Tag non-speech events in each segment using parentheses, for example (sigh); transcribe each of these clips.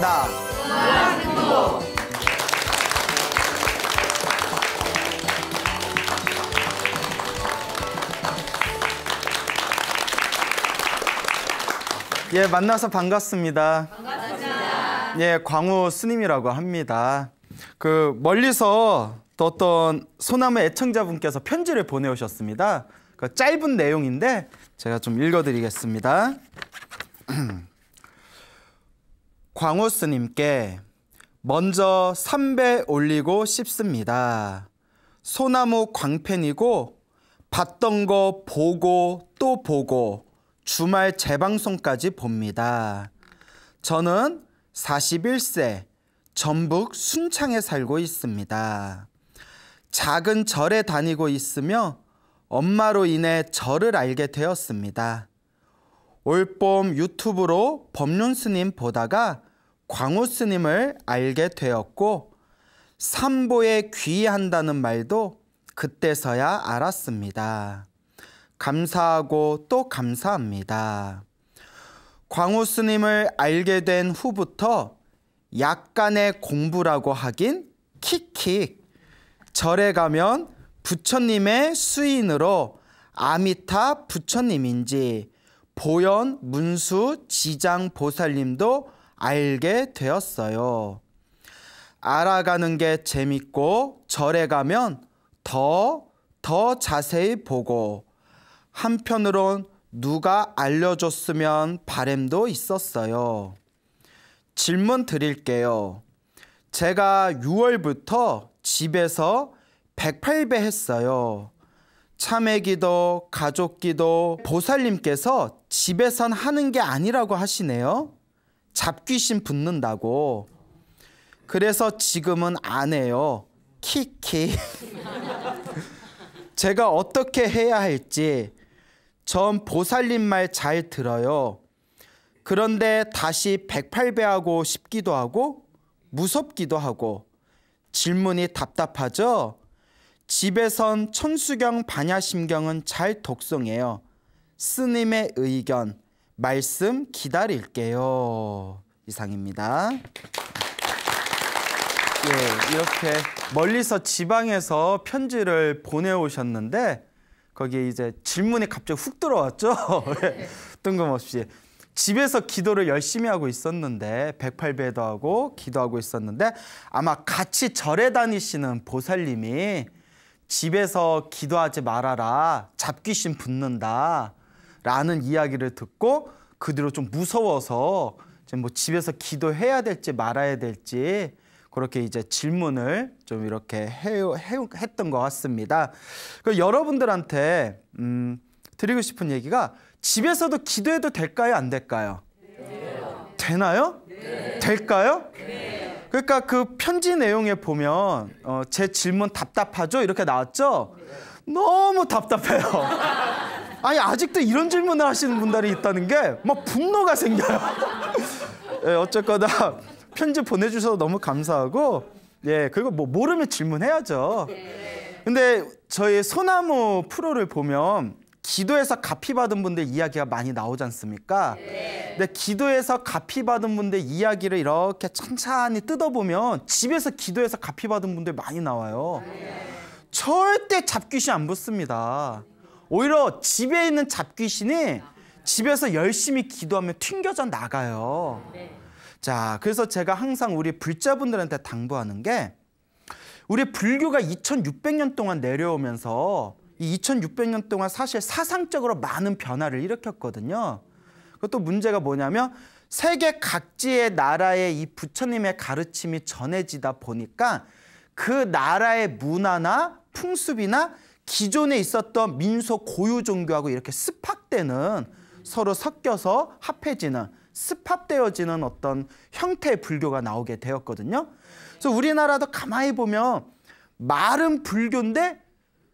나. 예, 만나서 반갑습니다. 반갑습니다. 예, 광우 스님이라고 합니다. 그 멀리서 또 어떤 소나무 애청자분께서 편지를 보내오셨습니다. 그 짧은 내용인데 제가 좀 읽어드리겠습니다. (clears throat) 광우 스님께 먼저 삼배 올리고 싶습니다. 소나무 광팬이고 봤던 거 보고 또 보고 주말 재방송까지 봅니다. 저는 41세 전북 순창에 살고 있습니다. 작은 절에 다니고 있으며 엄마로 인해 절을 알게 되었습니다. 올봄 유튜브로 법륜 스님 보다가 광우 스님을 알게 되었고 삼보에 귀의한다는 말도 그때서야 알았습니다. 감사하고 또 감사합니다. 광우 스님을 알게 된 후부터 약간의 공부라고 하긴 킥킥 절에 가면 부처님의 수인으로 아미타 부처님인지 보현 문수 지장 보살님도 알게 되었어요. 알아가는 게 재밌고 절에 가면 더, 더 자세히 보고 한편으론 누가 알려줬으면 바램도 있었어요. 질문 드릴게요. 제가 6월부터 집에서 108배 했어요. 참회기도, 가족기도, 보살님께서 집에선 하는 게 아니라고 하시네요. 잡귀신 붙는다고. 그래서 지금은 안 해요. 키키. (laughs) 제가 어떻게 해야 할지 전 보살님 말 잘 들어요. 그런데 다시 108배하고 싶기도 하고 무섭기도 하고 질문이 답답하죠? 집에선 천수경 반야심경은 잘 독송해요. 스님의 의견, 말씀 기다릴게요. 이상입니다. 예, 이렇게 멀리서 지방에서 편지를 보내오셨는데 거기에 이제 질문이 갑자기 훅 들어왔죠. (laughs) 뜬금없이 집에서 기도를 열심히 하고 있었는데 108배도 하고 기도하고 있었는데 아마 같이 절에 다니시는 보살님이 집에서 기도하지 말아라 잡귀신 붙는다 라는 이야기를 듣고 그 뒤로 좀 무서워서 이제 뭐 집에서 기도해야 될지 말아야 될지 그렇게 이제 질문을 좀 이렇게 해, 해, 했던 것 같습니다. 그 여러분들한테 음, 드리고 싶은 얘기가 집에서도 기도해도 될까요? 안 될까요? 네. 되나요? 네. 될까요? 네. 그러니까 그 편지 내용에 보면 어, 제 질문 답답하죠? 이렇게 나왔죠? 너무 답답해요. 아니 아직도 이런 질문을 하시는 분들이 있다는 게 막 분노가 생겨요. 네, (laughs) 어쨌거나 편지 보내주셔서 너무 감사하고 예 그리고 뭐 모르면 질문해야죠. 근데 저희 소나무 프로를 보면 기도에서 갚이 받은 분들 이야기가 많이 나오지 않습니까? 근데 기도에서 갚이 받은 분들 이야기를 이렇게 천천히 뜯어보면 집에서 기도해서 갚이 받은 분들 많이 나와요. 절대 잡귀신 안 붙습니다. 오히려 집에 있는 잡귀신이 집에서 열심히 기도하면 튕겨져 나가요. 자, 그래서 제가 항상 우리 불자분들한테 당부하는 게 우리 불교가 2600년 동안 내려오면서 이 2600년 동안 사실 사상적으로 많은 변화를 일으켰거든요. 그것도 문제가 뭐냐면 세계 각지의 나라의 이 부처님의 가르침이 전해지다 보니까 그 나라의 문화나 풍습이나 기존에 있었던 민속 고유 종교하고 이렇게 습합되는 서로 섞여서 합해지는 습합되어지는 어떤 형태의 불교가 나오게 되었거든요. 그래서 우리나라도 가만히 보면 말은 불교인데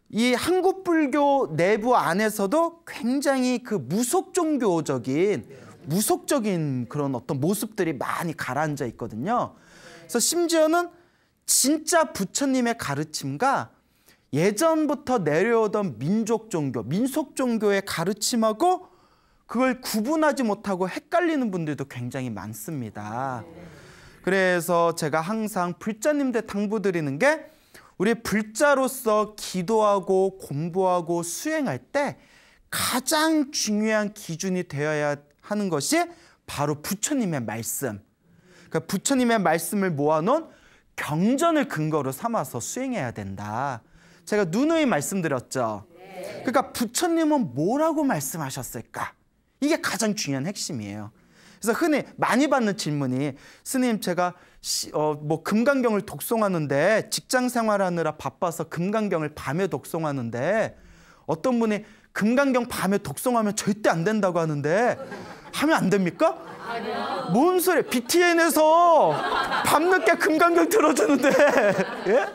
이 한국 불교 내부 안에서도 굉장히 그 무속 종교적인 무속적인 그런 어떤 모습들이 많이 가라앉아 있거든요. 그래서 심지어는 진짜 부처님의 가르침과 예전부터 내려오던 민족 종교, 민속 종교의 가르침하고 그걸 구분하지 못하고 헷갈리는 분들도 굉장히 많습니다. 그래서 제가 항상 불자님들 당부드리는 게 우리 불자로서 기도하고 공부하고 수행할 때 가장 중요한 기준이 되어야 하는 것이 바로 부처님의 말씀. 그러니까 부처님의 말씀을 모아놓은 경전을 근거로 삼아서 수행해야 된다. 제가 누누이 말씀드렸죠. 그러니까 부처님은 뭐라고 말씀하셨을까? 이게 가장 중요한 핵심이에요. 그래서 흔히 많이 받는 질문이 스님 제가 시, 어, 뭐 금강경을 독송하는데 직장 생활하느라 바빠서 금강경을 밤에 독송하는데 어떤 분이 금강경 밤에 독송하면 절대 안 된다고 하는데 하면 안 됩니까? 뭔 소리? BTN에서 밤늦게 금강경 틀어주는데 (laughs) 예?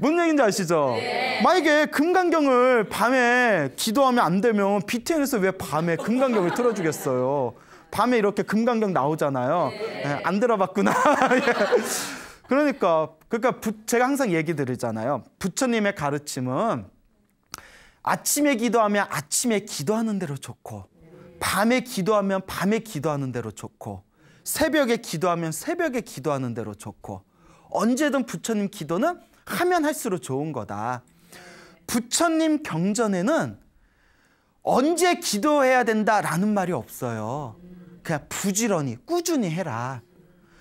뭔 얘기인지 아시죠? 네. 만약에 금강경을 밤에 기도하면 안 되면 BTN에서 왜 밤에 금강경을 틀어주겠어요? 밤에 이렇게 금강경 나오잖아요. 네. 네, 안 들어봤구나. (laughs) 그러니까 그러니까 부, 제가 항상 얘기 드리잖아요. 부처님의 가르침은 아침에 기도하면 아침에 기도하는 대로 좋고 밤에 기도하면 밤에 기도하는 대로 좋고 새벽에 기도하면 새벽에 기도하는 대로 좋고 언제든 부처님 기도는 하면 할수록 좋은 거다. 부처님 경전에는 언제 기도해야 된다라는 말이 없어요. 그냥 부지런히 꾸준히 해라.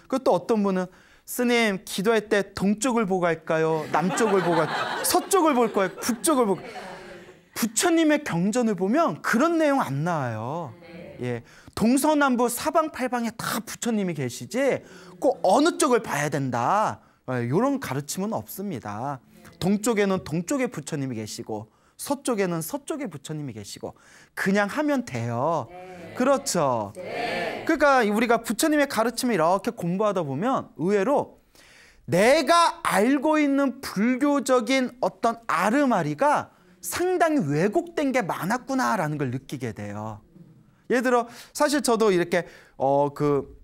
그것도 어떤 분은 스님 기도할 때 동쪽을 보고 할까요? 남쪽을 보고 할까요? 서쪽을 볼 거예요? 북쪽을 보고 부처님의 경전을 보면 그런 내용 안 나와요. 예. 동서남북 사방팔방에 다 부처님이 계시지 꼭 어느 쪽을 봐야 된다. 이런 예, 가르침은 없습니다. 동쪽에는 동쪽에 부처님이 계시고 서쪽에는 서쪽에 부처님이 계시고 그냥 하면 돼요. 네. 그렇죠. 네. 그러니까 우리가 부처님의 가르침을 이렇게 공부하다 보면 의외로 내가 알고 있는 불교적인 어떤 아르마리가 상당히 왜곡된 게 많았구나라는 걸 느끼게 돼요. 예를 들어 사실 저도 이렇게 어그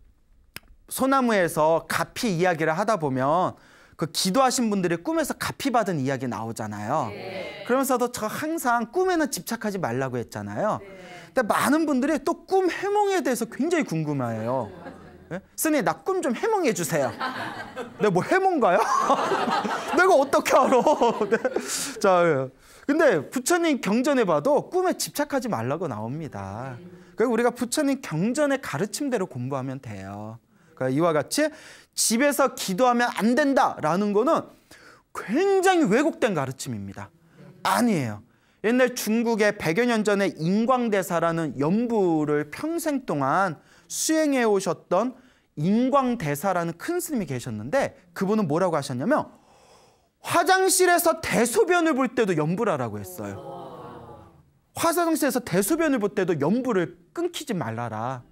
소나무에서 가피 이야기를 하다 보면 그 기도하신 분들이 꿈에서 가피 받은 이야기 나오잖아요. 네. 그러면서도 저 항상 꿈에는 집착하지 말라고 했잖아요. 네. 근데 많은 분들이 또 꿈 해몽에 대해서 굉장히 궁금해해요. 네? 스님 나 꿈 좀 해몽해 주세요. 내가 뭐 해몽가요? (laughs) 내가 어떻게 알아? (laughs) 네. 자, 근데 부처님 경전에 봐도 꿈에 집착하지 말라고 나옵니다. 그러니까 우리가 부처님 경전의 가르침대로 공부하면 돼요. 그러니까 이와 같이 집에서 기도하면 안 된다라는 거는 굉장히 왜곡된 가르침입니다. 아니에요. 옛날 중국의 100여 년 전에 인광대사라는 연부를 평생 동안 수행해 오셨던 인광대사라는 큰 스님이 계셨는데 그분은 뭐라고 하셨냐면 화장실에서 대소변을 볼 때도 연부라라고 했어요. 화장실에서 대소변을 볼 때도 연부를 끊기지 말라라.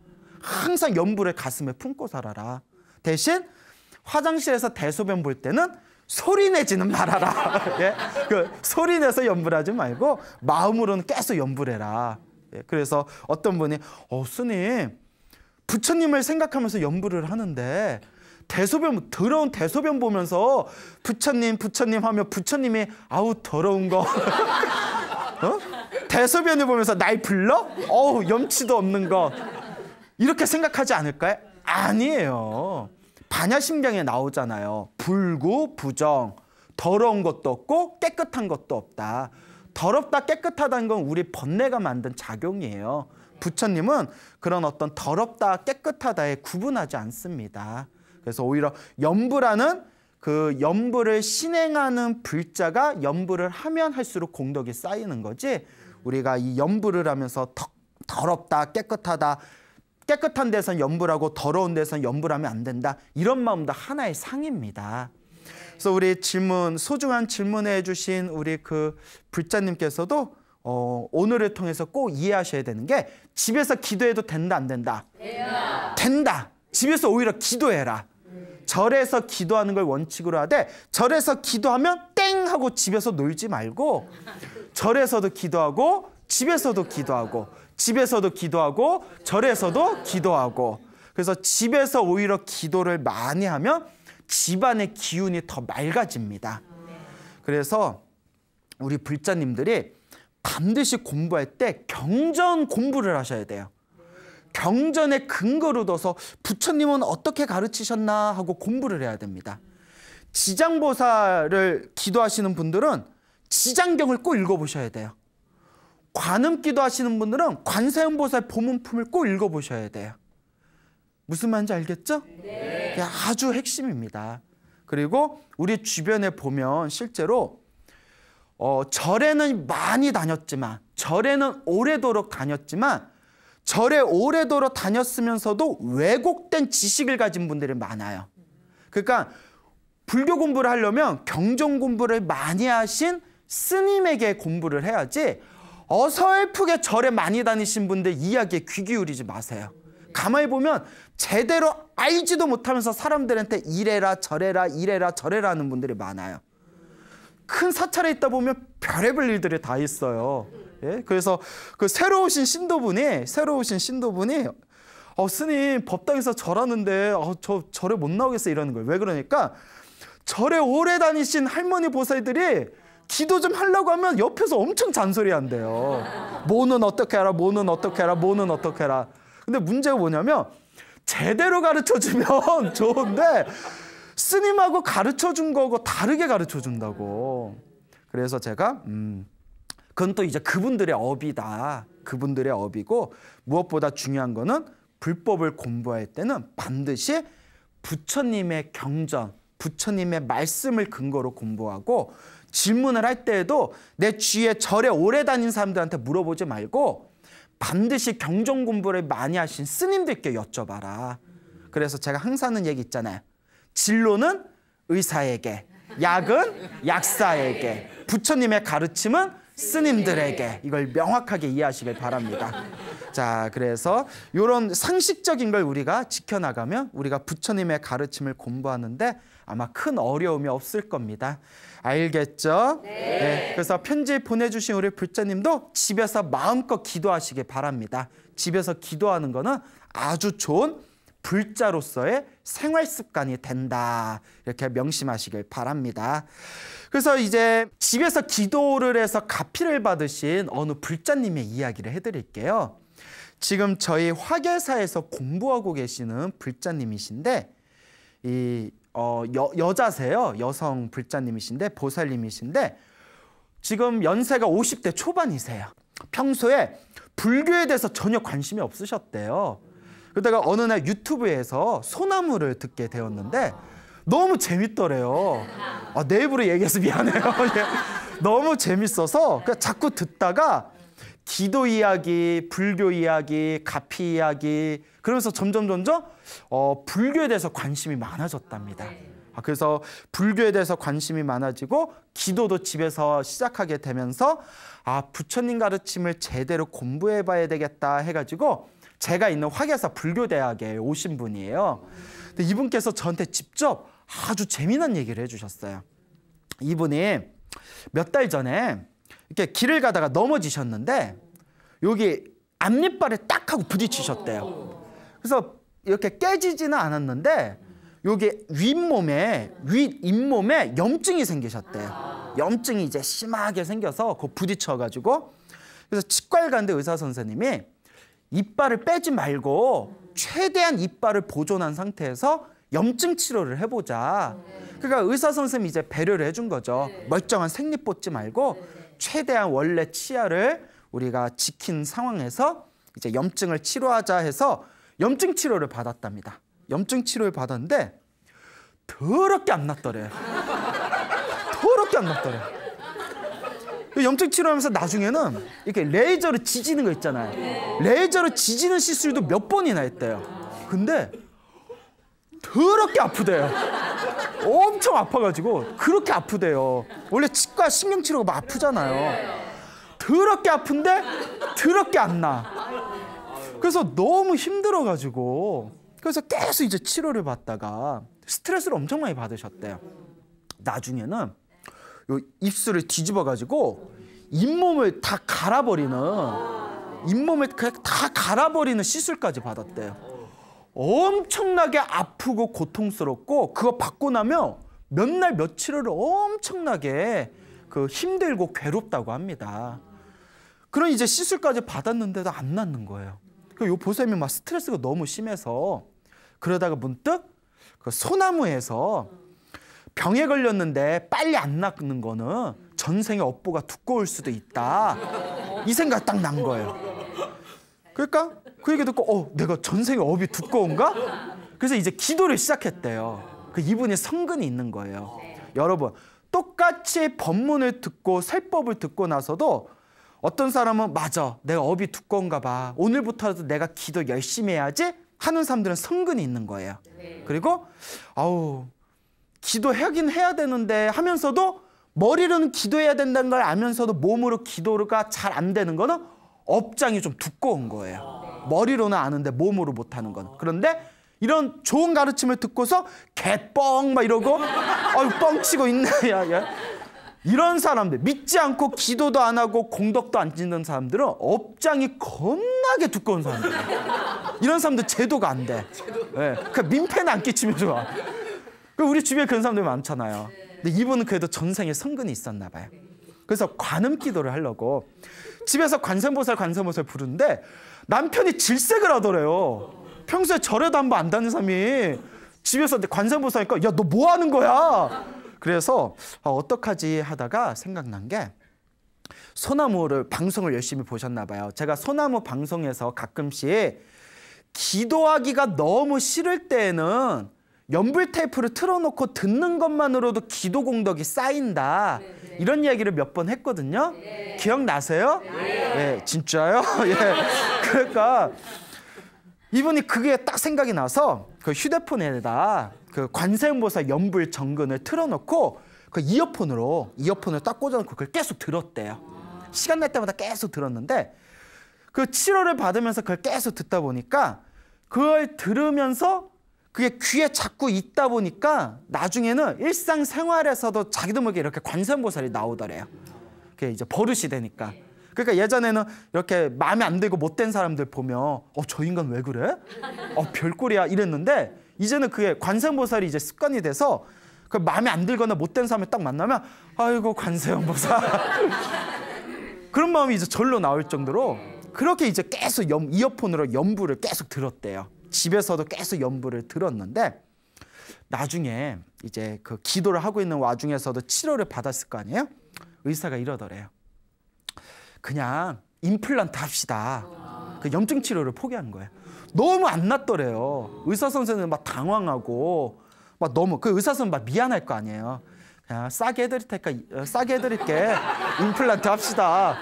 항상 연불을 가슴에 품고 살아라. 대신 화장실에서 대소변 볼 때는 소리 내지는 말아라. (laughs) 예? 그 소리 내서 연불하지 말고 마음으로는 계속 연불해라. 예? 그래서 어떤 분이 어 스님 부처님을 생각하면서 연불을 하는데 대소변 더러운 대소변 보면서 부처님 부처님 하며 부처님이 아우 더러운 거 (laughs) 어? 대소변을 보면서 날 불러? 어우 염치도 없는 거 이렇게 생각하지 않을까요? 아니에요. 반야심경에 나오잖아요. 불구, 부정, 더러운 것도 없고 깨끗한 것도 없다. 더럽다 깨끗하다는 건 우리 번뇌가 만든 작용이에요. 부처님은 그런 어떤 더럽다 깨끗하다에 구분하지 않습니다. 그래서 오히려 연부라는 그 연부를 신행하는 불자가 연부를 하면 할수록 공덕이 쌓이는 거지 우리가 이 연부를 하면서 더, 더럽다 깨끗하다 깨끗한 데선 염불하고 더러운 데선 염불하면 안 된다. 이런 마음도 하나의 상입니다. 그래서 우리 질문 소중한 질문해 주신 우리 그 불자님께서도 어, 오늘을 통해서 꼭 이해하셔야 되는 게 집에서 기도해도 된다 안 된다. 된다. 된다. 집에서 오히려 기도해라. 절에서 기도하는 걸 원칙으로 하되 절에서 기도하면 땡 하고 집에서 놀지 말고 절에서도 기도하고 집에서도 기도하고 집에서도 기도하고 절에서도 기도하고 그래서 집에서 오히려 기도를 많이 하면 집안의 기운이 더 맑아집니다. 그래서 우리 불자님들이 반드시 공부할 때 경전 공부를 하셔야 돼요. 경전의 근거로 둬서 부처님은 어떻게 가르치셨나 하고 공부를 해야 됩니다. 지장보살을 기도하시는 분들은 지장경을 꼭 읽어보셔야 돼요. 관음 기도 하시는 분들은 관세음보살 보문품을 꼭 읽어보셔야 돼요. 무슨 말인지 알겠죠? 네. 아주 핵심입니다. 그리고 우리 주변에 보면 실제로 어, 절에는 많이 다녔지만 절에는 오래도록 다녔지만 절에 오래도록 다녔으면서도 왜곡된 지식을 가진 분들이 많아요. 그러니까 불교 공부를 하려면 경전 공부를 많이 하신 스님에게 공부를 해야지 어설프게 절에 많이 다니신 분들 이야기에 귀 기울이지 마세요. 가만히 보면 제대로 알지도 못하면서 사람들한테 이래라 저래라 이래라 저래라 하는 분들이 많아요. 큰 사찰에 있다 보면 별의별 일들이 다 있어요. 예? 그래서 그 새로 오신 신도분이 새로 오신 신도분이 어 스님 법당에서 절하는데 어, 저 절에 못 나오겠어 이러는 거예요. 왜 그러니까 절에 오래 다니신 할머니 보살들이 기도 좀 하려고 하면 옆에서 엄청 잔소리 한대요. 뭐는 어떻게 해라, 뭐는 어떻게 해라, 뭐는 어떻게 해라. 근데 문제가 뭐냐면 제대로 가르쳐 주면 (laughs) 좋은데 스님하고 가르쳐 준 거고 다르게 가르쳐 준다고. 그래서 제가 음 그건 또 이제 그분들의 업이다. 그분들의 업이고 무엇보다 중요한 거는 불법을 공부할 때는 반드시 부처님의 경전, 부처님의 말씀을 근거로 공부하고 질문을 할 때에도 내 주위에 절에 오래 다닌 사람들한테 물어보지 말고 반드시 경전 공부를 많이 하신 스님들께 여쭤봐라. 그래서 제가 항상 하는 얘기 있잖아요. 진로는 의사에게, 약은 약사에게, 부처님의 가르침은 스님들에게 이걸 명확하게 이해하시길 바랍니다. 자, 그래서 이런 상식적인 걸 우리가 지켜나가면 우리가 부처님의 가르침을 공부하는데 아마 큰 어려움이 없을 겁니다. 알겠죠? 네. 네. 그래서 편지 보내주신 우리 불자님도 집에서 마음껏 기도하시길 바랍니다. 집에서 기도하는 거는 아주 좋은 불자로서의 생활 습관이 된다. 이렇게 명심하시길 바랍니다. 그래서 이제 집에서 기도를 해서 가피를 받으신 어느 불자님의 이야기를 해드릴게요. 지금 저희 화계사에서 공부하고 계시는 불자님이신데 이 어, 여, 여자세요. 여성 불자님이신데 보살님이신데 지금 연세가 50대 초반이세요. 평소에 불교에 대해서 전혀 관심이 없으셨대요. 그러다가 어느 날 유튜브에서 소나무를 듣게 되었는데 너무 재밌더래요. 아, 내 입으로 얘기해서 미안해요. (laughs) 예. 너무 재밌어서 자꾸 듣다가 기도 이야기, 불교 이야기, 가피 이야기 그러면서 점점 점점 어, 불교에 대해서 관심이 많아졌답니다. 아, 그래서 불교에 대해서 관심이 많아지고 기도도 집에서 시작하게 되면서 아 부처님 가르침을 제대로 공부해 봐야 되겠다 해가지고 제가 있는 화계사 불교대학에 오신 분이에요. 근데 이분께서 저한테 직접 아주 재미난 얘기를 해주셨어요. 이분이 몇 달 전에 이렇게 길을 가다가 넘어지셨는데 여기 앞니발에 딱 하고 부딪히셨대요. 그래서 이렇게 깨지지는 않았는데 여기 윗몸에 윗 잇몸에 염증이 생기셨대요. 염증이 이제 심하게 생겨서 그 부딪혀 가지고 그래서 치과를 갔는데 의사 선생님이 이빨을 빼지 말고 최대한 이빨을 보존한 상태에서 염증 치료를 해보자. 그러니까 의사 선생님이 이제 배려를 해준 거죠. 멀쩡한 생립 뽑지 말고 최대한 원래 치아를 우리가 지킨 상황에서 이제 염증을 치료하자 해서 염증 치료를 받았답니다. 염증 치료를 받았는데 더럽게 안 났더래. 더럽게 안 났더래. 그 염증 치료하면서 나중에는 이렇게 레이저로 지지는 거 있잖아요. 레이저로 지지는 시술도 몇 번이나 했대요. 근데 더럽게 아프대요. 엄청 아파가지고 그렇게 아프대요. 원래 치과 신경치료가 막 아프잖아요. 더럽게 아픈데 더럽게 안 나. 그래서 너무 힘들어가지고 그래서 계속 이제 치료를 받다가 스트레스를 엄청 많이 받으셨대요. 나중에는 요 입술을 뒤집어가지고 잇몸을 다 갈아버리는 잇몸을 그냥 다 갈아버리는 시술까지 받았대요. 엄청나게 아프고 고통스럽고 그거 받고 나면 몇 날 며칠을 엄청나게 그 힘들고 괴롭다고 합니다. 그런 이제 시술까지 받았는데도 안 낫는 거예요. 그요 보쌤이 막 스트레스가 너무 심해서 그러다가 문득 그 소나무에서 병에 걸렸는데 빨리 안 낫는 거는 전생의 업보가 두꺼울 수도 있다. 이 생각 딱 난 거예요. 그러니까 그 얘기 듣고 어 내가 전생의 업이 두꺼운가? 그래서 이제 기도를 시작했대요. 그 이분이 성근이 있는 거예요. 여러분 똑같이 법문을 듣고 설법을 듣고 나서도 어떤 사람은 맞아 내가 업이 두꺼운가 봐 오늘부터라도 내가 기도 열심히 해야지 하는 사람들은 성근이 있는 거예요. 그리고 아우 기도하긴 해야 되는데 하면서도 머리로는 기도해야 된다는 걸 알면서도 몸으로 기도가 잘 안 되는 거는 업장이 좀 두꺼운 거예요. 머리로는 아는데 몸으로 못하는 건. 그런데 이런 좋은 가르침을 듣고서 개뻥 막 이러고 (laughs) 아유 뻥치고 있네 야, 야. 이런 사람들 믿지 않고 기도도 안 하고 공덕도 안 짓는 사람들은 업장이 겁나게 두꺼운 사람들이에요. 이런 사람들 제도가 안 돼. 네. 그 민폐는 안 끼치면 좋아. 그 우리 주변에 그런 사람들 많잖아요. 근데 이분은 그래도 전생에 성근이 있었나 봐요. 그래서 관음 기도를 하려고 집에서 관세음보살 관세음보살 부르는데 남편이 질색을 하더래요. 평소에 절에도 한 번 안 다니는 사람이 집에서 관세음보살니까 야 너 뭐 하는 거야? 그래서 어, 어떡하지 하다가 생각난 게 소나무를 방송을 열심히 보셨나 봐요. 제가 소나무 방송에서 가끔씩 기도하기가 너무 싫을 때에는 연불 테이프를 틀어놓고 듣는 것만으로도 기도 공덕이 쌓인다. 네, 이런 이야기를 몇 번 했거든요. 네. 기억나세요? 네. 네 진짜요? (laughs) 예. 그러니까 이분이 그게 딱 생각이 나서 그 휴대폰에다 그 관세음보살 연불 정근을 틀어놓고 그 이어폰으로 이어폰을 딱 꽂아놓고 그걸 계속 들었대요. 시간 날 때마다 계속 들었는데 그 치료를 받으면서 그걸 계속 듣다 보니까 그걸 들으면서 그게 귀에 자꾸 있다 보니까 나중에는 일상생활에서도 자기도 모르게 이렇게 관세음보살이 나오더래요. 그게 이제 버릇이 되니까. 그러니까 예전에는 이렇게 마음에 안 들고 못된 사람들 보면 어 저 인간 왜 그래? 어 별꼴이야 이랬는데 이제는 그게 관세음보살이 이제 습관이 돼서 그 마음에 안 들거나 못된 사람을 딱 만나면 아이고 관세음보살 (laughs) 그런 마음이 이제 절로 나올 정도로 그렇게 이제 계속 염, 이어폰으로 연부를 계속 들었대요. 집에서도 계속 연부를 들었는데 나중에 이제 그 기도를 하고 있는 와중에서도 치료를 받았을 거 아니에요? 의사가 이러더래요. 그냥 임플란트 합시다. 그 염증 치료를 포기한 거예요. 너무 안 낫더래요. 의사 선생님 막 당황하고 막 너무 그 의사 선생 막 미안할 거 아니에요. 그냥 싸게 해드릴 테니까 어, 싸게 해드릴게 임플란트 합시다.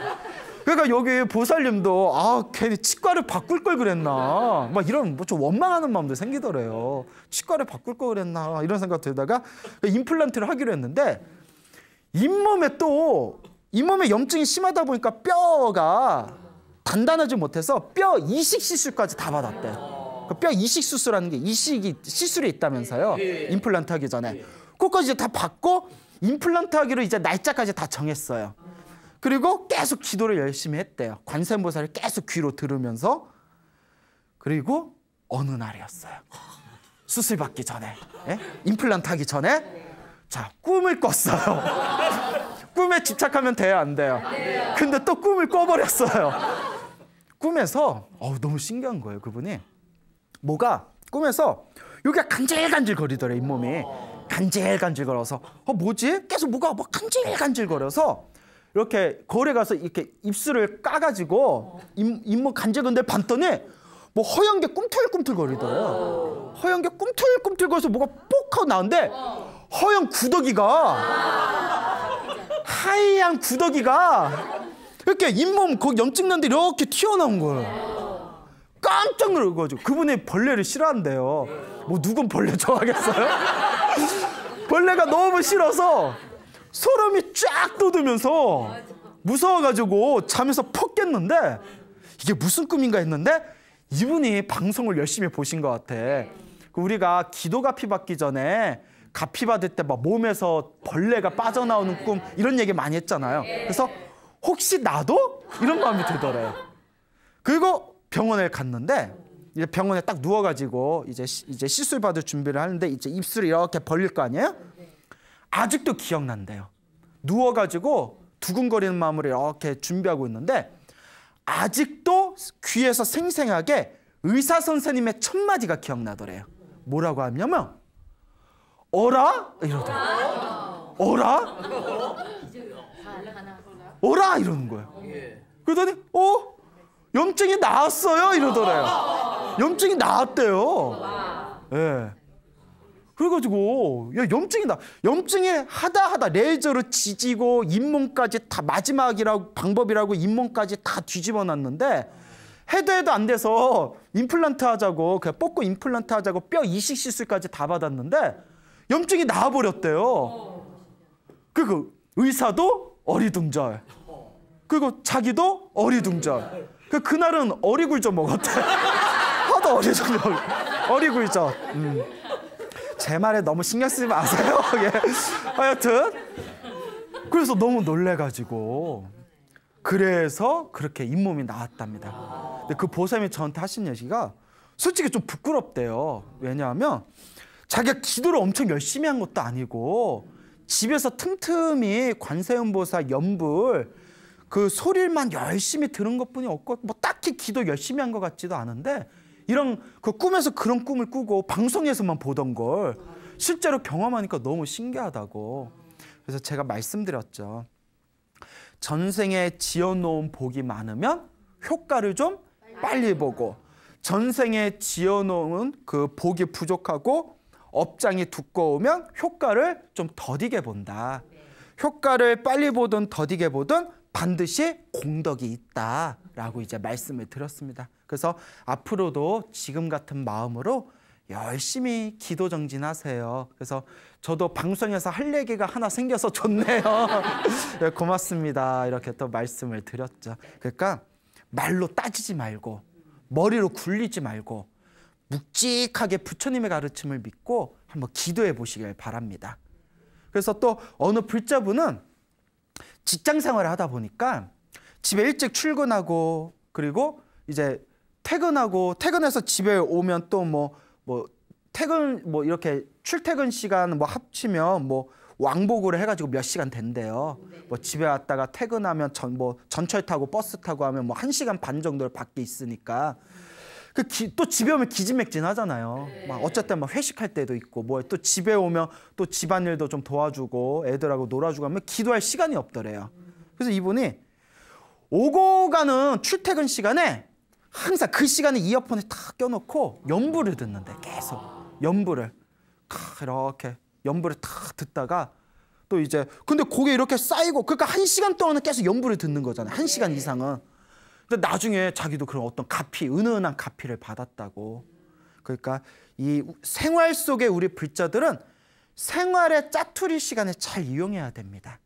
그러니까 여기 보살님도 아 괜히 치과를 바꿀 걸 그랬나 막 이런 뭐 좀 원망하는 마음도 생기더래요. 치과를 바꿀 걸 그랬나 이런 생각 들다가 임플란트를 하기로 했는데 잇몸에 또 잇몸에 염증이 심하다 보니까 뼈가 단단하지 못해서 뼈 이식 시술까지 다 받았대. 그 뼈 이식 수술하는 게 이식이 시술이 있다면서요. 임플란트 하기 전에. 그것까지 이제 다 받고 임플란트 하기로 이제 날짜까지 다 정했어요. 그리고 계속 기도를 열심히 했대요. 관세음보살을 계속 귀로 들으면서 그리고 어느 날이었어요. 수술 받기 전에, 예? 임플란트 하기 전에 자 꿈을 꿨어요. (laughs) 꿈에 집착하면 돼요, 안 돼요? 근데 또 꿈을 꿔버렸어요. 꿈에서 어우, 너무 신기한 거예요, 그분이. 뭐가 꿈에서 여기가 간질간질 거리더래 잇몸이 간질간질 걸어서 어 뭐지? 계속 뭐가 막 간질간질 거려서 이렇게 거울에 가서 이렇게 입술을 까가지고 잇, 잇몸 간질건데 봤더니 뭐 허연 게 꿈틀꿈틀 거리더래요. 허연 게 꿈틀꿈틀 거려서 뭐가 뽁 하고 나는데 허연 구더기가 하얀 구더기가 이렇게 잇몸 거기 염증 난데 이렇게 튀어나온 거예요. 깜짝 놀라가지고 그분이 벌레를 싫어한대요. 뭐 누군 벌레 좋아하겠어요? (laughs) 벌레가 너무 싫어서 소름이 쫙 돋으면서 무서워가지고 잠에서 퍽 깼는데 이게 무슨 꿈인가 했는데 이분이 방송을 열심히 보신 것 같아. 그 우리가 기도가 피받기 전에 가피 받을 때 막 몸에서 벌레가 빠져나오는 꿈 이런 얘기 많이 했잖아요. 그래서 혹시 나도 이런 마음이 들더래요. 그리고 병원에 갔는데 이제 병원에 딱 누워가지고 이제 이제 시술 받을 준비를 하는데 이제 입술이 이렇게 벌릴 거 아니에요? 아직도 기억난대요. 누워가지고 두근거리는 마음으로 이렇게 준비하고 있는데 아직도 귀에서 생생하게 의사 선생님의 첫 마디가 기억나더래요. 뭐라고 하냐면 어라 이러더라고. 어라? 어라 이러는 거예요. 그러더니 어 염증이 나았어요 이러더래요. 염증이 나았대요. 예. 그래가지고 야 염증이 나 염증이 하다 하다 레이저로 지지고 잇몸까지 다 마지막이라고 방법이라고 잇몸까지 다 뒤집어 놨는데 해도 해도 안 돼서 임플란트 하자고 그냥 뽑고 임플란트 하자고 뼈 이식 시술까지 다 받았는데 염증이 나아버렸대요. 그리고 의사도 어리둥절. 그리고 자기도 어리둥절. 그 그날은 어리굴젓 먹었대. (laughs) 하도 어리둥절. 어리굴젓. 음. 제 말에 너무 신경 쓰지 마세요. (laughs) 예. 하여튼 그래서 너무 놀래가지고 그래서 그렇게 잇몸이 나왔답니다. 근데 그 보살님이 저한테 하신 얘기가 솔직히 좀 부끄럽대요. 왜냐하면 자기가 기도를 엄청 열심히 한 것도 아니고 집에서 틈틈이 관세음보살 연불 그 소리만 열심히 들은 것뿐이 없고 뭐 딱히 기도 열심히 한 것 같지도 않은데 이런 그 꿈에서 그런 꿈을 꾸고 방송에서만 보던 걸 실제로 경험하니까 너무 신기하다고. 그래서 제가 말씀드렸죠. 전생에 지어놓은 복이 많으면 효과를 좀 빨리 보고 전생에 지어놓은 그 복이 부족하고 업장이 두꺼우면 효과를 좀 더디게 본다. 효과를 빨리 보든 더디게 보든 반드시 공덕이 있다라고 이제 말씀을 드렸습니다. 그래서 앞으로도 지금 같은 마음으로 열심히 기도 정진하세요. 그래서 저도 방송에서 할 얘기가 하나 생겨서 좋네요. (laughs) 네, 고맙습니다. 이렇게 또 말씀을 드렸죠. 그러니까 말로 따지지 말고 머리로 굴리지 말고 묵직하게 부처님의 가르침을 믿고 한번 기도해 보시길 바랍니다. 그래서 또 어느 불자분은 직장 생활을 하다 보니까 집에 일찍 출근하고 그리고 이제 퇴근하고 퇴근해서 집에 오면 또 뭐뭐 뭐 퇴근 뭐 이렇게 출퇴근 시간 뭐 합치면 뭐 왕복으로 해가지고 몇 시간 된대요. 뭐 집에 왔다가 퇴근하면 전 뭐 전철 타고 버스 타고 하면 뭐 한 시간 반 정도를 밖에 있으니까 그 또 집에 오면 기진맥진 하잖아요. 막 어쨌든 막 회식할 때도 있고 뭐 또 집에 오면 또 집안일도 좀 도와주고 애들하고 놀아주고 하면 기도할 시간이 없더래요. 그래서 이분이 오고 가는 출퇴근 시간에 항상 그 시간에 이어폰을 탁 껴놓고 연부를 듣는데 계속 연부를 이렇게 연부를 탁 듣다가 또 이제 근데 그게 이렇게 쌓이고 그러니까 한 시간 동안은 계속 연부를 듣는 거잖아요. 한 시간 이상은. 근데 나중에 자기도 그런 어떤 가피, 은은한 가피를 받았다고. 그러니까 이 생활 속에 우리 불자들은 생활의 짜투리 시간을 잘 이용해야 됩니다.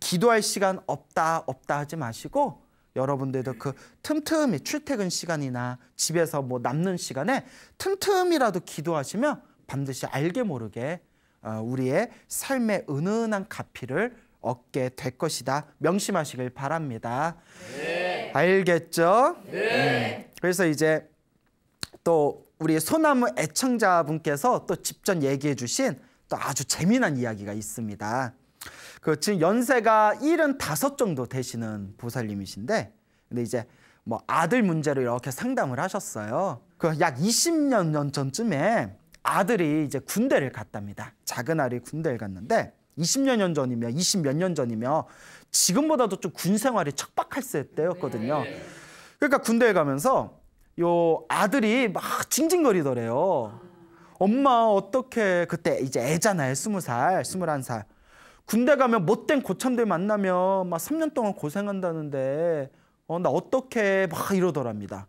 기도할 시간 없다 없다 하지 마시고 여러분들도 그 틈틈이 출퇴근 시간이나 집에서 뭐 남는 시간에 틈틈이라도 기도하시면 반드시 알게 모르게 어, 우리의 삶의 은은한 가피를 얻게 될 것이다. 명심하시길 바랍니다. 네. 알겠죠? 네. 음. 그래서 이제 또 우리 소나무 애청자분께서 또 직접 얘기해 주신 또 아주 재미난 이야기가 있습니다. 그 지금 연세가 75 정도 되시는 보살님이신데 근데 이제 뭐 아들 문제로 이렇게 상담을 하셨어요. 그 약 20년 전쯤에 아들이 이제 군대를 갔답니다. 작은 아들이 군대를 갔는데 20여 년 전이면 20 몇 년 전이면 지금보다도 좀 군 생활이 척박할 때였거든요. 네. 그러니까 군대에 가면서 요 아들이 막 징징거리더래요. 엄마 어떻게 그때 이제 애잖아요. 스무 살, 스물한 살. 군대 가면 못된 고참들 만나면 막 3년 동안 고생한다는데 어, 나 어떻게 막 이러더랍니다.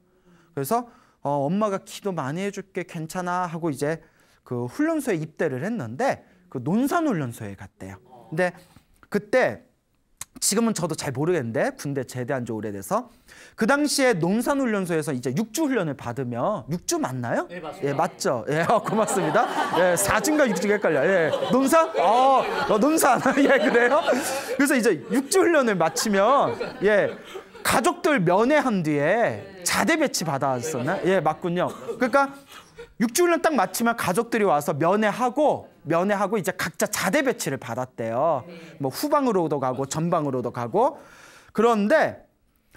그래서 어, 엄마가 기도 많이 해줄게 괜찮아 하고 이제 그 훈련소에 입대를 했는데 그 논산훈련소에 갔대요. 근데 그때 지금은 저도 잘 모르겠는데 군대 제대한 지 오래돼서 그 당시에 논산훈련소에서 이제 육주 훈련을 받으면 육주 맞나요? 네 맞습니다. 예 맞죠. 예 어, 고맙습니다. 예 사진과 육주가 헷갈려. 예 논산? 어, 어 논산. (laughs) 예 그래요. 그래서 이제 육주 훈련을 마치면 예 가족들 면회한 뒤에 자대 배치 받았었나? 예, 맞군요. 그러니까 육주 훈련 딱 마치면 가족들이 와서 면회하고 면회하고 이제 각자 자대 배치를 받았대요. 뭐 후방으로도 가고 전방으로도 가고 그런데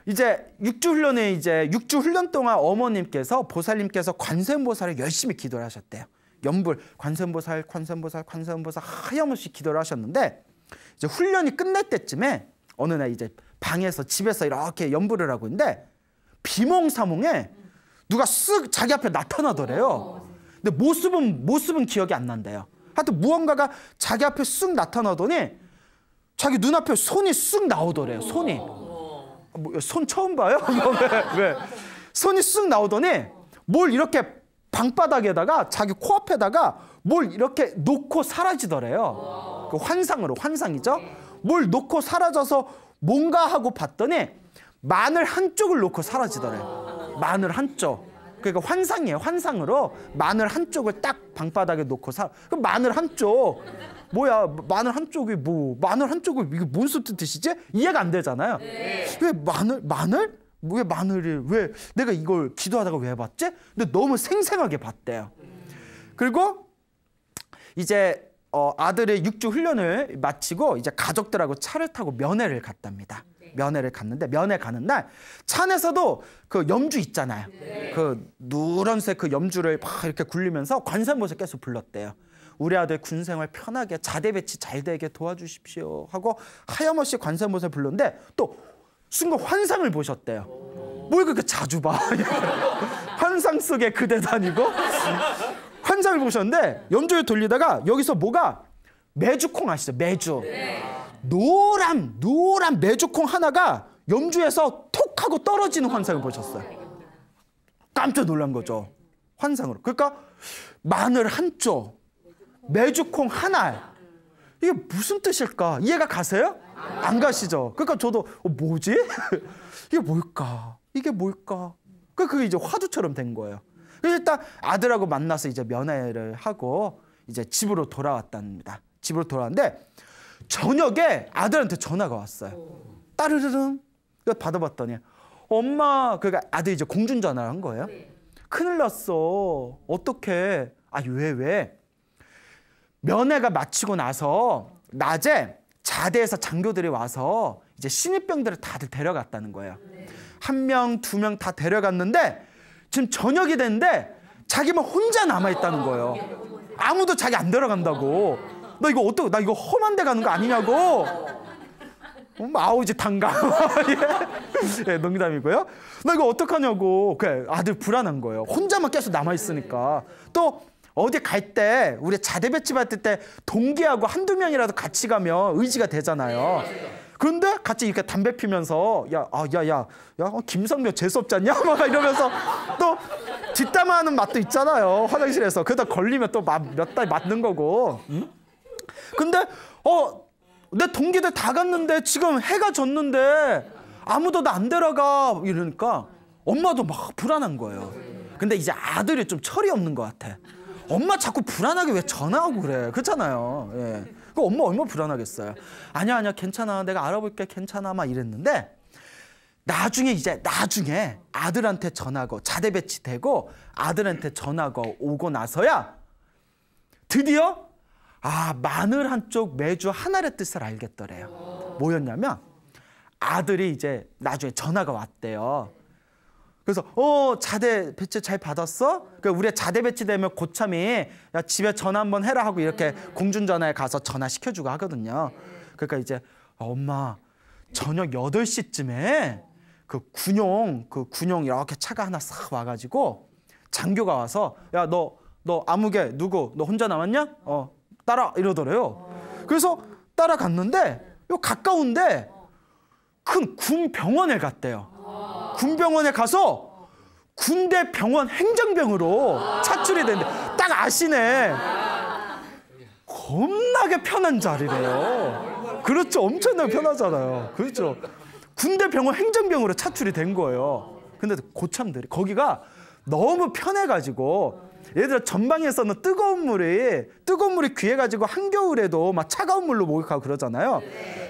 이제 육주 훈련에 이제 육주 훈련 동안 어머님께서 보살님께서 관세음보살을 열심히 기도를 하셨대요. 연불 관세음보살 관세음보살 관세음보살 하염없이 기도를 하셨는데 이제 훈련이 끝날 때쯤에 어느 날 이제 방에서 집에서 이렇게 연불을 하고 있는데 비몽사몽에 누가 쓱 자기 앞에 나타나더래요. 근데 모습은 모습은 기억이 안 난대요. 하여튼 무언가가 자기 앞에 쓱 나타나더니 자기 눈앞에 손이 쓱 나오더래요. 손이. 뭐, 손 처음 봐요? (laughs) 뭐, 왜, 왜? 손이 쓱 나오더니 뭘 이렇게 방바닥에다가 자기 코앞에다가 뭘 이렇게 놓고 사라지더래요. 그 환상으로 환상이죠. 뭘 놓고 사라져서 뭔가 하고 봤더니 마늘 한쪽을 놓고 사라지더래요. 마늘 한쪽. 그러니까 환상이에요. 환상으로 마늘 한쪽을 딱 방바닥에 놓고 사. 그 마늘 한쪽. 뭐야? 마늘 한쪽이 뭐? 마늘 한쪽을 이게 뭔 뜻이지? 이해가 안 되잖아요. 왜 마늘 마늘? 왜 마늘을 왜 내가 이걸 기도하다가 왜 봤지? 근데 너무 생생하게 봤대요. 그리고 이제 어, 아들의 육주 훈련을 마치고 이제 가족들하고 차를 타고 면회를 갔답니다. 면회를 갔는데 면회 가는 날 차에서도 그 염주 있잖아요. 그 누런색 그 염주를 막 이렇게 굴리면서 관세음보살 계속 불렀대요. 우리 아들 군 생활 편하게 자대 배치 잘 되게 도와주십시오 하고 하염없이 관세음보살 불렀는데 또 순간 환상을 보셨대요. 뭘 그렇게 자주 봐? (laughs) 환상 속에 그대도 아니고 환상을 보셨는데 염주를 돌리다가 여기서 뭐가 메주콩 아시죠? 메주. 노란 노란 메주콩 하나가 염주에서 톡 하고 떨어지는 환상을 보셨어요. 깜짝 놀란 거죠. 환상으로. 그러니까 마늘 한 쪽, 메주콩 하나. 이게 무슨 뜻일까? 이해가 가세요? 안 가시죠? 그러니까 저도 어, 뭐지? (laughs) 이게 뭘까? 이게 뭘까? 그 그게 이제 화두처럼 된 거예요. 그래서 일단 아들하고 만나서 이제 면회를 하고 이제 집으로 돌아왔답니다. 집으로 돌아왔는데 저녁에 아들한테 전화가 왔어요. 따르르릉. 받아봤더니 엄마 그러니까 아들이 이제 공중 전화를 한 거예요. 큰일 났어. 어떻게? 아니 왜 왜? 면회가 마치고 나서 낮에 자대에서 장교들이 와서 이제 신입병들을 다들 데려갔다는 거예요. 한 명, 두 명 다 데려갔는데 지금 저녁이 됐는데 자기만 혼자 남아 있다는 거예요. 아무도 자기 안 데려간다고. 너 이거 어떻게 나 이거 험한 데 가는 거 아니냐고. 음, 아우 이제 단감. 예, (laughs) 예, 농담이고요. 나 이거 어떡하냐고. 그 아들 불안한 거예요. 혼자만 계속 남아 있으니까. 또 어디 갈 때 우리 자대 배치 받을 때 동기하고 한두 명이라도 같이 가면 의지가 되잖아요. 그런데 같이 이렇게 담배 피면서 야, 아, 야, 야, 야, 어, 김성묘 재수 없지 않냐? 막 이러면서 또 뒷담화하는 맛도 있잖아요. 화장실에서 그러다 걸리면 또 몇 달 맞는 거고. 응? 근데 어, 내 동기들 다 갔는데 지금 해가 졌는데 아무도 나 안 데려가 이러니까 엄마도 막 불안한 거예요. 근데 이제 아들이 좀 철이 없는 것 같아. 엄마 자꾸 불안하게 왜 전화하고 그래? 그렇잖아요. 예. 그 엄마 얼마나 불안하겠어요. 아니야 아니야 괜찮아 내가 알아볼게 괜찮아 막 이랬는데 나중에 이제 나중에 아들한테 전화고 자대 배치되고 아들한테 전화가 오고 나서야 드디어 아 마늘 한쪽 매주 하나의 뜻을 알겠더래요. 뭐였냐면 아들이 이제 나중에 전화가 왔대요. 그래서 어 자대 배치 잘 받았어? 그 우리 자대 배치 되면 고참이 야 집에 전화 한번 해라 하고 이렇게 공중전화에 가서 전화 시켜주고 하거든요. 그러니까 이제 엄마 저녁 8시쯤에 그 군용 그 군용 이렇게 차가 하나 싹 와가지고 장교가 와서 야 너 너 아무개 누구 너 혼자 남았냐? 어 따라 이러더래요. 그래서 따라갔는데 요 가까운데 큰 군 병원에 갔대요. 군병원에 가서 군대 병원 행정병으로 차출이 됐는데 딱 아시네. 겁나게 편한 자리래요. 그렇죠. 엄청나게 편하잖아요. 그렇죠. 군대 병원 행정병으로 차출이 된 거예요. 근데 고참들이 거기가 너무 편해가지고 예를 들어 전방에서는 뜨거운 물이 뜨거운 물이 귀해가지고 한겨울에도 막 차가운 물로 목욕하고 그러잖아요.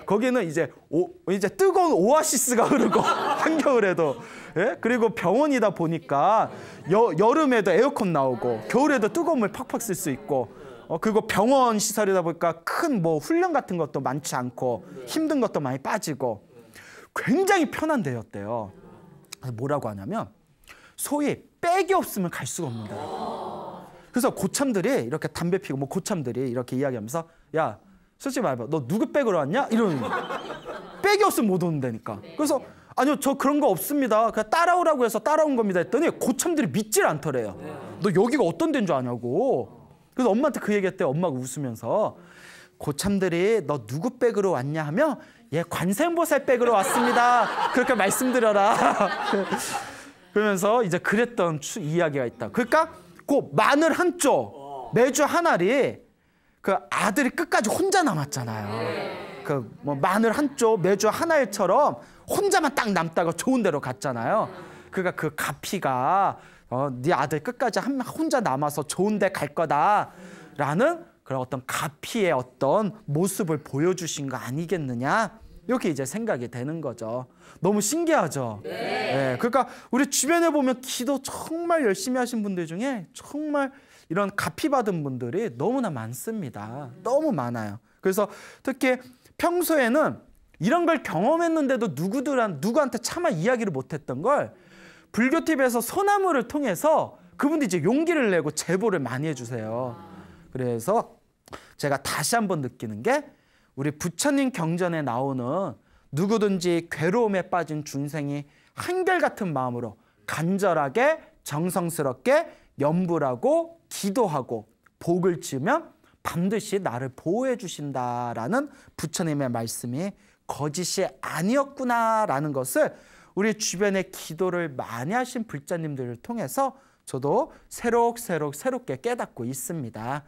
거기는 이제 오, 이제 뜨거운 오아시스가 (laughs) 흐르고 한겨울에도 예? 그리고 병원이다 보니까 여, 여름에도 에어컨 나오고 겨울에도 뜨거운 물 팍팍 쓸 수 있고 어, 그리고 병원 시설이다 보니까 큰 뭐 훈련 같은 것도 많지 않고 힘든 것도 많이 빠지고 굉장히 편한 데였대요. 뭐라고 하냐면 소위 백이 없으면 갈 수가 없는 데요. 그래서 고참들이 이렇게 담배 피고 뭐 고참들이 이렇게 이야기하면서 야 솔직히 말해봐 너 누구 백으로 왔냐 이러는 백이 없으면 못 오는다니까. 그래서 아니요 저 그런 거 없습니다. 그냥 따라오라고 해서 따라온 겁니다 했더니 고참들이 믿질 않더래요. 너 여기가 어떤 데인 줄 아냐고. 그래서 엄마한테 그 얘기했대 엄마가 웃으면서 고참들이 너 누구 백으로 왔냐 하면 예 관세음보살 백으로 왔습니다. 그렇게 말씀드려라. (laughs) 그러면서 이제 그랬던 추, 이야기가 있다. 그러니까 그 마늘 한쪽 매주 한 알이 그 아들이 끝까지 혼자 남았잖아요. 그 뭐 마늘 한쪽 매주 한 알처럼 혼자만 딱 남다가 좋은 데로 갔잖아요. 그러니까 그 가피가 어, 네 아들 끝까지 한 혼자 남아서 좋은 데 갈 거다라는 그런 어떤 가피의 어떤 모습을 보여주신 거 아니겠느냐? 이렇게 이제 생각이 되는 거죠. 너무 신기하죠. 네. 네. 그러니까 우리 주변에 보면 기도 정말 열심히 하신 분들 중에 정말 이런 가피 받은 분들이 너무나 많습니다. 너무 많아요. 그래서 특히 평소에는 이런 걸 경험했는데도 누구들한 누구한테 차마 이야기를 못했던 걸 불교 TV에서 소나무를 통해서 그분들이 이제 용기를 내고 제보를 많이 해주세요. 그래서 제가 다시 한번 느끼는 게 우리 부처님 경전에 나오는 누구든지 괴로움에 빠진 중생이 한결같은 마음으로 간절하게 정성스럽게 염불하고 기도하고 복을 지으면 반드시 나를 보호해 주신다라는 부처님의 말씀이 거짓이 아니었구나라는 것을 우리 주변에 기도를 많이 하신 불자님들을 통해서 저도 새록새록 새롭게 깨닫고 있습니다.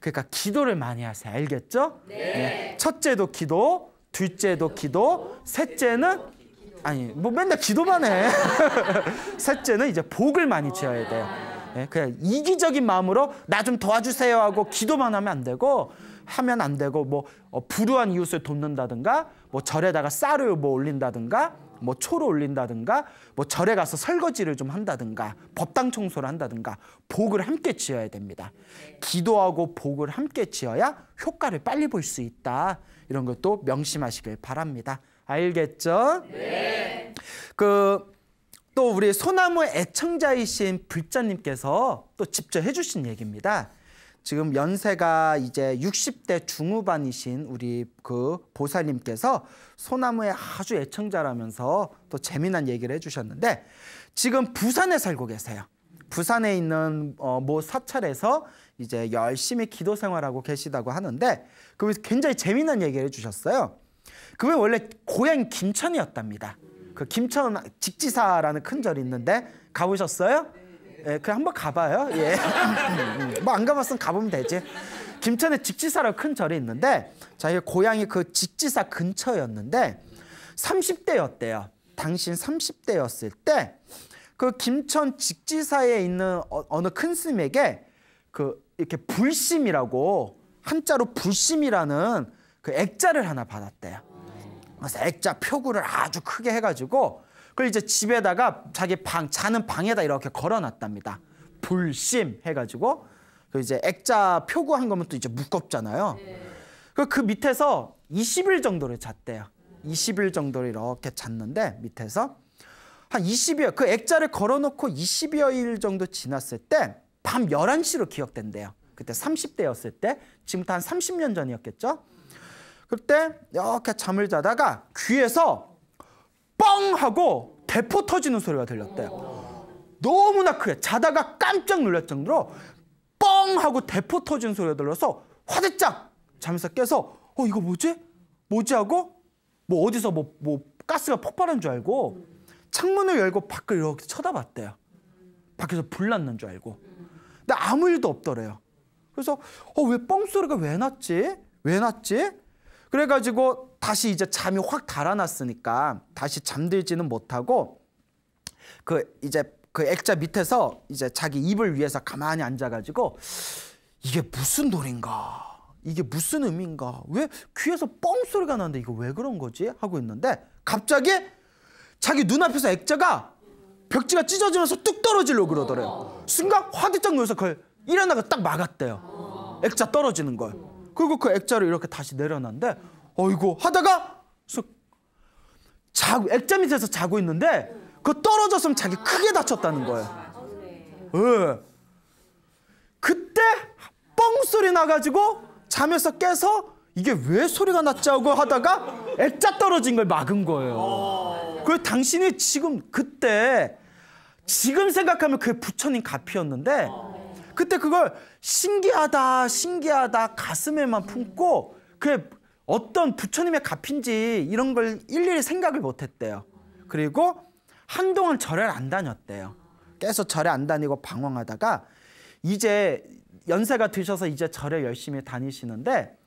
그러니까 기도를 많이 하세요. 알겠죠? 네. 네. 첫째도 기도, 둘째도 기도, 셋째는 아니 뭐 맨날 기도만 해. (laughs) 셋째는 이제 복을 많이 지어야 돼요. 네, 그냥 이기적인 마음으로 나 좀 도와주세요 하고 기도만 하면 안 되고 하면 안 되고 뭐 어, 불우한 이웃을 돕는다든가 뭐 절에다가 쌀을 뭐 올린다든가 뭐 초를 올린다든가 뭐 절에 가서 설거지를 좀 한다든가 법당 청소를 한다든가 복을 함께 지어야 됩니다. 기도하고 복을 함께 지어야 효과를 빨리 볼 수 있다. 이런 것도 명심하시길 바랍니다. 알겠죠? 네. 그 또 우리 소나무 애청자이신 불자님께서 또 직접 해주신 얘기입니다. 지금 연세가 이제 60대 중후반이신 우리 그 보살님께서 소나무의 아주 애청자라면서 또 재미난 얘기를 해주셨는데 지금 부산에 살고 계세요. 부산에 있는 어, 모 사찰에서 이제 열심히 기도 생활하고 계시다고 하는데 그 굉장히 재미난 얘기를 해주셨어요. 그분 원래 고향 김천이었답니다. 그 김천 직지사라는 큰 절이 있는데 가보셨어요? 예, 그냥 한번 가봐요. 예. (laughs) 뭐 안 가봤으면 가보면 되지. 김천에 직지사라고 큰 절이 있는데 자기 고향이 그 직지사 근처였는데 30대였대요. 당신 30대였을 때 그 김천 직지사에 있는 어, 느큰 스님에게 그 이렇게 불심이라고 한자로 불심이라는 그 액자를 하나 받았대요. 그래서 액자 표구를 아주 크게 해가지고 그걸 이제 집에다가 자기 방 자는 방에다 이렇게 걸어놨답니다. 불심 해가지고 그 이제 액자 표구한 거면 또 이제 무겁잖아요. 그, 그 밑에서 20일 정도를 잤대요. 20일 정도를 이렇게 잤는데 밑에서 한 20여 그 액자를 걸어놓고 20여일 정도 지났을 때 밤 11시로 기억된대요. 그때 30대였을 때 지금부터 한 30년 전이었겠죠. 그때 이렇게 잠을 자다가 귀에서 뻥 하고 대포 터지는 소리가 들렸대요. 너무나 크게 자다가 깜짝 놀랄 정도로 뻥 하고 대포 터지는 소리가 들려서 화들짝 잠에서 깨서 어 이거 뭐지? 뭐지 하고 뭐 어디서 뭐, 뭐 가스가 폭발한 줄 알고 창문을 열고 밖을 이렇게 쳐다봤대요. 밖에서 불 났는 줄 알고. 근데 아무 일도 없더래요. 그래서 어 왜 뻥 소리가 왜 났지? 왜 났지? 그래가지고 다시 이제 잠이 확 달아났으니까 다시 잠들지는 못하고 그 이제 그 액자 밑에서 이제 자기 입을 위해서 가만히 앉아가지고 이게 무슨 노래인가? 이게 무슨 의미인가? 왜 귀에서 뻥 소리가 나는데 이거 왜 그런 거지? 하고 있는데 갑자기 자기 눈앞에서 액자가 벽지가 찢어지면서 뚝 떨어지려고 그러더래요. 순간 화들짝 놀라서 그걸 일어나가 딱 막았대요. 액자 떨어지는 걸 그리고 그 액자를 이렇게 다시 내려놨는데 어이구 하다가 자고 액자 밑에서 자고 있는데 그 떨어졌으면 자기 크게 다쳤다는 거예요. 예. 그때 뻥 소리 나가지고 잠에서 깨서 이게 왜 소리가 났지 하고 하다가 액자 떨어진 걸 막은 거예요. 그 당신이 지금 그때 지금 생각하면 그게 부처님 가피였는데 그때 그걸 신기하다 신기하다 가슴에만 품고 그게 어떤 부처님의 값인지 이런 걸 일일이 생각을 못 했대요. 그리고 한동안 절을 안 다녔대요. 계속 절에 안 다니고 방황하다가 이제 연세가 드셔서 이제 절에 열심히 다니시는데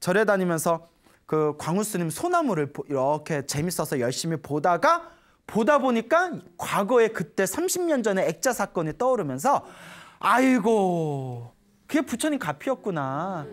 절에 다니면서 그 광우 스님 소나무를 이렇게 재밌어서 열심히 보다가 보다 보니까 과거에 그때 30년 전에 액자 사건이 떠오르면서 아이고 그게 부처님 값이었구나.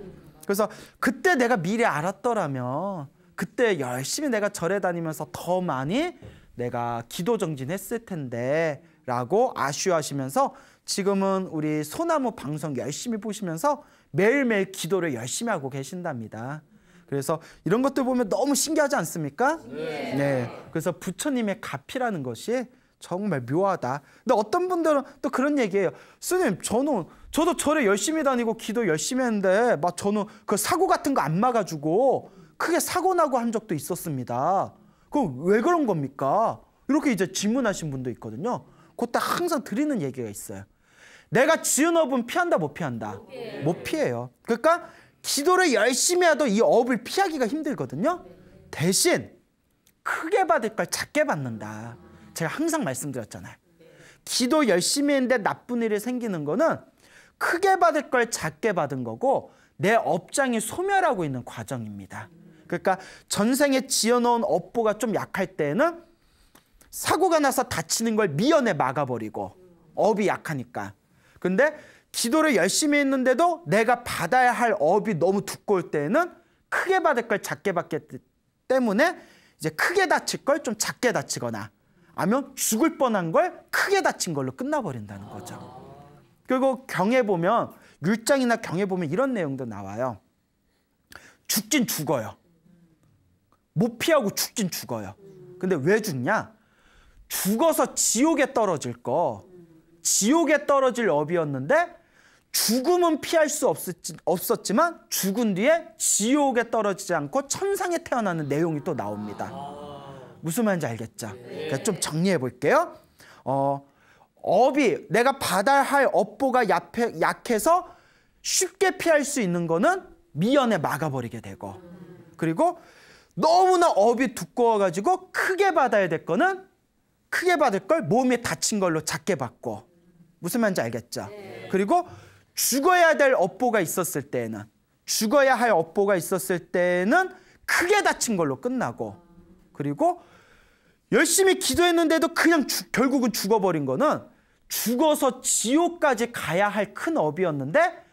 그래서 그때 내가 미리 알았더라면 그때 열심히 내가 절에 다니면서 더 많이 내가 기도 정진했을 텐데 라고 아쉬워하시면서 지금은 우리 소나무 방송 열심히 보시면서 매일매일 기도를 열심히 하고 계신답니다. 그래서 이런 것들 보면 너무 신기하지 않습니까? 네. 네. 그래서 부처님의 가피라는 것이 정말 묘하다. 근데 어떤 분들은 또 그런 얘기예요. 스님, 저는 저도 절에 열심히 다니고 기도 열심히 했는데 막 저는 그 사고 같은 거 안 막아주고 크게 사고 나고 한 적도 있었습니다. 그럼 왜 그런 겁니까? 이렇게 이제 질문하신 분도 있거든요. 그때 항상 드리는 얘기가 있어요. 내가 지은 업은 피한다 못 피한다? 못 피해요. 그러니까 기도를 열심히 해도 이 업을 피하기가 힘들거든요. 대신 크게 받을 걸 작게 받는다. 제가 항상 말씀드렸잖아요. 기도 열심히 했는데 나쁜 일이 생기는 거는 크게 받을 걸 작게 받은 거고 내 업장이 소멸하고 있는 과정입니다. 그러니까 전생에 지어놓은 업보가 좀 약할 때는 사고가 나서 다치는 걸 미연에 막아버리고 업이 약하니까. 근데 기도를 열심히 했는데도 내가 받아야 할 업이 너무 두꺼울 때는 크게 받을 걸 작게 받기 때문에 이제 크게 다칠 걸 좀 작게 다치거나 아니면 죽을 뻔한 걸 크게 다친 걸로 끝나버린다는 거죠. 그리고 경에 보면 율장이나 경에 보면 이런 내용도 나와요. 죽진 죽어요. 못 피하고 죽진 죽어요. 근데 왜 죽냐? 죽어서 지옥에 떨어질 거, 지옥에 떨어질 업이었는데 죽음은 피할 수 없었지, 만 죽은 뒤에 지옥에 떨어지지 않고 천상에 태어나는 내용이 또 나옵니다. 무슨 말인지 알겠죠? 그러니까 좀 정리해 볼게요. 어, 업이 내가 받아야 할 업보가 약해, 약해서 쉽게 피할 수 있는 거는 미연에 막아버리게 되고 그리고 너무나 업이 두꺼워가지고 크게 받아야 될 거는 크게 받을 걸 몸에 다친 걸로 작게 받고 무슨 말인지 알겠죠? 그리고 죽어야 될 업보가 있었을 때는 죽어야 할 업보가 있었을 때는 크게 다친 걸로 끝나고 그리고 열심히 기도했는데도 그냥 주, 결국은 죽어버린 거는 죽어서 지옥까지 가야 할 큰 업이었는데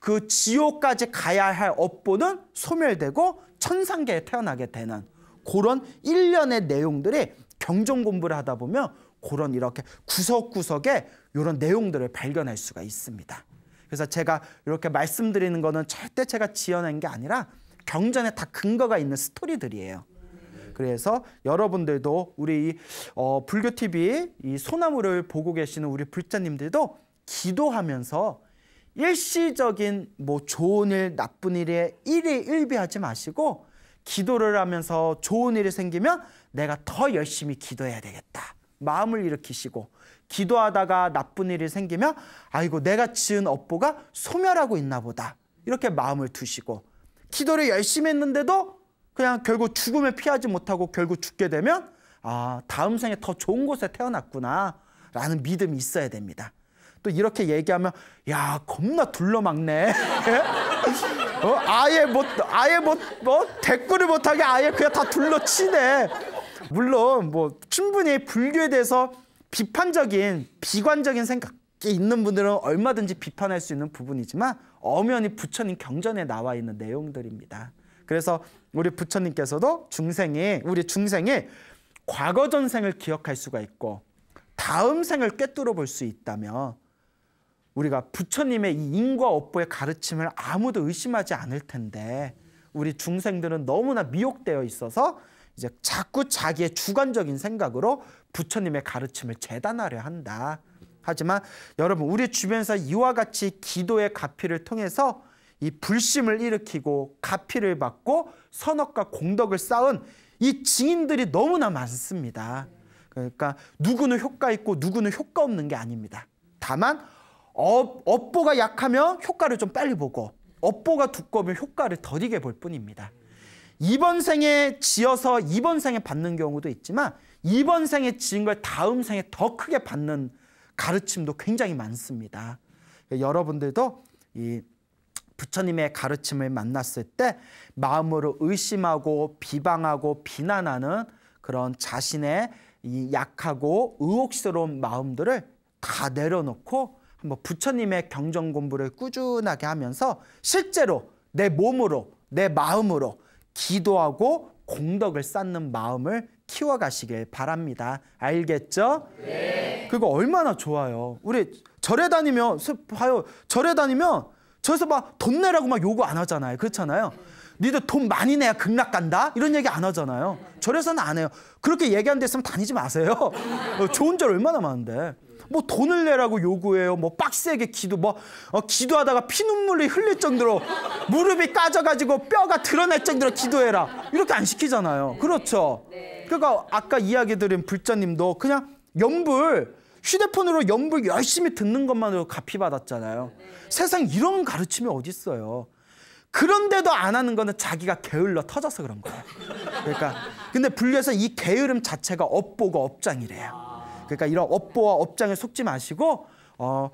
그 지옥까지 가야 할 업보는 소멸되고 천상계에 태어나게 되는 그런 일련의 내용들이 경전 공부를 하다 보면 그런 이렇게 구석구석에 이런 내용들을 발견할 수가 있습니다. 그래서 제가 이렇게 말씀드리는 거는 절대 제가 지어낸 게 아니라 경전에 다 근거가 있는 스토리들이에요. 그래서 여러분들도 우리 어, 불교 TV 이 소나무를 보고 계시는 우리 불자님들도 기도하면서 일시적인 뭐 좋은 일, 나쁜 일에 일희일비하지 마시고 기도를 하면서 좋은 일이 생기면 내가 더 열심히 기도해야 되겠다. 마음을 일으키시고 기도하다가 나쁜 일이 생기면 아이고 내가 지은 업보가 소멸하고 있나 보다. 이렇게 마음을 두시고 기도를 열심히 했는데도 그냥 결국 죽음을 피하지 못하고 결국 죽게 되면 아, 다음 생에 더 좋은 곳에 태어났구나. 라는 믿음이 있어야 됩니다. 또 이렇게 얘기하면 야 겁나 둘러막네. (laughs) 어? 아예 못 아예 못 뭐 댓글을 못하게 아예 그냥 다 둘러치네. 물론 뭐 충분히 불교에 대해서 비판적인 비관적인 생각이 있는 분들은 얼마든지 비판할 수 있는 부분이지만 엄연히 부처님 경전에 나와 있는 내용들입니다. 그래서 우리 부처님께서도 중생이 우리 중생이 과거 전생을 기억할 수가 있고 다음 생을 꿰뚫어 볼 수 있다면 우리가 부처님의 이 인과 업보의 가르침을 아무도 의심하지 않을 텐데 우리 중생들은 너무나 미혹되어 있어서 이제 자꾸 자기의 주관적인 생각으로 부처님의 가르침을 재단하려 한다. 하지만 여러분 우리 주변에서 이와 같이 기도의 가피를 통해서 이 불심을 일으키고 가피를 받고 선업과 공덕을 쌓은 이 증인들이 너무나 많습니다. 그러니까 누구는 효과 있고 누구는 효과 없는 게 아닙니다. 다만 업, 업보가 약하면 효과를 좀 빨리 보고 업보가 두꺼우면 효과를 더디게 볼 뿐입니다. 이번 생에 지어서 이번 생에 받는 경우도 있지만 이번 생에 지은 걸 다음 생에 더 크게 받는 가르침도 굉장히 많습니다. 여러분들도 이 부처님의 가르침을 만났을 때 마음으로 의심하고 비방하고 비난하는 그런 자신의 이 약하고 의혹스러운 마음들을 다 내려놓고 한번 부처님의 경전 공부를 꾸준하게 하면서 실제로 내 몸으로 내 마음으로 기도하고 공덕을 쌓는 마음을 키워가시길 바랍니다. 알겠죠? 네. 그거 얼마나 좋아요. 우리 절에 다니면 봐요. 절에 다니면 저에서 막 돈 내라고 막 요구 안 하잖아요. 그렇잖아요. 니들 돈 많이 내야 극락 간다? 이런 얘기 안 하잖아요. 절에서는 안 해요. 그렇게 얘기한 데 있으면 다니지 마세요. (laughs) 어, 좋은 절 얼마나 많은데. 뭐 돈을 내라고 요구해요. 뭐 빡세게 기도 뭐 어, 기도하다가 피눈물이 흘릴 정도로 무릎이 까져가지고 뼈가 드러날 정도로 기도해라. 이렇게 안 시키잖아요. 그렇죠. 그러니까 아까 이야기 드린 불자님도 그냥 연불 휴대폰으로 연불 열심히 듣는 것만으로 갚이 받았잖아요. 세상 이런 가르침이 어디 있어요. 그런데도 안 하는 거는 자기가 게을러 터져서 그런 거예요. 그러니까 근데 불교에서 이 게으름 자체가 업보고 업장이래요. 그러니까 이런 업보와 업장에 속지 마시고 어,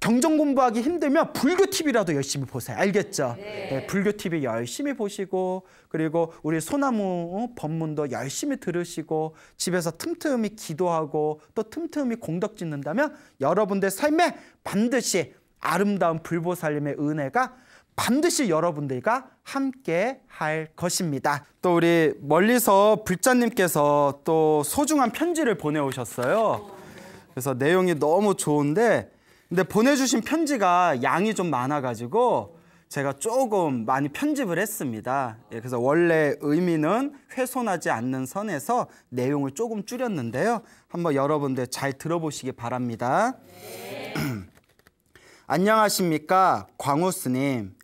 경정 공부하기 힘들면 불교 TV라도 열심히 보세요. 알겠죠? 네. 네, 불교 TV 열심히 보시고 그리고 우리 소나무 법문도 열심히 들으시고 집에서 틈틈이 기도하고 또 틈틈이 공덕 짓는다면 여러분들 삶에 반드시 아름다운 불보살님의 은혜가 반드시 여러분들과 함께 할 것입니다. 또 우리 멀리서 불자님께서 또 소중한 편지를 보내오셨어요. 그래서 내용이 너무 좋은데 근데 보내주신 편지가 양이 좀 많아가지고 제가 조금 많이 편집을 했습니다. 예, 그래서 원래 의미는 훼손하지 않는 선에서 내용을 조금 줄였는데요. 한번 여러분들 잘 들어보시기 바랍니다. 네. (clears throat) 안녕하십니까 광우 스님.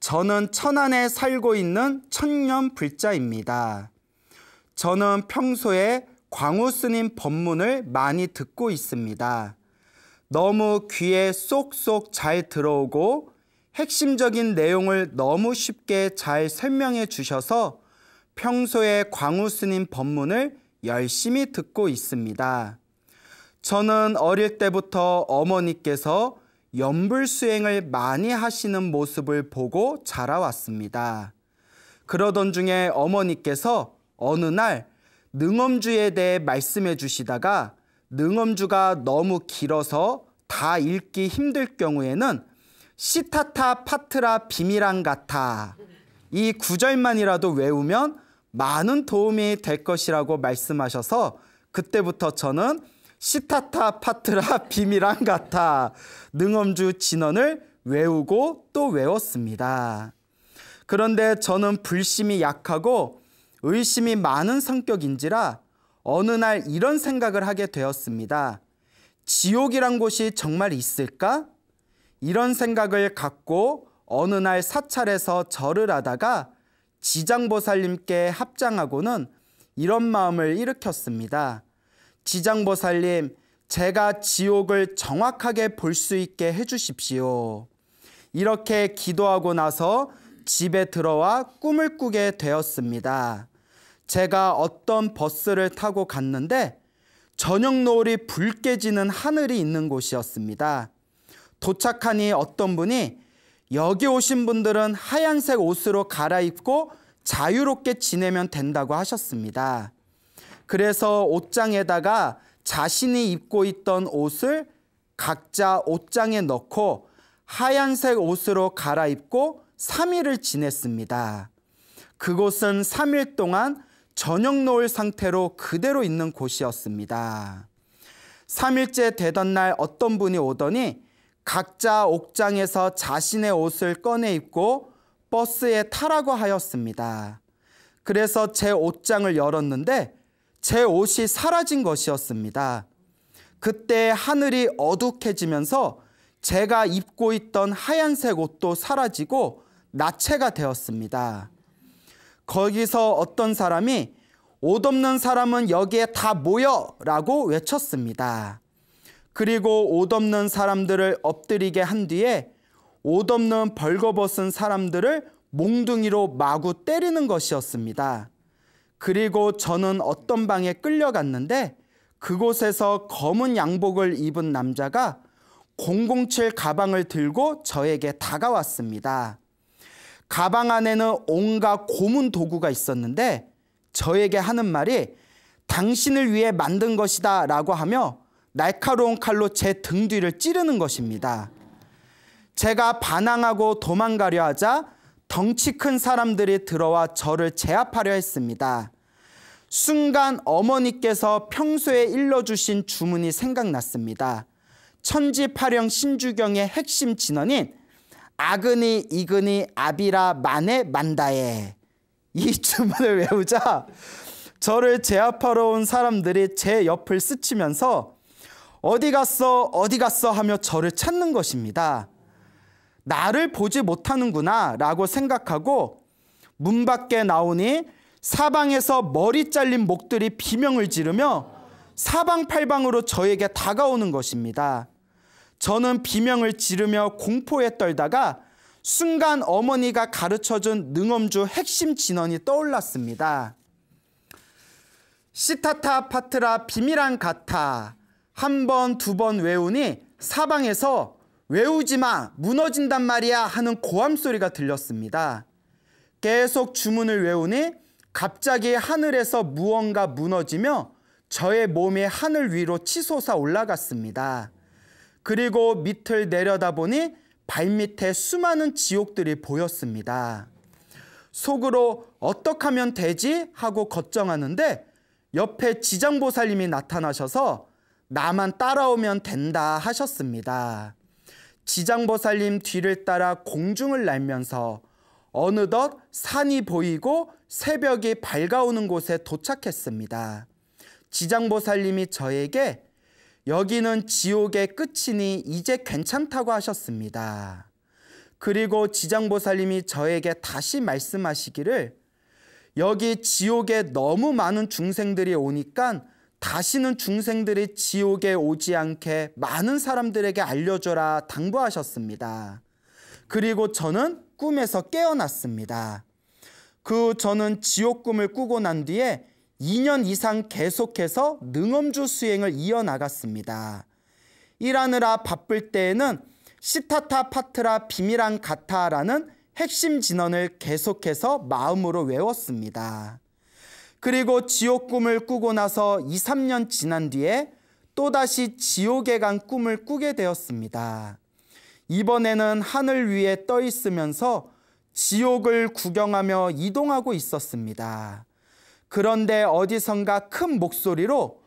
저는 천안에 살고 있는 천년 불자입니다. 저는 평소에 광우 스님 법문을 많이 듣고 있습니다. 너무 귀에 쏙쏙 잘 들어오고 핵심적인 내용을 너무 쉽게 잘 설명해 주셔서 평소에 광우 스님 법문을 열심히 듣고 있습니다. 저는 어릴 때부터 어머니께서 연불 수행을 많이 하시는 모습을 보고 자라왔습니다. 그러던 중에 어머니께서 어느 날 능엄주에 대해 말씀해 주시다가 능엄주가 너무 길어서 다 읽기 힘들 경우에는 시타타 파트라 비밀한 가타 이 구절만이라도 외우면 많은 도움이 될 것이라고 말씀하셔서 그때부터 저는 시타타 파트라 (laughs) 비밀한 가타 능엄주 진언을 외우고 또 외웠습니다. 그런데 저는 불심이 약하고 의심이 많은 성격인지라 어느 날 이런 생각을 하게 되었습니다. 지옥이란 곳이 정말 있을까? 이런 생각을 갖고 어느 날 사찰에서 절을 하다가 지장보살님께 합장하고는 이런 마음을 일으켰습니다. 지장보살님, 제가 지옥을 정확하게 볼 수 있게 해주십시오. 이렇게 기도하고 나서 집에 들어와 꿈을 꾸게 되었습니다. 제가 어떤 버스를 타고 갔는데 저녁 노을이 붉게 지는 하늘이 있는 곳이었습니다. 도착하니 어떤 분이 여기 오신 분들은 하얀색 옷으로 갈아입고 자유롭게 지내면 된다고 하셨습니다. 그래서 옷장에다가 자신이 입고 있던 옷을 각자 옷장에 넣고 하얀색 옷으로 갈아입고 3일을 지냈습니다. 그곳은 3일 동안 저녁 노을 상태로 그대로 있는 곳이었습니다. 3일째 되던 날 어떤 분이 오더니 각자 옥장에서 자신의 옷을 꺼내 입고 버스에 타라고 하였습니다. 그래서 제 옷장을 열었는데 제 옷이 사라진 것이었습니다. 그때 하늘이 어둑해지면서 제가 입고 있던 하얀색 옷도 사라지고 나체가 되었습니다. 거기서 어떤 사람이 옷 없는 사람은 여기에 다 모여 라고 외쳤습니다. 그리고 옷 없는 사람들을 엎드리게 한 뒤에 옷 없는 벌거벗은 사람들을 몽둥이로 마구 때리는 것이었습니다. 그리고 저는 어떤 방에 끌려갔는데 그곳에서 검은 양복을 입은 남자가 007 가방을 들고 저에게 다가왔습니다. 가방 안에는 온갖 고문 도구가 있었는데 저에게 하는 말이 당신을 위해 만든 것이다 라고 하며 날카로운 칼로 제 등 뒤를 찌르는 것입니다. 제가 반항하고 도망가려 하자 덩치 큰 사람들이 들어와 저를 제압하려 했습니다. 순간 어머니께서 평소에 일러주신 주문이 생각났습니다. 천지파령 신주경의 핵심 진원인 아그니 이그니 아비라 만에 만다에 이 주문을 외우자 저를 제압하러 온 사람들이 제 옆을 스치면서 어디 갔어 어디 갔어 하며 저를 찾는 것입니다. 나를 보지 못하는구나 라고 생각하고 문 밖에 나오니 사방에서 머리 잘린 목들이 비명을 지르며 사방팔방으로 저에게 다가오는 것입니다. 저는 비명을 지르며 공포에 떨다가 순간 어머니가 가르쳐준 능엄주 핵심 진원이 떠올랐습니다. 시타타 파트라 비밀한 가타 한 번, 두 번 외우니 사방에서 외우지 마, 무너진단 말이야 하는 고함 소리가 들렸습니다. 계속 주문을 외우니 갑자기 하늘에서 무언가 무너지며 저의 몸이 하늘 위로 치솟아 올라갔습니다. 그리고 밑을 내려다보니 발밑에 수많은 지옥들이 보였습니다. 속으로 어떻게 하면 되지? 하고 걱정하는데 옆에 지장보살님이 나타나셔서 나만 따라오면 된다 하셨습니다. 지장보살님 뒤를 따라 공중을 날면서 어느덧 산이 보이고 새벽이 밝아오는 곳에 도착했습니다. 지장보살님이 저에게 여기는 지옥의 끝이니 이제 괜찮다고 하셨습니다. 그리고 지장보살님이 저에게 다시 말씀하시기를 여기 지옥에 너무 많은 중생들이 오니까 다시는 중생들이 지옥에 오지 않게 많은 사람들에게 알려줘라 당부하셨습니다. 그리고 저는 꿈에서 깨어났습니다. 그 저는 지옥 꿈을 꾸고 난 뒤에 2년 이상 계속해서 능엄주 수행을 이어나갔습니다. 일하느라 바쁠 때에는 시타타 파트라 비밀한 가타라는 핵심 진언을 계속해서 마음으로 외웠습니다. 그리고 지옥 꿈을 꾸고 나서 2, 3년 지난 뒤에 또다시 지옥에 간 꿈을 꾸게 되었습니다. 이번에는 하늘 위에 떠 있으면서 지옥을 구경하며 이동하고 있었습니다. 그런데 어디선가 큰 목소리로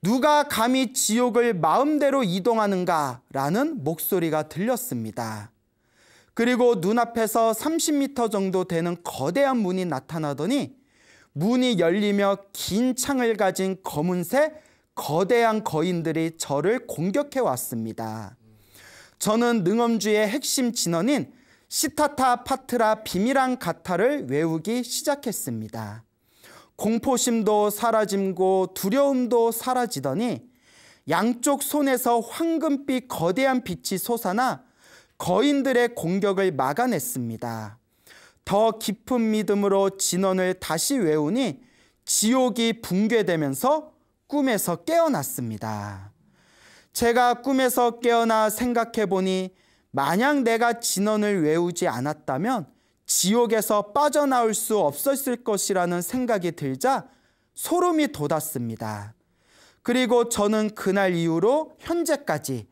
누가 감히 지옥을 마음대로 이동하는가? 라는 목소리가 들렸습니다. 그리고 눈앞에서 30m 정도 되는 거대한 문이 나타나더니 문이 열리며 긴 창을 가진 검은색 거대한 거인들이 저를 공격해 왔습니다. 저는 능엄주의 핵심 진원인 시타타 파트라 비밀한 가타를 외우기 시작했습니다. 공포심도 사라짐고 두려움도 사라지더니 양쪽 손에서 황금빛 거대한 빛이 솟아나 거인들의 공격을 막아냈습니다. 더 깊은 믿음으로 진언을 다시 외우니 지옥이 붕괴되면서 꿈에서 깨어났습니다. 제가 꿈에서 깨어나 생각해 보니 만약 내가 진언을 외우지 않았다면 지옥에서 빠져나올 수 없었을 것이라는 생각이 들자 소름이 돋았습니다. 그리고 저는 그날 이후로 현재까지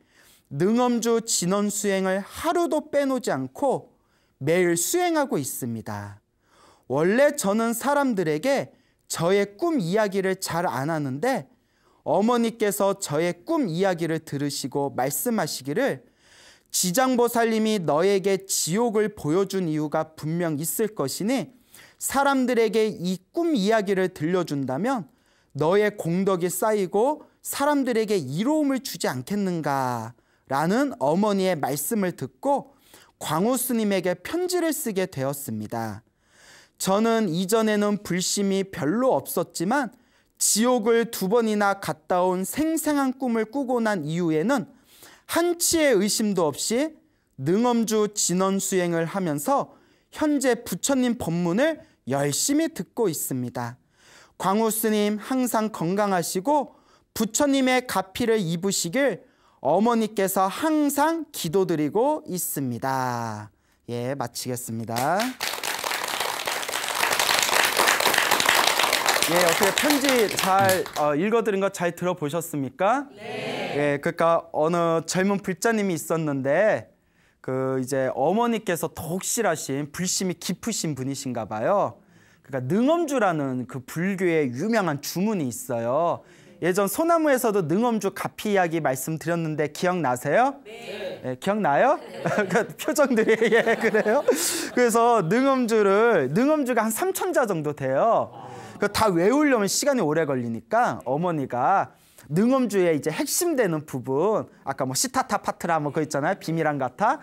능엄주 진원 수행을 하루도 빼놓지 않고 매일 수행하고 있습니다. 원래 저는 사람들에게 저의 꿈 이야기를 잘 안 하는데 어머니께서 저의 꿈 이야기를 들으시고 말씀하시기를 지장보살님이 너에게 지옥을 보여준 이유가 분명 있을 것이니 사람들에게 이 꿈 이야기를 들려준다면 너의 공덕이 쌓이고 사람들에게 이로움을 주지 않겠는가? 라는 어머니의 말씀을 듣고 광우 스님에게 편지를 쓰게 되었습니다. 저는 이전에는 불심이 별로 없었지만 지옥을 두 번이나 갔다 온 생생한 꿈을 꾸고 난 이후에는 한치의 의심도 없이 능엄주 진원 수행을 하면서 현재 부처님 법문을 열심히 듣고 있습니다. 광우 스님 항상 건강하시고 부처님의 가피를 입으시길 어머니께서 항상 기도드리고 있습니다. 예, 마치겠습니다. 예, 어떻게 편지 잘 어, 읽어드린 거잘 들어보셨습니까? 네. 예, 그러니까 어느 젊은 불자님이 있었는데 그 이제 어머니께서 더 확실하신 불심이 깊으신 분이신가 봐요. 그러니까 능엄주라는 그 불교의 유명한 주문이 있어요. 예전 소나무에서도 능엄주 가피 이야기 말씀드렸는데 기억나세요? 네. 예, 기억나요? (laughs) 그 표정들이 예, 그래요. 그래서 능엄주를 능엄주가 한 3천 자 정도 돼요. 다 외우려면 시간이 오래 걸리니까 어머니가 능엄주의 이제 핵심되는 부분. 아까 뭐 시타타 파트라 뭐 그거 있잖아요. 비밀한 같아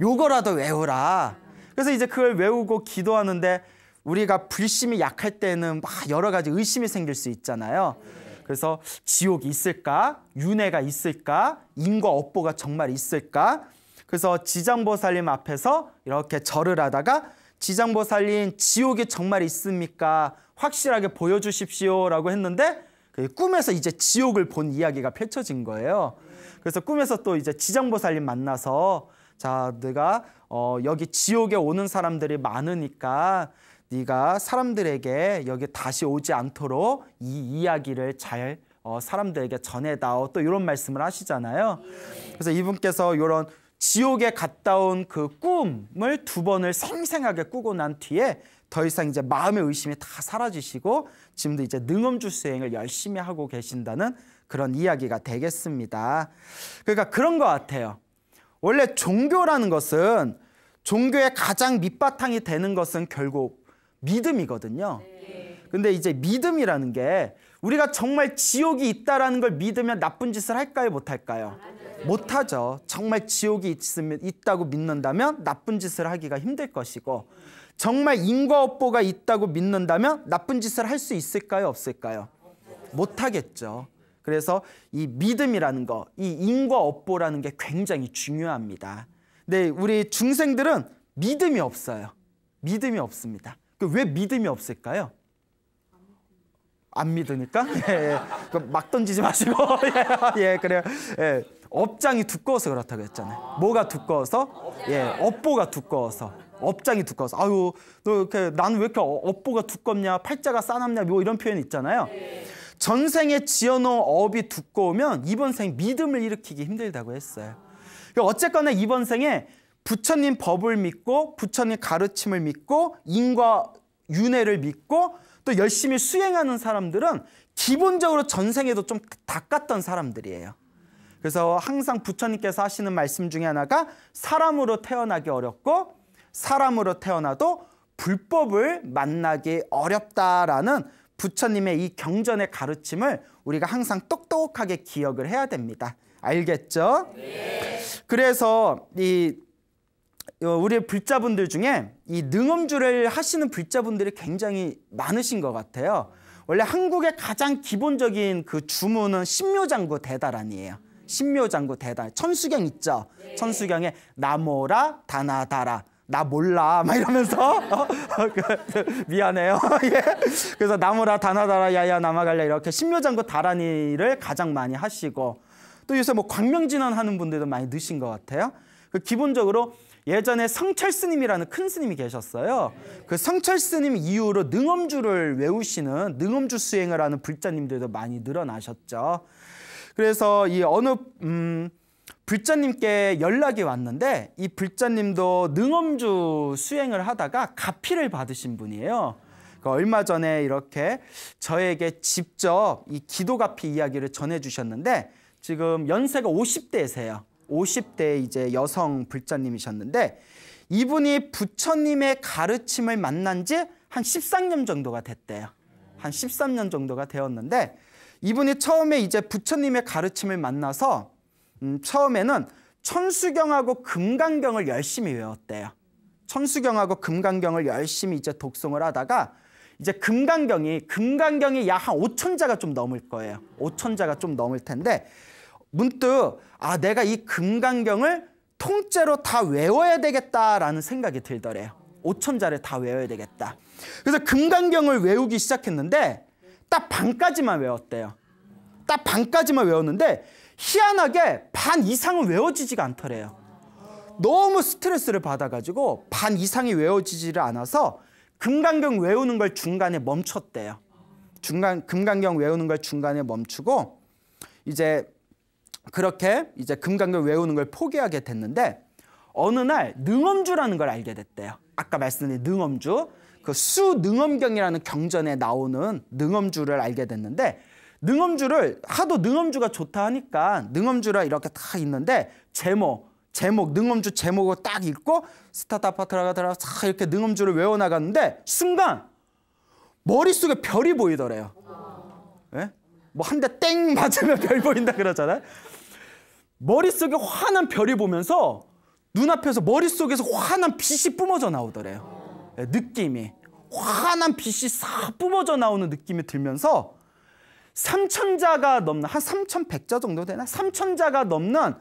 요거라도 외우라. 그래서 이제 그걸 외우고 기도하는데 우리가 불심이 약할 때는 막 여러 가지 의심이 생길 수 있잖아요. 그래서 지옥이 있을까? 윤회가 있을까? 인과 업보가 정말 있을까? 그래서 지장보살님 앞에서 이렇게 절을 하다가 지장보살님 지옥이 정말 있습니까? 확실하게 보여주십시오라고 했는데 그 꿈에서 이제 지옥을 본 이야기가 펼쳐진 거예요. 그래서 꿈에서 또 이제 지장보살님 만나서 자 네가 어, 여기 지옥에 오는 사람들이 많으니까 네가 사람들에게 여기 다시 오지 않도록 이 이야기를 잘 어, 사람들에게 전해다오 또 이런 말씀을 하시잖아요. 그래서 이분께서 이런 지옥에 갔다 온 그 꿈을 두 번을 생생하게 꾸고 난 뒤에 더 이상 이제 마음의 의심이 다 사라지시고 지금도 이제 능엄주 수행을 열심히 하고 계신다는 그런 이야기가 되겠습니다. 그러니까 그런 것 같아요. 원래 종교라는 것은 종교의 가장 밑바탕이 되는 것은 결국 믿음이거든요. 근데 이제 믿음이라는 게 우리가 정말 지옥이 있다라는 걸 믿으면 나쁜 짓을 할까요, 못 할까요? 못 하죠. 정말 지옥이 있으면 있다고 믿는다면 나쁜 짓을 하기가 힘들 것이고 정말 인과업보가 있다고 믿는다면 나쁜 짓을 할 수 있을까요? 없을까요? 못하겠죠. 그래서 이 믿음이라는 거, 이 인과업보라는 게 굉장히 중요합니다. 근데 우리 중생들은 믿음이 없어요. 믿음이 없습니다. 그왜 믿음이 없을까요? 안 믿으니까? (laughs) 예, 예. 그막 던지지 마시고. (laughs) 예, 예, 그래요. 예. 업장이 두꺼워서 그렇다고 했잖아요. 뭐가 두꺼워서? 예, 업보가 두꺼워서. 업장이 두꺼워서 아유 너 이렇게 나는 왜 이렇게 어, 업보가 두껍냐 팔자가 싸납냐 뭐 이런 표현 있잖아요. 전생에 지어놓은 업이 두꺼우면 이번 생 믿음을 일으키기 힘들다고 했어요. 그러니까 어쨌거나 이번 생에 부처님 법을 믿고 부처님 가르침을 믿고 인과 윤회를 믿고 또 열심히 수행하는 사람들은 기본적으로 전생에도 좀 닦았던 사람들이에요. 그래서 항상 부처님께서 하시는 말씀 중에 하나가 사람으로 태어나기 어렵고 사람으로 태어나도 불법을 만나기 어렵다라는 부처님의 이 경전의 가르침을 우리가 항상 똑똑하게 기억을 해야 됩니다. 알겠죠? 네. 그래서 이 우리 불자분들 중에 이 능엄주를 하시는 불자분들이 굉장히 많으신 것 같아요. 원래 한국의 가장 기본적인 그 주문은 신묘장구 대다란이에요. 신묘장구 대단. 천수경 있죠? 네. 천수경에 나모라 다나다라. 나 몰라. (laughs) 막 이러면서. (laughs) 미안해요. (laughs) 예. 그래서 나무라 다나다라 야야 남아갈래 이렇게 신묘장구 다란이를 가장 많이 하시고 또 요새 뭐 광명진원 하는 분들도 많이 넣으신 것 같아요. 그 기본적으로 예전에 성철 스님이라는 큰 스님이 계셨어요. 그 성철 스님 이후로 능엄주를 외우시는 능엄주 수행을 하는 불자님들도 많이 늘어나셨죠. 그래서 이 어느 음 불자님께 연락이 왔는데 이 불자님도 능엄주 수행을 하다가 가피를 받으신 분이에요. 그러니까 얼마 전에 이렇게 저에게 직접 이 기도가피 이야기를 전해주셨는데 지금 연세가 50대세요. 50대 이제 여성 불자님이셨는데 이분이 부처님의 가르침을 만난 지 한 13년 정도가 됐대요. 한 13년 정도가 되었는데 이분이 처음에 이제 부처님의 가르침을 만나서 음, 처음에는 천수경하고 금강경을 열심히 외웠대요. 천수경하고 금강경을 열심히 이제 독송을 하다가 이제 금강경이 금강경이 약 한 5천 자가 좀 넘을 거예요. 5천 자가 좀 넘을 텐데 문득 아 내가 이 금강경을 통째로 다 외워야 되겠다라는 생각이 들더래요. 5천 자를 다 외워야 되겠다. 그래서 금강경을 외우기 시작했는데 딱 반까지만 외웠대요. 딱 반까지만 외웠는데 희한하게 반 이상은 외워지지가 않더래요. 너무 스트레스를 받아가지고 반 이상이 외워지지를 않아서 금강경 외우는 걸 중간에 멈췄대요. 중간 금강경 외우는 걸 중간에 멈추고 이제 그렇게 이제 금강경 외우는 걸 포기하게 됐는데 어느 날 능엄주라는 걸 알게 됐대요. 아까 말씀드린 능엄주 그 수능엄경이라는 경전에 나오는 능엄주를 알게 됐는데 능엄주를 하도 능엄주가 좋다 하니까 능엄주라 이렇게 다 있는데 제목 제목 능엄주 제목을 딱 읽고 스타타파트라가다라 싹 이렇게 능엄주를 외워 나갔는데 순간 머릿속에 별이 보이더래요. 예? 뭐한 대 땡 맞으면 (laughs) 별 보인다 그러잖아요. 머릿속에 환한 별이 보면서 눈앞에서 머릿속에서 환한 빛이 뿜어져 나오더래요. 예, 느낌이 환한 빛이 싹 뿜어져 나오는 느낌이 들면서 3천자가 넘는 한 3,100자 정도 되나? 3천자가 넘는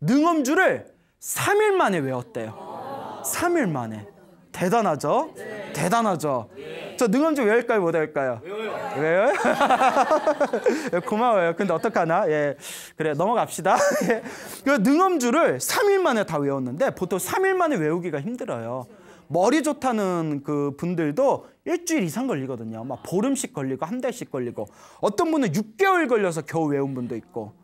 능엄주를 3일 만에 외웠대요. 3일 만에. 대단하죠? 네. 대단하죠? 네. 저 능엄주 외울까요? 못 외울까요? 외워요. 외워요? (laughs) 고마워요. 근데 어떡하나? 예. 그래, 넘어갑시다. (laughs) 예. 그 능엄주를 3일 만에 다 외웠는데 보통 3일 만에 외우기가 힘들어요. 머리 좋다는 그 분들도 일주일 이상 걸리거든요. 막 보름씩 걸리고 한 달씩 걸리고 어떤 분은 6개월 걸려서 겨우 외운 분도 있고.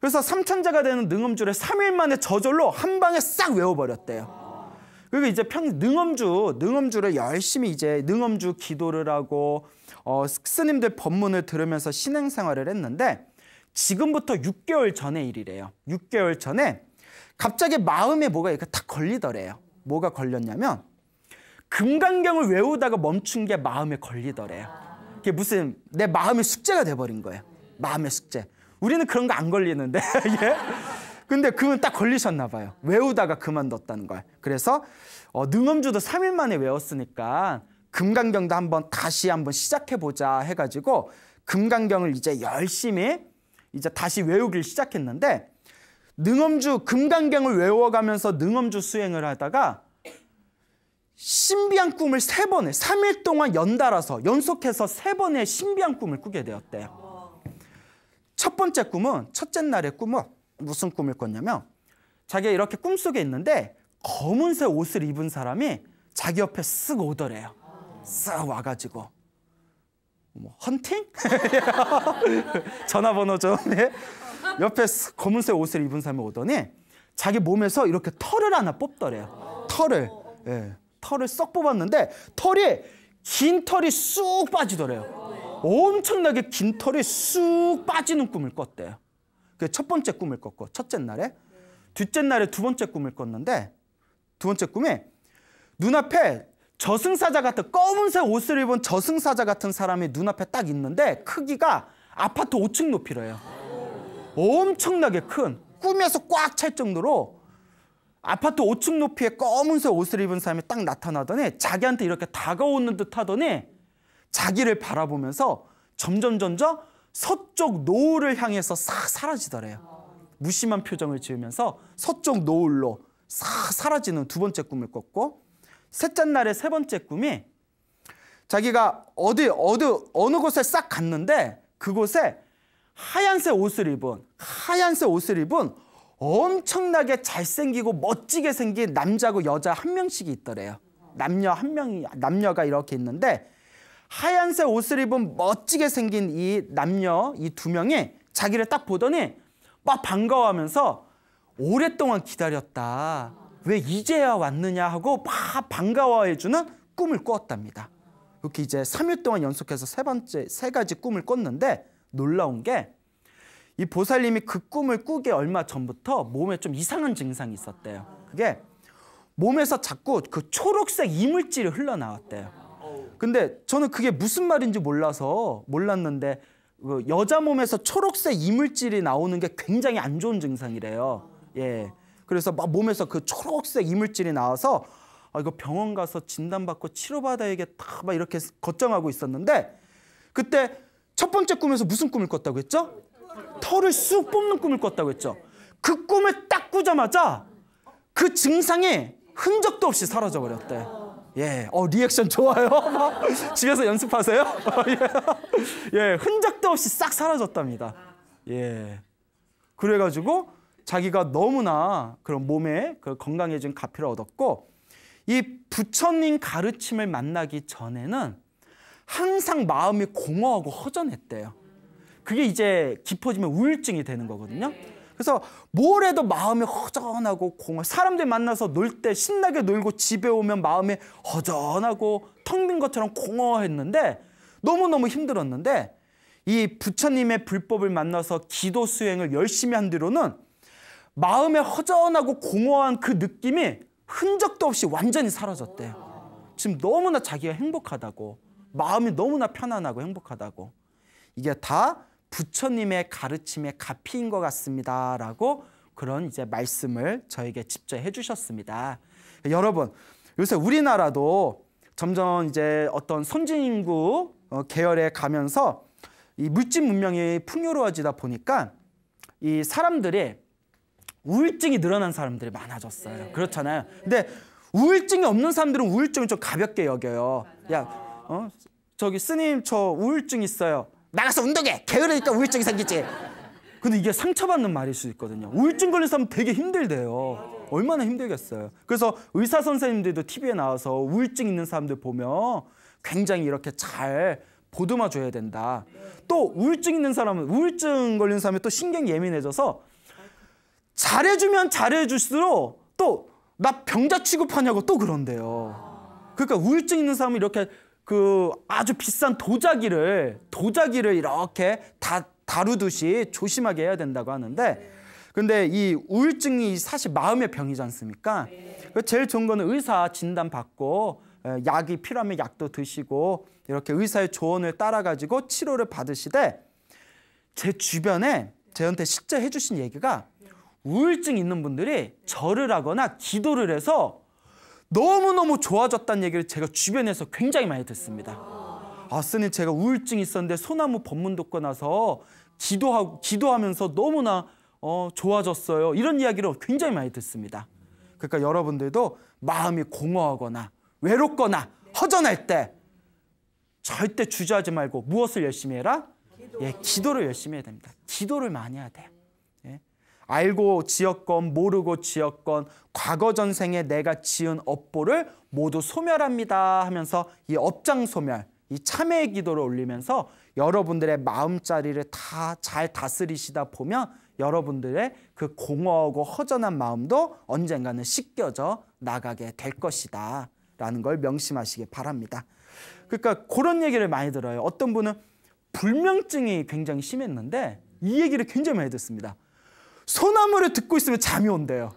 그래서 3천자가 되는 능엄주를 3일 만에 저절로 한 방에 싹 외워버렸대요. 그리고 이제 평 능엄주 능엄주를 열심히 이제 능엄주 기도를 하고 어, 스님들 법문을 들으면서 신행 생활을 했는데 지금부터 6개월 전의 일이래요. 6개월 전에 갑자기 마음에 뭐가 이렇게 탁 걸리더래요. 뭐가 걸렸냐면 금강경을 외우다가 멈춘 게 마음에 걸리더래요. 그게 무슨 내 마음의 숙제가 돼버린 거예요. 마음의 숙제. 우리는 그런 거 안 걸리는데. (laughs) 예? 근데 그건 딱 걸리셨나 봐요. 외우다가 그만뒀다는 걸. 그래서 어, 능엄주도 3일 만에 외웠으니까 금강경도 한번 다시 한번 시작해 보자 해가지고 금강경을 이제 열심히 이제 다시 외우길 시작했는데 능엄주 금강경을 외워가면서 능엄주 수행을 하다가 신비한 꿈을 세 번에 3일 동안 연달아서 연속해서 세 번의 신비한 꿈을 꾸게 되었대요. 첫 번째 꿈은 첫째 날의 꿈은 무슨 꿈을 꿨냐면 자기가 이렇게 꿈속에 있는데 검은색 옷을 입은 사람이 자기 옆에 쓱 오더래요. 쓱 와가지고 뭐 헌팅? (laughs) 전화번호 좀 네. 옆에 검은색 옷을 입은 사람이 오더니 자기 몸에서 이렇게 털을 하나 뽑더래요. 털을 예. 털을 썩 뽑았는데 털이 긴 털이 쑥 빠지더래요. 엄청나게 긴 털이 쑥 빠지는 꿈을 꿨대요. 그 첫 번째 꿈을 꿨고 첫째 날에 둘째 날에 두 번째 꿈을 꿨는데 두 번째 꿈에 눈앞에 저승사자 같은 검은색 옷을 입은 저승사자 같은 사람이 눈앞에 딱 있는데 크기가 아파트 5층 높이래요. 엄청나게 큰 꿈에서 꽉 찰 정도로 아파트 5층 높이의 검은색 옷을 입은 사람이 딱 나타나더니 자기한테 이렇게 다가오는 듯 하더니 자기를 바라보면서 점점 점점 서쪽 노을을 향해서 싹 사라지더래요. 무심한 표정을 지으면서 서쪽 노을로 싹 사라지는 두 번째 꿈을 꿨고 셋째 날의 세 번째 꿈이 자기가 어디 어디 어느 곳에 싹 갔는데 그곳에 하얀색 옷을 입은 하얀색 옷을 입은 엄청나게 잘생기고 멋지게 생긴 남자고 여자 한 명씩이 있더래요. 남녀 한 명이 남녀가 이렇게 있는데 하얀색 옷을 입은 멋지게 생긴 이 남녀 이 두 명이 자기를 딱 보더니 막 반가워하면서 오랫동안 기다렸다. 왜 이제야 왔느냐 하고 막 반가워해주는 꿈을 꾸었답니다. 이렇게 이제 3일 동안 연속해서 세 번째 세 가지 꿈을 꿨는데 놀라운 게 이 보살님이 그 꿈을 꾸기 얼마 전부터 몸에 좀 이상한 증상이 있었대요. 그게 몸에서 자꾸 그 초록색 이물질이 흘러나왔대요. 근데 저는 그게 무슨 말인지 몰라서 몰랐는데 그 여자 몸에서 초록색 이물질이 나오는 게 굉장히 안 좋은 증상이래요. 예. 그래서 막 몸에서 그 초록색 이물질이 나와서 아 이거 병원 가서 진단받고 치료받아야겠다 막 이렇게 걱정하고 있었는데 그때 첫 번째 꿈에서 무슨 꿈을 꿨다고 했죠? 털을 쑥 뽑는 꿈을 꿨다고 했죠. 그 꿈을 딱 꾸자마자 그 증상이 흔적도 없이 사라져 버렸대. 예, 어 리액션 좋아요. (laughs) 집에서 연습하세요. 예. (laughs) 예, 흔적도 없이 싹 사라졌답니다. 예, 그래가지고 자기가 너무나 그런 몸에 그 건강해진 가피를 얻었고 이 부처님 가르침을 만나기 전에는 항상 마음이 공허하고 허전했대요. 그게 이제 깊어지면 우울증이 되는 거거든요. 그래서 뭘 해도 마음이 허전하고 공허. 사람들 만나서 놀 때 신나게 놀고 집에 오면 마음이 허전하고 텅 빈 것처럼 공허했는데 너무너무 힘들었는데 이 부처님의 불법을 만나서 기도 수행을 열심히 한 뒤로는 마음에 허전하고 공허한 그 느낌이 흔적도 없이 완전히 사라졌대요. 지금 너무나 자기가 행복하다고 마음이 너무나 편안하고 행복하다고 이게 다 부처님의 가르침의 가피인 것 같습니다라고 그런 이제 말씀을 저에게 직접 해주셨습니다. 여러분 요새 우리나라도 점점 이제 어떤 선진 인구 어, 계열에 가면서 이 물질 문명이 풍요로워지다 보니까 이 사람들이 우울증이 늘어난 사람들이 많아졌어요. 그렇잖아요. 근데 우울증이 없는 사람들은 우울증을 좀 가볍게 여겨요. 야, 어? 저기 스님 저 우울증 있어요. 나가서 운동해. 게으르니까 (laughs) 우울증이 생기지. 근데 이게 상처받는 말일 수 있거든요. 우울증 걸린 사람 되게 힘들대요. 얼마나 힘들겠어요. 그래서 의사 선생님들도 TV에 나와서 우울증 있는 사람들 보면 굉장히 이렇게 잘 보듬어 줘야 된다. 또 우울증 있는 사람은 우울증 걸린 사람이 또 신경 예민해져서 잘해주면 잘해줄수록 또 나 병자 취급하냐고 또 그런대요. 그러니까 우울증 있는 사람은 이렇게 그 아주 비싼 도자기를 도자기를 이렇게 다 다루듯이 조심하게 해야 된다고 하는데 근데 이 우울증이 사실 마음의 병이지 않습니까? 그 제일 좋은 거는 의사 진단 받고 약이 필요하면 약도 드시고 이렇게 의사의 조언을 따라 가지고 치료를 받으시되 제 주변에 저한테 실제 해주신 얘기가 우울증 있는 분들이 절을 하거나 기도를 해서 너무너무 좋아졌다는 얘기를 제가 주변에서 굉장히 많이 듣습니다. 아, 스님 제가 우울증 있었는데 소나무 법문 듣고 나서 기도하고 기도하면서 너무나 어, 좋아졌어요. 이런 이야기를 굉장히 많이 듣습니다. 그러니까 여러분들도 마음이 공허하거나 외롭거나 허전할 때 절대 주저하지 말고 무엇을 열심히 해라? 예, 기도를 열심히 해야 됩니다. 기도를 많이 해야 돼요. 알고 지었건 모르고 지었건 과거 전생에 내가 지은 업보를 모두 소멸합니다 하면서 이 업장 소멸, 이 참회의 기도를 올리면서 여러분들의 마음자리를 다 잘 다스리시다 보면 여러분들의 그 공허하고 허전한 마음도 언젠가는 씻겨져 나가게 될 것이다 라는 걸 명심하시기 바랍니다. 그러니까 그런 얘기를 많이 들어요. 어떤 분은 불면증이 굉장히 심했는데 이 얘기를 굉장히 많이 듣습니다. 소나무를 듣고 있으면 잠이 온대요.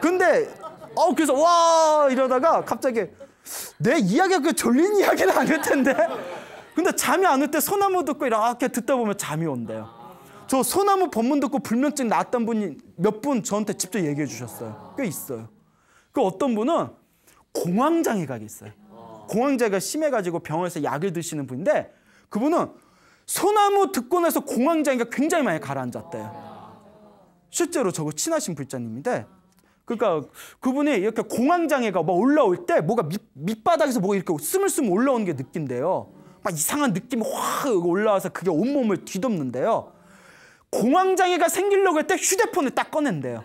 근데 어 그래서 와 이러다가 갑자기 내 이야기가 그 졸린 이야기는 아닐 텐데 근데 잠이 안 올 때 소나무 듣고 이렇게 듣다 보면 잠이 온대요. 저 소나무 법문 듣고 불면증 나았던 분이 몇 분 저한테 직접 얘기해 주셨어요. 꽤 있어요. 그 어떤 분은 공황장애가 있어요. 공황장애가 심해가지고 병원에서 약을 드시는 분인데 그분은 소나무 듣고 나서 공황장애가 굉장히 많이 가라앉았대요. 실제로 저거 친하신 불자님인데 그러니까 그분이 이렇게 공황장애가 막 올라올 때 뭐가 밑, 밑바닥에서 뭐가 이렇게 스물스물 올라오는 게 느낀대요. 막 이상한 느낌이 확 올라와서 그게 온몸을 뒤덮는데요. 공황장애가 생기려고 할 때 휴대폰을 딱 꺼낸대요.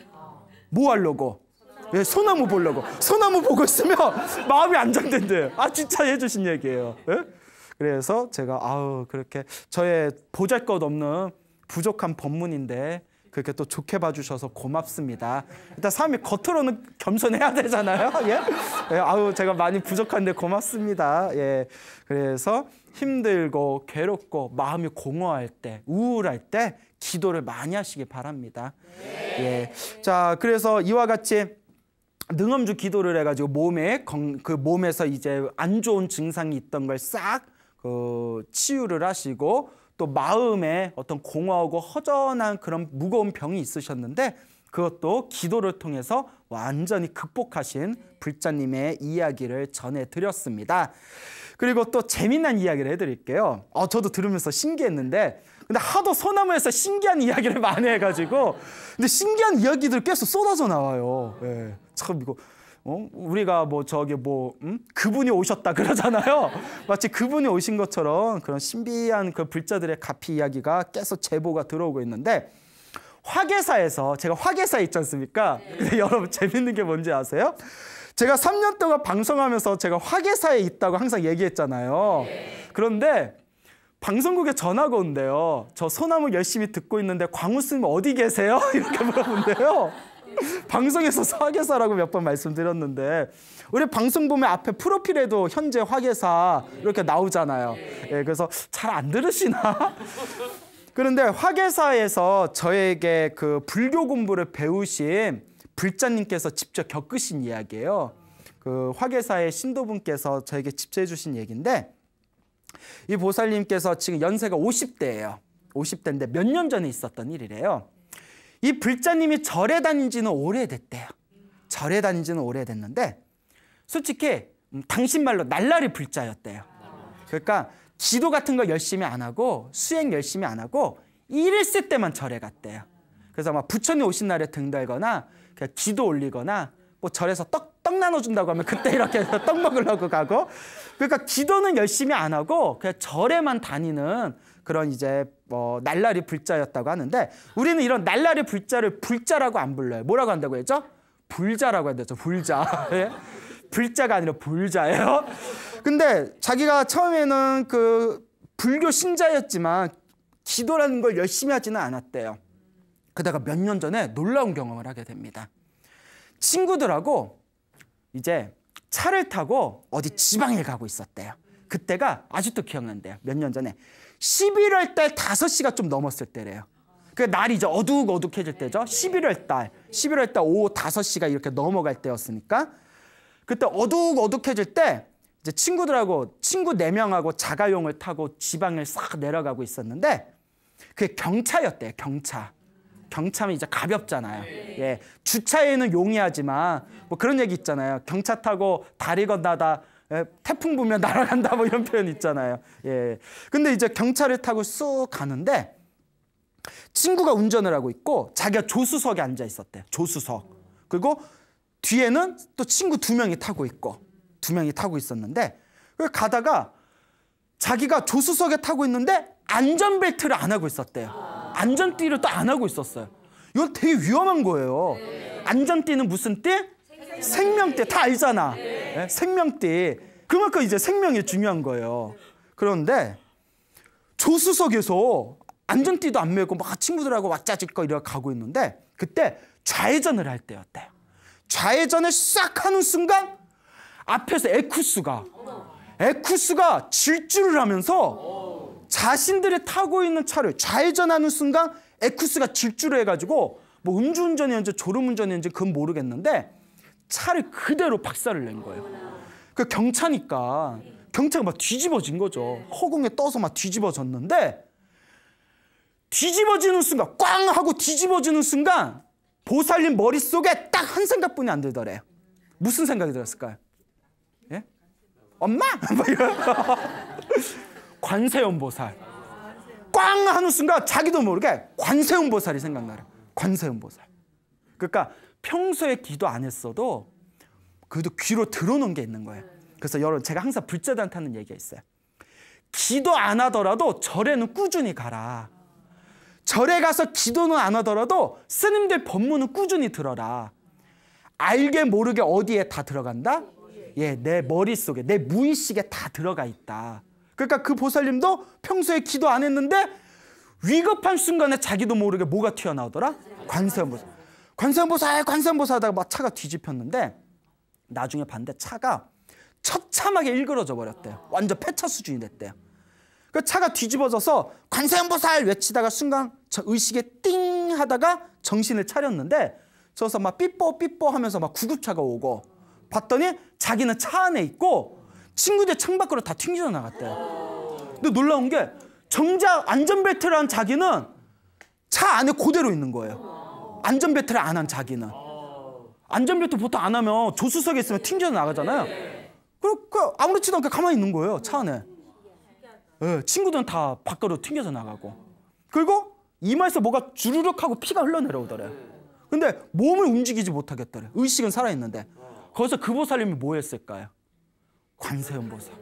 뭐 하려고? 예, 소나무 보려고. 소나무 보고 있으면 (laughs) 마음이 안정된대요. 아, 진짜 해주신 얘기예요. 예? 그래서 제가 아우 그렇게 저의 보잘것없는 부족한 법문인데 그렇게 또 좋게 봐주셔서 고맙습니다. 일단 사람이 겉으로는 겸손해야 되잖아요. (laughs) 예? 예, 아우 제가 많이 부족한데 고맙습니다. 예, 그래서 힘들고 괴롭고 마음이 공허할 때, 우울할 때 기도를 많이 하시기 바랍니다. 예, 자 그래서 이와 같이 능엄주 기도를 해가지고 몸에 건, 그 몸에서 이제 안 좋은 증상이 있던 걸 싹 그 치유를 하시고 또 마음에 어떤 공허하고 허전한 그런 무거운 병이 있으셨는데 그것도 기도를 통해서 완전히 극복하신 불자님의 이야기를 전해드렸습니다. 그리고 또 재미난 이야기를 해드릴게요. 어, 저도 들으면서 신기했는데 근데 하도 소나무에서 신기한 이야기를 (laughs) 많이 해가지고 근데 신기한 이야기들 계속 쏟아져 나와요. 예. 참 이거 어? 우리가 뭐 저기 뭐 음? 그분이 오셨다 그러잖아요. (laughs) 마치 그분이 오신 것처럼 그런 신비한 그 불자들의 가피 이야기가 계속 제보가 들어오고 있는데 화계사에서 제가 화계사 있지 않습니까? 근데 (laughs) 여러분 재밌는 게 뭔지 아세요? 제가 3년 동안 방송하면서 제가 화계사에 있다고 항상 얘기했잖아요. 그런데 방송국에 전화가 온대요. 저 소나무 열심히 듣고 있는데 광우 스님 어디 계세요? (laughs) 이렇게 물어본대요. 방송에서 화계사라고 몇 번 말씀드렸는데 우리 방송 보면 앞에 프로필에도 현재 화계사 이렇게 나오잖아요. 예, 그래서 잘 안 들으시나? (laughs) 그런데 화계사에서 저에게 그 불교 공부를 배우신 불자님께서 직접 겪으신 이야기예요. 그 화계사의 신도분께서 저에게 직접 해주신 얘기인데 이 보살님께서 지금 연세가 50대예요. 50대인데 몇 년 전에 있었던 일이래요. 이 불자님이 절에 다닌 지는 오래됐대요. 절에 다닌 지는 오래됐는데 솔직히 음, 당신 말로 날라리 불자였대요. 그러니까 기도 같은 거 열심히 안 하고 수행 열심히 안 하고 일 있을 때만 절에 갔대요. 그래서 막 부처님 오신 날에 등달거나 기도 올리거나 뭐 절에서 떡, 떡 나눠준다고 하면 그때 이렇게 떡 먹으려고 가고 그러니까 기도는 열심히 안 하고 그냥 절에만 다니는 그런 이제 뭐 날라리 불자였다고 하는데 우리는 이런 날라리 불자를 불자라고 안 불러요. 뭐라고 한다고 했죠? 불자라고 한다죠. 불자. (laughs) 예? 불자가 아니라 불자예요. 근데 자기가 처음에는 그 불교 신자였지만 기도라는 걸 열심히 하지는 않았대요. 그다가 몇 년 전에 놀라운 경험을 하게 됩니다. 친구들하고 이제 차를 타고 어디 지방에 가고 있었대요. 그때가 아직도 기억난대요. 몇 년 전에. 11월 달 5시가 좀 넘었을 때래요. 그 날이 이제 어둑어둑해질 때죠. 11월 달. 11월 달 오후 5시가 이렇게 넘어갈 때였으니까. 그때 어둑어둑해질 때 이제 친구들하고 친구 4명하고 자가용을 타고 지방을 싹 내려가고 있었는데 그게 경차였대요. 경차. 경차면 이제 가볍잖아요. 예. 주차에는 용이하지만 뭐 그런 얘기 있잖아요. 경차 타고 다리 건너다 예, 태풍 불면 (laughs) 날아간다 뭐 이런 표현 있잖아요. 예. 근데 이제 경차를 타고 쑥 가는데 친구가 운전을 하고 있고 자기가 조수석에 앉아 있었대요. 조수석. 그리고 뒤에는 또 친구 두 명이 타고 있고 두 명이 타고 있었는데 가다가 자기가 조수석에 타고 있는데 안전벨트를 안 하고 있었대요. 안전띠를 또 안 하고 있었어요. 이건 되게 위험한 거예요. 안전띠는 무슨 띠? 생명띠. 다 알잖아. 네? 생명띠. 그만큼 이제 생명이 중요한 거예요. 그런데 조수석에서 안전띠도 안 메고 막 친구들하고 왁자지껄 이렇게 가고 있는데 그때 좌회전을 할 때였대요. 좌회전을 싹 하는 순간 앞에서 에쿠스가 에쿠스가 질주를 하면서 자신들이 타고 있는 차를 좌회전하는 순간 에쿠스가 질주를 해가지고 뭐 음주운전이었는지 졸음운전이었는지 그건 모르겠는데 차를 그대로 박살을 낸 거예요. 그 경차니까 경차가 막 뒤집어진 거죠. 허공에 떠서 막 뒤집어졌는데 뒤집어지는 순간 꽝 하고 뒤집어지는 순간 보살님 머릿속에 딱 한 생각뿐이 안 들더래요. 무슨 생각이 들었을까요? 예? 엄마? (laughs) 뭐 (laughs) 관세음 보살. 꽝 하는 순간 자기도 모르게 관세음 보살이 생각나요. 관세음 보살. 그러니까 평소에 기도 안 했어도 그래도 귀로 들어놓은 게 있는 거예요. 그래서 여러분 제가 항상 불자들한테 하는 얘기가 있어요. 기도 안 하더라도 절에는 꾸준히 가라. 절에 가서 기도는 안 하더라도 스님들 법문은 꾸준히 들어라. 알게 모르게 어디에 다 들어간다? 예, 내 머릿속에, 내 무의식에 다 들어가 있다. 그러니까 그 보살님도 평소에 기도 안 했는데 위급한 순간에 자기도 모르게 뭐가 튀어나오더라? 관세음보살. 관세음보살, 관세음보살 하다가 막 차가 뒤집혔는데 나중에 봤는데 차가 처참하게 일그러져 버렸대요. 완전 폐차 수준이 됐대요. 그 차가 뒤집어져서 관세음보살 외치다가 순간 저 의식에 띵 하다가 정신을 차렸는데 서서 막 삐뽀 삐뽀 하면서 막 구급차가 오고 봤더니 자기는 차 안에 있고 친구들 창밖으로 다 튕겨 나갔대요. 근데 놀라운 게 정작 안전벨트를 한 자기는 차 안에 그대로 있는 거예요. 안전벨트를 안 한 자기는. 안전벨트 보통 안 하면 조수석에 있으면 튕겨 나가잖아요. 그리고 그 아무렇지도 않게 가만히 있는 거예요. 차 안에. 네, 친구들은 다 밖으로 튕겨서 나가고. 그리고 이마에서 뭐가 주르륵 하고 피가 흘러내려오더래요. 근데 몸을 움직이지 못하겠더래. 의식은 살아있는데. 거기서 그 보살님이 뭐 했을까요? 관세음보살.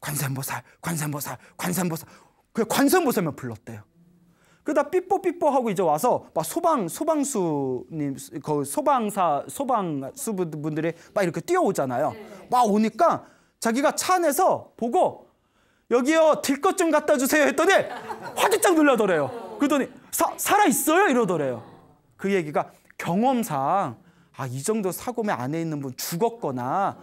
관세음보살, 관세음보살, 관세음보살. 그 관세음보살만 불렀대요. 그러다 삐뽀삐뽀 하고 이제 와서 막 소방 소방수님 그 소방사 소방수 분들이 막 이렇게 뛰어오잖아요. 막 오니까 자기가 차 안에서 보고 여기요 들 것 좀 갖다 주세요 했더니 화들짝 놀라더래요. 그러더니 사, 살아 있어요 이러더래요. 그 얘기가 경험상 아 이 정도 사고면 안에 있는 분 죽었거나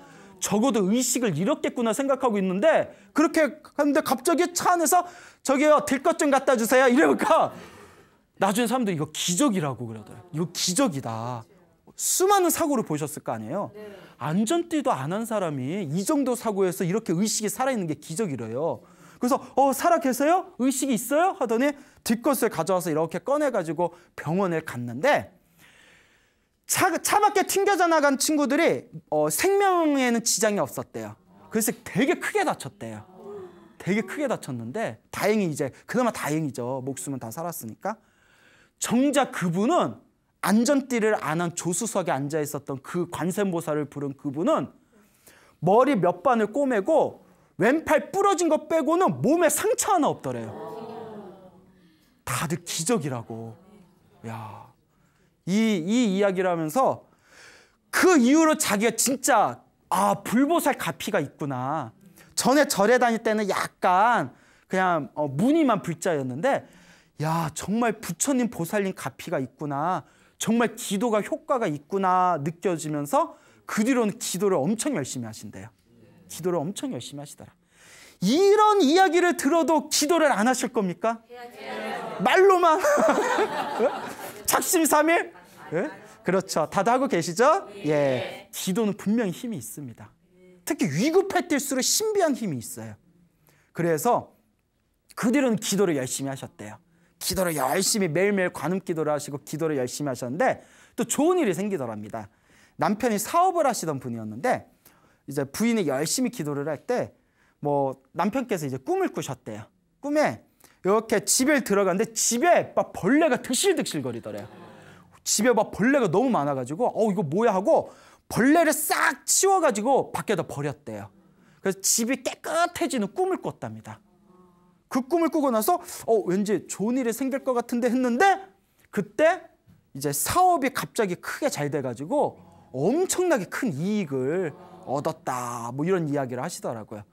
적어도 의식을 잃었겠구나 생각하고 있는데 그렇게 하는데 갑자기 차 안에서 저기요 들것 좀 갖다 주세요 이러니까 나중에 사람들이 이거 기적이라고 그러더라고요. 이거 기적이다. 수많은 사고를 보셨을 거 아니에요. 안전띠도 안 한 사람이 이 정도 사고에서 이렇게 의식이 살아있는 게 기적이래요. 그래서 어 살아 계세요? 의식이 있어요? 하더니 뒷것을 가져와서 이렇게 꺼내가지고 병원에 갔는데 차, 차 밖에 튕겨져 나간 친구들이 어, 생명에는 지장이 없었대요. 그래서 되게 크게 다쳤대요. 되게 크게 다쳤는데 다행히 이제 그나마 다행이죠. 목숨은 다 살았으니까. 정작 그분은 안전띠를 안 한 조수석에 앉아 있었던 그 관세음보살을 부른 그분은 머리 몇 반을 꼬매고 왼팔 부러진 거 빼고는 몸에 상처 하나 없더래요. 다들 기적이라고. 야, 이, 이 이야기를 하면서 그 이후로 자기가 진짜 아 불보살 가피가 있구나. 전에 절에 다닐 때는 약간 그냥 어, 무늬만 불자였는데 야 정말 부처님 보살님 가피가 있구나. 정말 기도가 효과가 있구나 느껴지면서 그 뒤로는 기도를 엄청 열심히 하신대요. 기도를 엄청 열심히 하시더라. 이런 이야기를 들어도 기도를 안 하실 겁니까? 말로만 (laughs) 작심삼일? 예? 그렇죠. 다들 하고 계시죠? 예. 기도는 분명히 힘이 있습니다. 특히 위급할 때일수록 신비한 힘이 있어요. 그래서 그들은 기도를 열심히 하셨대요. 기도를 열심히 매일매일 관음 기도를 하시고 기도를 열심히 하셨는데 또 좋은 일이 생기더랍니다. 남편이 사업을 하시던 분이었는데 이제 부인이 열심히 기도를 할 때 뭐 남편께서 이제 꿈을 꾸셨대요. 꿈에 이렇게 집에 들어갔는데 집에 막 벌레가 드실드실 거리더래요. 집에 막 벌레가 너무 많아가지고 어 이거 뭐야 하고 벌레를 싹 치워가지고 밖에다 버렸대요. 그래서 집이 깨끗해지는 꿈을 꿨답니다. 그 꿈을 꾸고 나서 어 왠지 좋은 일이 생길 것 같은데 했는데 그때 이제 사업이 갑자기 크게 잘 돼가지고 엄청나게 큰 이익을 얻었다 뭐 이런 이야기를 하시더라고요.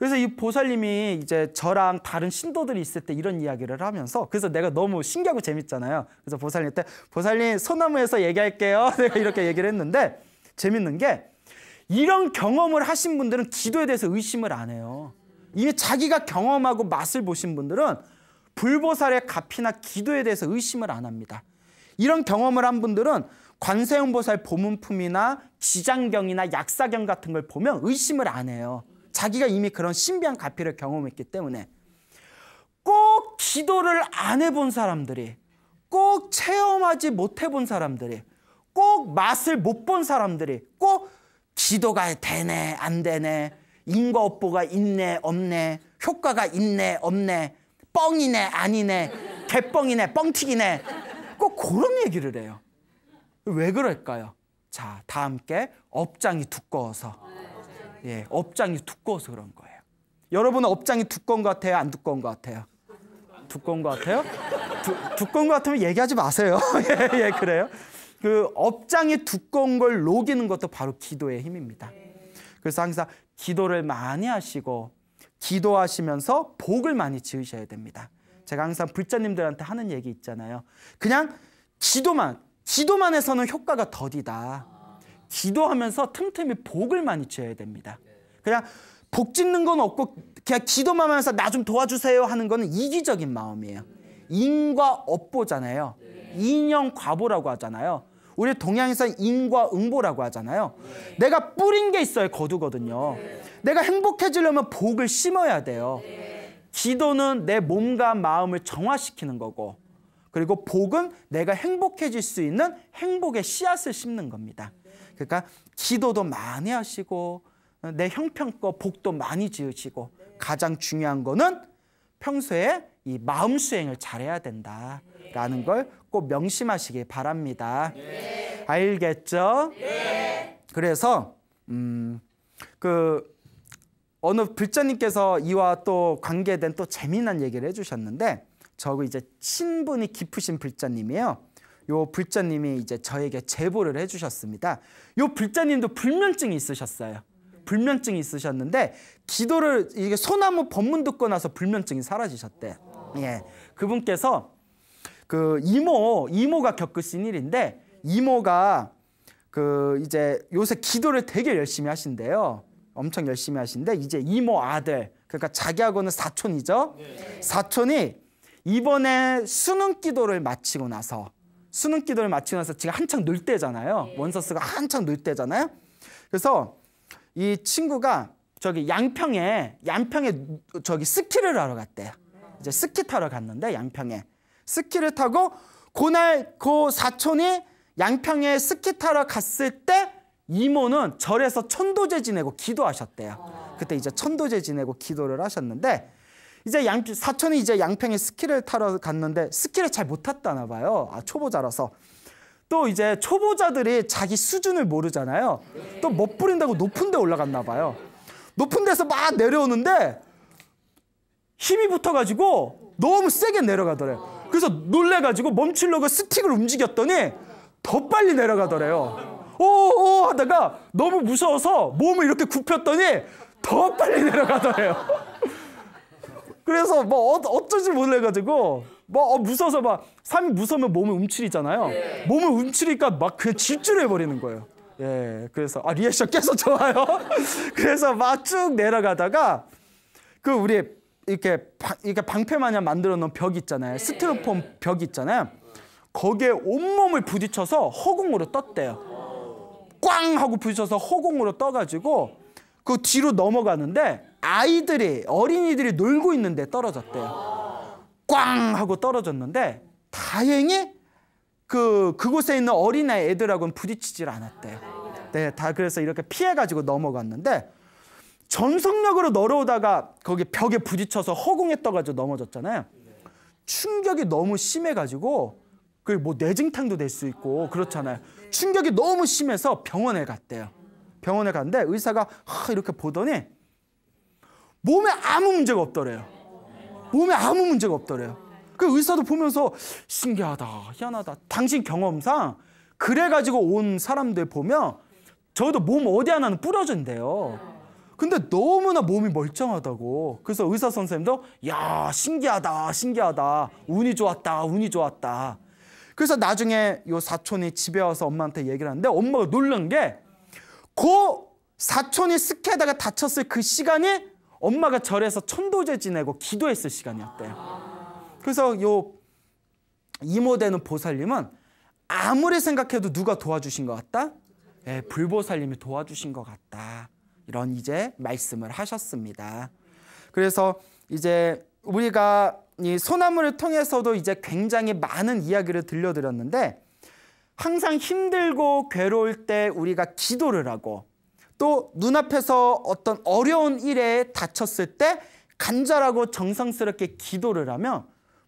그래서 이 보살님이 이제 저랑 다른 신도들이 있을 때 이런 이야기를 하면서 그래서 내가 너무 신기하고 재밌잖아요. 그래서 보살님한테 보살님 소나무에서 얘기할게요. (laughs) 내가 이렇게 얘기를 했는데 재밌는 게 이런 경험을 하신 분들은 기도에 대해서 의심을 안 해요. 이미 자기가 경험하고 맛을 보신 분들은 불보살의 가피나 기도에 대해서 의심을 안 합니다. 이런 경험을 한 분들은 관세음보살 보문품이나 지장경이나 약사경 같은 걸 보면 의심을 안 해요. 자기가 이미 그런 신비한 가피를 경험했기 때문에 꼭 기도를 안 해본 사람들이 꼭 체험하지 못해본 사람들이 꼭 맛을 못 본 사람들이 꼭 기도가 되네 안 되네 인과 업보가 있네 없네 효과가 있네 없네 뻥이네 아니네 개뻥이네 뻥튀기네. 꼭 그런 얘기를 해요. 왜 그럴까요? 자, 다 함께 업장이 두꺼워서 예, 업장이 두꺼워서 그런 거예요. 여러분은 업장이 두꺼운 것 같아요? 안 두꺼운 것 같아요? 두꺼운 것 같아요? 두, 두꺼운 것 같으면 얘기하지 마세요. (laughs) 예, 예, 그래요. 그 업장이 두꺼운 걸 녹이는 것도 바로 기도의 힘입니다. 그래서 항상 기도를 많이 하시고 기도하시면서 복을 많이 지으셔야 됩니다. 제가 항상 불자님들한테 하는 얘기 있잖아요. 그냥 기도만 기도만 해서는 효과가 더디다. 기도하면서 틈틈이 복을 많이 지어야 됩니다. 그냥 복 짓는 건 없고 그냥 기도만 하면서 나 좀 도와주세요 하는 거는 이기적인 마음이에요. 인과 업보잖아요. 인형 과보라고 하잖아요. 우리 동양에서 인과 응보라고 하잖아요. 내가 뿌린 게 있어야 거두거든요. 내가 행복해지려면 복을 심어야 돼요. 기도는 내 몸과 마음을 정화시키는 거고 그리고 복은 내가 행복해질 수 있는 행복의 씨앗을 심는 겁니다. 그러니까 기도도 많이 하시고 내 형편껏 복도 많이 지으시고 가장 중요한 거는 평소에 이 마음 수행을 잘해야 된다라는 걸 꼭 명심하시기 바랍니다. 알겠죠? 그래서 음그 어느 불자님께서 이와 또 관계된 또 재미난 얘기를 해주셨는데 저거 이제 친분이 깊으신 불자님이에요. 요 불자님이 이제 저에게 제보를 해주셨습니다. 요 불자님도 불면증이 있으셨어요. 불면증이 있으셨는데 기도를 이게 소나무 법문 듣고 나서 불면증이 사라지셨대. 예, 그분께서 그 이모 이모가 겪으신 일인데 이모가 그 이제 요새 기도를 되게 열심히 하신대요. 엄청 열심히 하신데 이제 이모 아들 그러니까 자기하고는 사촌이죠. 네. 사촌이 이번에 수능 기도를 마치고 나서 수능 기도를 마치고 나서 지금 한창 놀 때잖아요. 네. 원서스가 한창 놀 때잖아요. 그래서 이 친구가 저기 양평에 양평에 저기 스키를 하러 갔대요. 이제 스키 타러 갔는데 양평에 스키를 타고 그날 그 사촌이 양평에 스키 타러 갔을 때 이모는 절에서 천도제 지내고 기도하셨대요. 그때 이제 천도제 지내고 기도를 하셨는데 이제 양 사촌이 이제 양평에 스키를 타러 갔는데 스키를 잘 못 탔다나 봐요. 아 초보자라서. 또 이제 초보자들이 자기 수준을 모르잖아요. 또못 부린다고 높은 데 올라갔나 봐요. 높은 데서 막 내려오는데 힘이 붙어가지고 너무 세게 내려가더래요. 그래서 놀래가지고 멈추려고 스틱을 움직였더니 더 빨리 내려가더래요. 오오 하다가 너무 무서워서 몸을 이렇게 굽혔더니 더 빨리 내려가더래요. 그래서 뭐 어, 어쩔지 몰라가지고 뭐 어, 무서워서 막 삶이 무서우면 몸을 움츠리잖아요. 네. 몸을 움츠리니까 막 그냥 질주를 해버리는 거예요. 예, 그래서 아 리액션 계속 좋아요. (laughs) 그래서 막 쭉 내려가다가 그 우리 이렇게 방, 이렇게 방패 마냥 만들어 놓은 벽 있잖아요. 스티로폼 벽 있잖아요. 거기에 온몸을 부딪혀서 허공으로 떴대요. 꽝 하고 부딪혀서 허공으로 떠가지고 그 뒤로 넘어가는데 아이들이 어린이들이 놀고 있는데 떨어졌대요. 꽝 하고 떨어졌는데 다행히 그 그곳에 있는 어린아 애들하고는 부딪히질 않았대요. 네, 다 그래서 이렇게 피해 가지고 넘어갔는데 전속력으로 넘어오다가 거기 벽에 부딪혀서 허공에 떠가지고 넘어졌잖아요. 충격이 너무 심해가지고 그 뭐 뇌증탕도 될 수 있고 그렇잖아요. 충격이 너무 심해서 병원에 갔대요. 병원에 갔는데 의사가 이렇게 보더니 몸에 아무 문제가 없더래요. 몸에 아무 문제가 없더래요. 그 의사도 보면서 신기하다, 희한하다. 당신 경험상 그래가지고 온 사람들 보면 저도 몸 어디 하나는 부러진대요. 근데 너무나 몸이 멀쩡하다고. 그래서 의사 선생님도 야 신기하다, 신기하다. 운이 좋았다, 운이 좋았다. 그래서 나중에 요 사촌이 집에 와서 엄마한테 얘기를 하는데 엄마가 놀란 게 그 사촌이 스키하다가 다쳤을 그 시간이 엄마가 절에서 천도제 지내고 기도했을 시간이었대요. 그래서 요 이모 되는 보살님은 아무리 생각해도 누가 도와주신 것 같다? 예, 불보살님이 도와주신 것 같다. 이런 이제 말씀을 하셨습니다. 그래서 이제 우리가 이 소나무를 통해서도 이제 굉장히 많은 이야기를 들려드렸는데 항상 힘들고 괴로울 때 우리가 기도를 하고 또 눈앞에서 어떤 어려운 일에 다쳤을 때 간절하고 정성스럽게 기도를 하면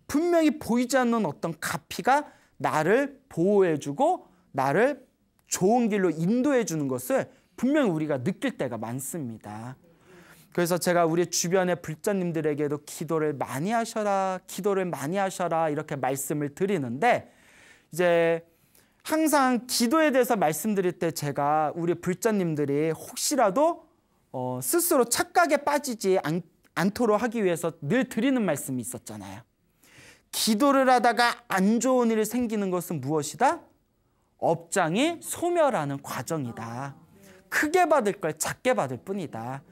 분명히 보이지 않는 어떤 가피가 나를 보호해주고 나를 좋은 길로 인도해주는 것을 분명히 우리가 느낄 때가 많습니다. 그래서 제가 우리 주변의 불자님들에게도 기도를 많이 하셔라, 기도를 많이 하셔라 이렇게 말씀을 드리는데 이제 항상 기도에 대해서 말씀드릴 때 제가 우리 불자님들이 혹시라도 어, 스스로 착각에 빠지지 않, 않도록 하기 위해서 늘 드리는 말씀이 있었잖아요. 기도를 하다가 안 좋은 일이 생기는 것은 무엇이다? 업장이 소멸하는 과정이다. 크게 받을 걸 작게 받을 뿐이다.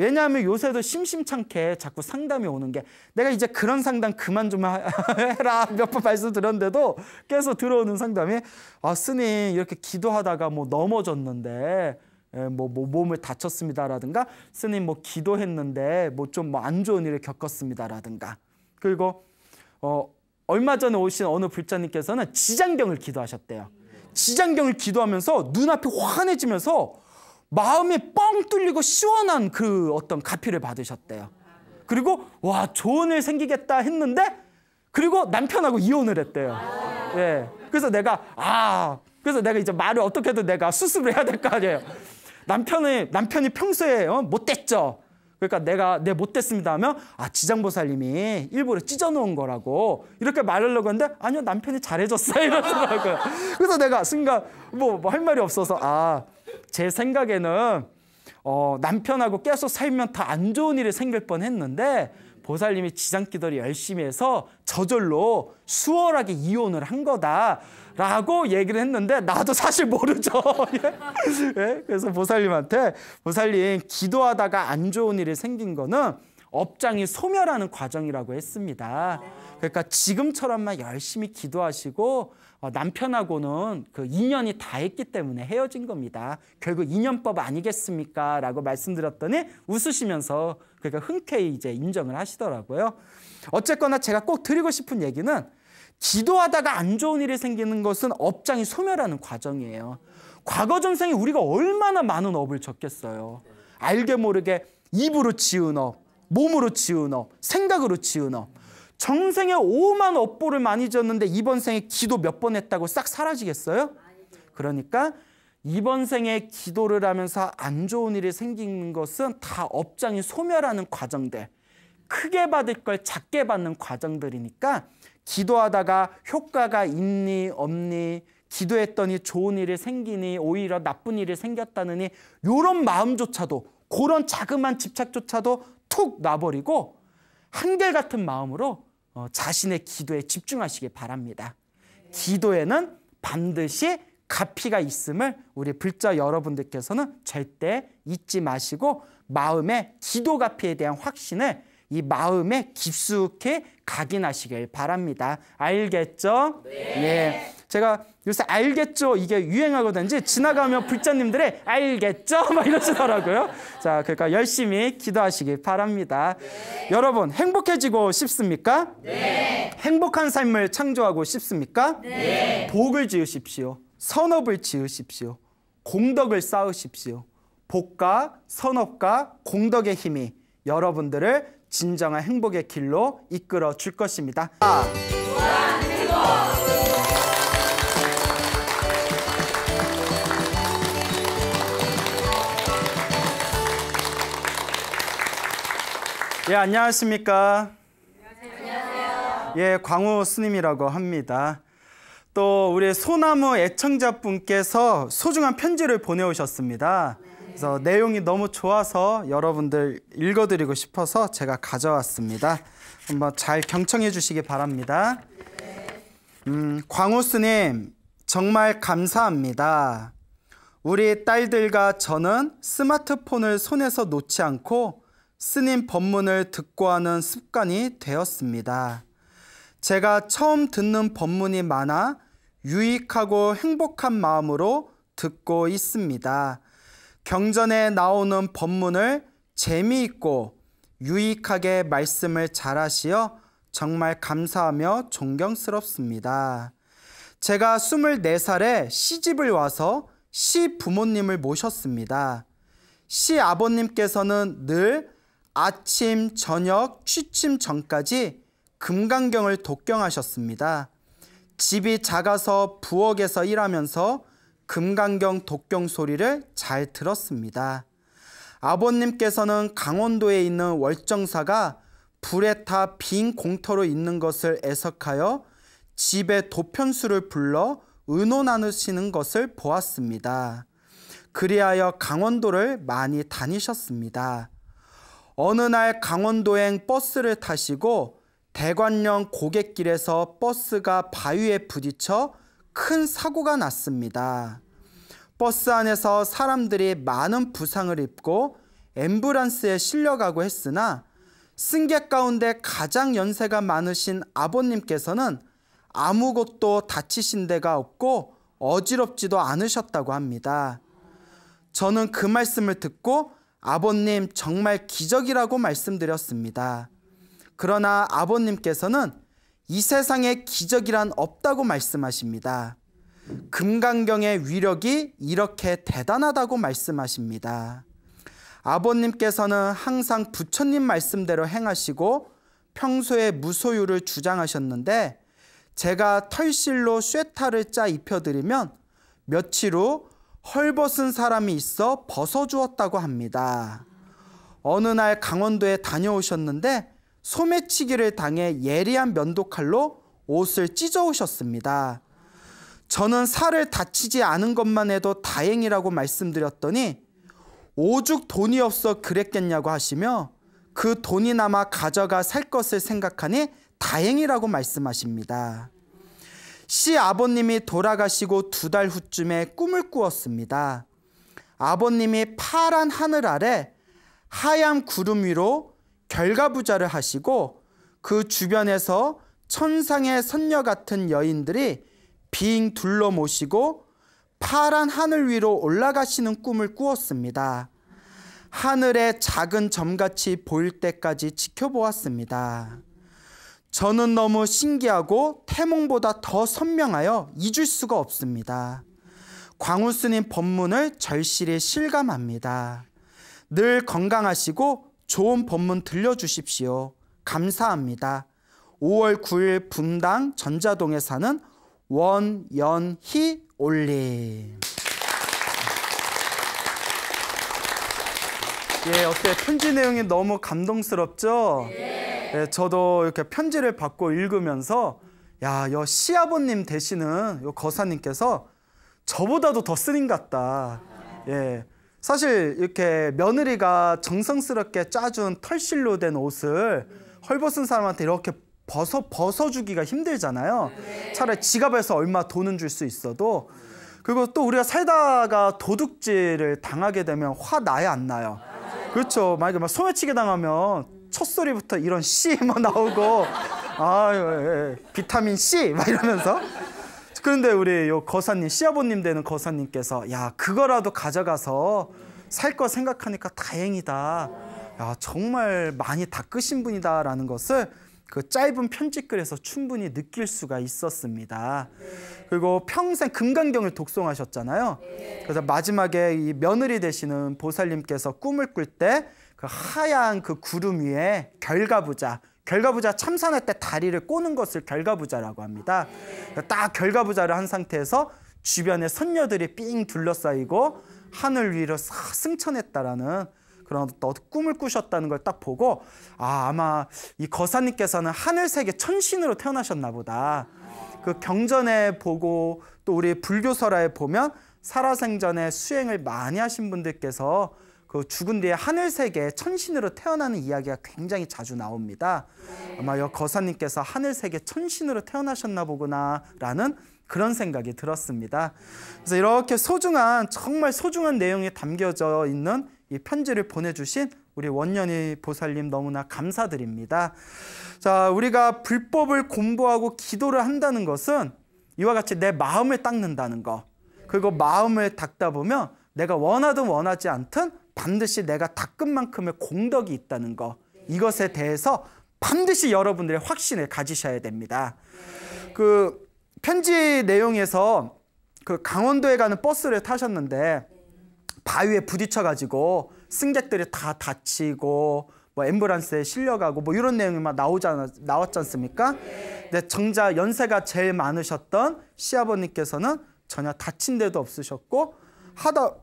왜냐하면 요새도 심심찮게 자꾸 상담이 오는 게 내가 이제 그런 상담 그만 좀 (laughs) 해라 몇 번 말씀드렸는데도 계속 들어오는 상담이 아 스님 이렇게 기도하다가 뭐 넘어졌는데 예, 뭐, 뭐 몸을 다쳤습니다라든가 스님 뭐 기도했는데 뭐 좀 뭐 안 좋은 일을 겪었습니다라든가 그리고 어 얼마 전에 오신 어느 불자님께서는 지장경을 기도하셨대요. 지장경을 기도하면서 눈앞이 환해지면서 마음이 뻥 뚫리고 시원한 그 어떤 가피를 받으셨대요. 그리고 와일 생기겠다 했는데 그리고 남편하고 이혼을 했대요. 예. 그래서 내가 아 그래서 내가 이제 말을 어떻게든 내가 수습을 해야 될 거 아니에요. 남편이 남편이 평소에 어, 못됐죠. 그러니까 내가 내 못됐습니다 하면 아 지장보살님이 일부러 찢어놓은 거라고 이렇게 말하려고 하는데 아니요 남편이 잘해줬어요 (laughs) 이러더라고요. 그래서 내가 순간 뭐할 뭐 말이 없어서 아 제 생각에는 어, 남편하고 계속 살면 더안 좋은 일이 생길 뻔했는데 보살님이 지장기도를 열심히 해서 저절로 수월하게 이혼을 한 거다라고 얘기를 했는데 나도 사실 모르죠. (laughs) 예? 그래서 보살님한테 보살님 기도하다가 안 좋은 일이 생긴 거는 업장이 소멸하는 과정이라고 했습니다. 그러니까 지금처럼만 열심히 기도하시고 어, 남편하고는 그 인연이 다 했기 때문에 헤어진 겁니다. 결국 인연법 아니겠습니까? 라고 말씀드렸더니 웃으시면서 그러니까 흔쾌히 이제 인정을 하시더라고요. 어쨌거나 제가 꼭 드리고 싶은 얘기는 기도하다가 안 좋은 일이 생기는 것은 업장이 소멸하는 과정이에요. 과거 전생에 우리가 얼마나 많은 업을 졌겠어요. 알게 모르게 입으로 지은 업, 몸으로 지은 업, 생각으로 지은 업. 전생에 오만 업보를 많이 졌는데 이번 생에 기도 몇 번 했다고 싹 사라지겠어요? 그러니까 이번 생에 기도를 하면서 안 좋은 일이 생기는 것은 다 업장이 소멸하는 과정들. 크게 받을 걸 작게 받는 과정들이니까 기도하다가 효과가 있니 없니 기도했더니 좋은 일이 생기니 오히려 나쁜 일이 생겼다느니 이런 마음조차도 그런 자그마한 집착조차도 툭 놔버리고 한결같은 마음으로 어, 자신의 기도에 집중하시기 바랍니다. 기도에는 반드시 가피가 있음을 우리 불자 여러분들께서는 절대 잊지 마시고 마음의 기도 가피에 대한 확신을 이 마음에 깊숙이 각인하시길 바랍니다. 알겠죠? 네. 예. 제가 요새 알겠죠? 이게 유행하거든요. 지나가면 불자님들의 알겠죠? (laughs) 막 이러시더라고요. 자, 그러니까 열심히 기도하시길 바랍니다. 네. 여러분, 행복해지고 싶습니까? 네. 행복한 삶을 창조하고 싶습니까? 네. 복을 지으십시오. 선업을 지으십시오. 공덕을 쌓으십시오. 복과 선업과 공덕의 힘이 여러분들을 진정한 행복의 길로 이끌어 줄 것입니다. 예, 안녕하십니까? 안녕하세요. 예, 광우 스님이라고 합니다. 또 우리 소나무 애청자분께서 소중한 편지를 보내오셨습니다. 그래서 내용이 너무 좋아서 여러분들 읽어드리고 싶어서 제가 가져왔습니다. 한번 잘 경청해 주시기 바랍니다. 음, 광우 스님 정말 감사합니다. 우리 딸들과 저는 스마트폰을 손에서 놓지 않고 스님 법문을 듣고 하는 습관이 되었습니다. 제가 처음 듣는 법문이 많아 유익하고 행복한 마음으로 듣고 있습니다. 경전에 나오는 법문을 재미있고 유익하게 말씀을 잘하시어 정말 감사하며 존경스럽습니다. 제가 24살에 시집을 와서 시 부모님을 모셨습니다. 시 아버님께서는 늘 아침, 저녁, 취침 전까지 금강경을 독경하셨습니다. 집이 작아서 부엌에서 일하면서 금강경 독경 소리를 잘 들었습니다. 아버님께서는 강원도에 있는 월정사가 불에 타 빈 공터로 있는 것을 애석하여 집에 도편수를 불러 의논 나누시는 것을 보았습니다. 그리하여 강원도를 많이 다니셨습니다. 어느 날 강원도행 버스를 타시고 대관령 고갯길에서 버스가 바위에 부딪혀 큰 사고가 났습니다. 버스 안에서 사람들이 많은 부상을 입고 엠브란스에 실려가고 했으나 승객 가운데 가장 연세가 많으신 아버님께서는 아무것도 다치신 데가 없고 어지럽지도 않으셨다고 합니다. 저는 그 말씀을 듣고 아버님 정말 기적이라고 말씀드렸습니다. 그러나 아버님께서는 이 세상에 기적이란 없다고 말씀하십니다. 금강경의 위력이 이렇게 대단하다고 말씀하십니다. 아버님께서는 항상 부처님 말씀대로 행하시고 평소에 무소유를 주장하셨는데 제가 털실로 쇠타를 짜 입혀드리면 며칠 후 헐벗은 사람이 있어 벗어주었다고 합니다. 어느 날 강원도에 다녀오셨는데 소매치기를 당해 예리한 면도칼로 옷을 찢어오셨습니다. 저는 살을 다치지 않은 것만 해도 다행이라고 말씀드렸더니 오죽 돈이 없어 그랬겠냐고 하시며 그 돈이나마 가져가 살 것을 생각하니 다행이라고 말씀하십니다. 시 아버님이 돌아가시고 두 달 후쯤에 꿈을 꾸었습니다. 아버님이 파란 하늘 아래 하얀 구름 위로 결가부자를 하시고 그 주변에서 천상의 선녀 같은 여인들이 빙 둘러 모시고 파란 하늘 위로 올라가시는 꿈을 꾸었습니다. 하늘에 작은 점같이 보일 때까지 지켜보았습니다. 저는 너무 신기하고 태몽보다 더 선명하여 잊을 수가 없습니다. 광우 스님 법문을 절실히 실감합니다. 늘 건강하시고 좋은 법문 들려주십시오. 감사합니다. 5월 9일 분당 전자동에 사는 원연희 올림. 예, 어때? 편지 내용이 너무 감동스럽죠? 네. 예, 저도 이렇게 편지를 받고 읽으면서 야, 여 시아버님 되시는 요 거사님께서 저보다도 더 스님 같다. 예. 사실 이렇게 며느리가 정성스럽게 짜준 털실로 된 옷을 헐벗은 사람한테 이렇게 벗어 벗어 주기가 힘들잖아요. 차라리 지갑에서 얼마 돈은 줄 수 있어도 그리고 또 우리가 살다가 도둑질을 당하게 되면 화 나야 안 나요. 그렇죠. 만약에 막 소매치기 당하면 첫 소리부터 이런 C 막 (laughs) 나오고 아. 비타민 C (laughs) 막 이러면서 그런데 우리 요 거사님 시아버님 되는 거사님께서 야 그거라도 가져가서 살 거 생각하니까 다행이다. 야 정말 많이 닦으신 분이다라는 것을 그 짧은 편지글에서 충분히 느낄 수가 있었습니다. 그리고 평생 금강경을 독송하셨잖아요. 그래서 마지막에 이 며느리 되시는 보살님께서 꿈을 꿀 때 그 하얀 그 구름 위에 결가부자, 결가부자 참선할 때 다리를 꼬는 것을 결가부자라고 합니다. 딱 결가부자를 한 상태에서 주변에 선녀들이 삥 둘러싸이고 하늘 위로 승천했다라는 그런 또 꿈을 꾸셨다는 걸 딱 보고 아 아마 이 거사님께서는 하늘세계 천신으로 태어나셨나 보다. 그 경전에 보고 또 우리 불교설화에 보면 살아생전에 수행을 많이 하신 분들께서 그 죽은 뒤에 하늘 세계 천신으로 태어나는 이야기가 굉장히 자주 나옵니다. 아마 여 거사님께서 하늘 세계 천신으로 태어나셨나 보구나라는 그런 생각이 들었습니다. 그래서 이렇게 소중한 정말 소중한 내용이 담겨져 있는 이 편지를 보내주신 우리 원년이 보살님 너무나 감사드립니다. 자, 우리가 불법을 공부하고 기도를 한다는 것은 이와 같이 내 마음을 닦는다는 거. 그리고 마음을 닦다 보면 내가 원하든 원하지 않든 반드시 내가 닦은 만큼의 공덕이 있다는 거. 이것에 대해서 반드시 여러분들의 확신을 가지셔야 됩니다. 그 편지 내용에서 그 강원도에 가는 버스를 타셨는데 바위에 부딪혀가지고 승객들이 다 다치고 뭐 앰뷸런스에 실려가고 뭐 이런 내용이 막 나오잖아 나왔지 않습니까? 근데 정작 연세가 제일 많으셨던 시아버님께서는 전혀 다친 데도 없으셨고 하다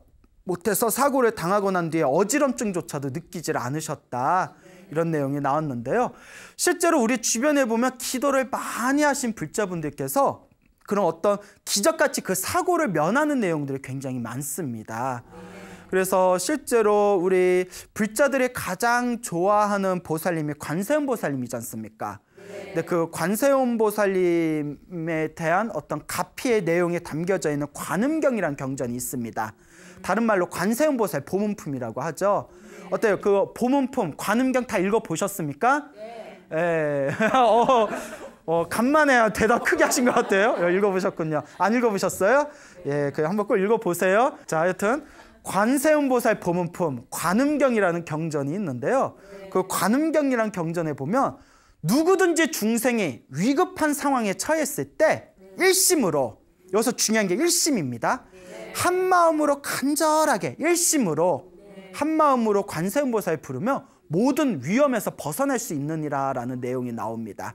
못해서 사고를 당하고 난 뒤에 어지럼증조차도 느끼질 않으셨다. 이런 내용이 나왔는데요. 실제로 우리 주변에 보면 기도를 많이 하신 불자분들께서 그런 어떤 기적같이 그 사고를 면하는 내용들이 굉장히 많습니다. 그래서 실제로 우리 불자들이 가장 좋아하는 보살님이 관세음 보살님이지 않습니까? 근데 그 관세음 보살님에 대한 어떤 가피의 내용이 담겨져 있는 관음경이라는 경전이 있습니다. 다른 말로 관세음보살 보문품이라고 하죠. 어때요? 그 보문품 관음경 다 읽어 보셨습니까? 네. 예. (laughs) 어, 어, 간만에 대답 크게 하신 것 같아요. 예, 읽어보셨군요. 안 읽어보셨어요? 예, 그 한번 꼭 읽어보세요. 자, 하여튼 관세음보살 보문품 관음경이라는 경전이 있는데요. 그 관음경이라는 경전에 보면 누구든지 중생이 위급한 상황에 처했을 때 일심으로 여기서 중요한 게 일심입니다. 한 마음으로 간절하게 일심으로 한 마음으로 관세음보살 부르며 모든 위험에서 벗어날 수 있느니라라는 내용이 나옵니다.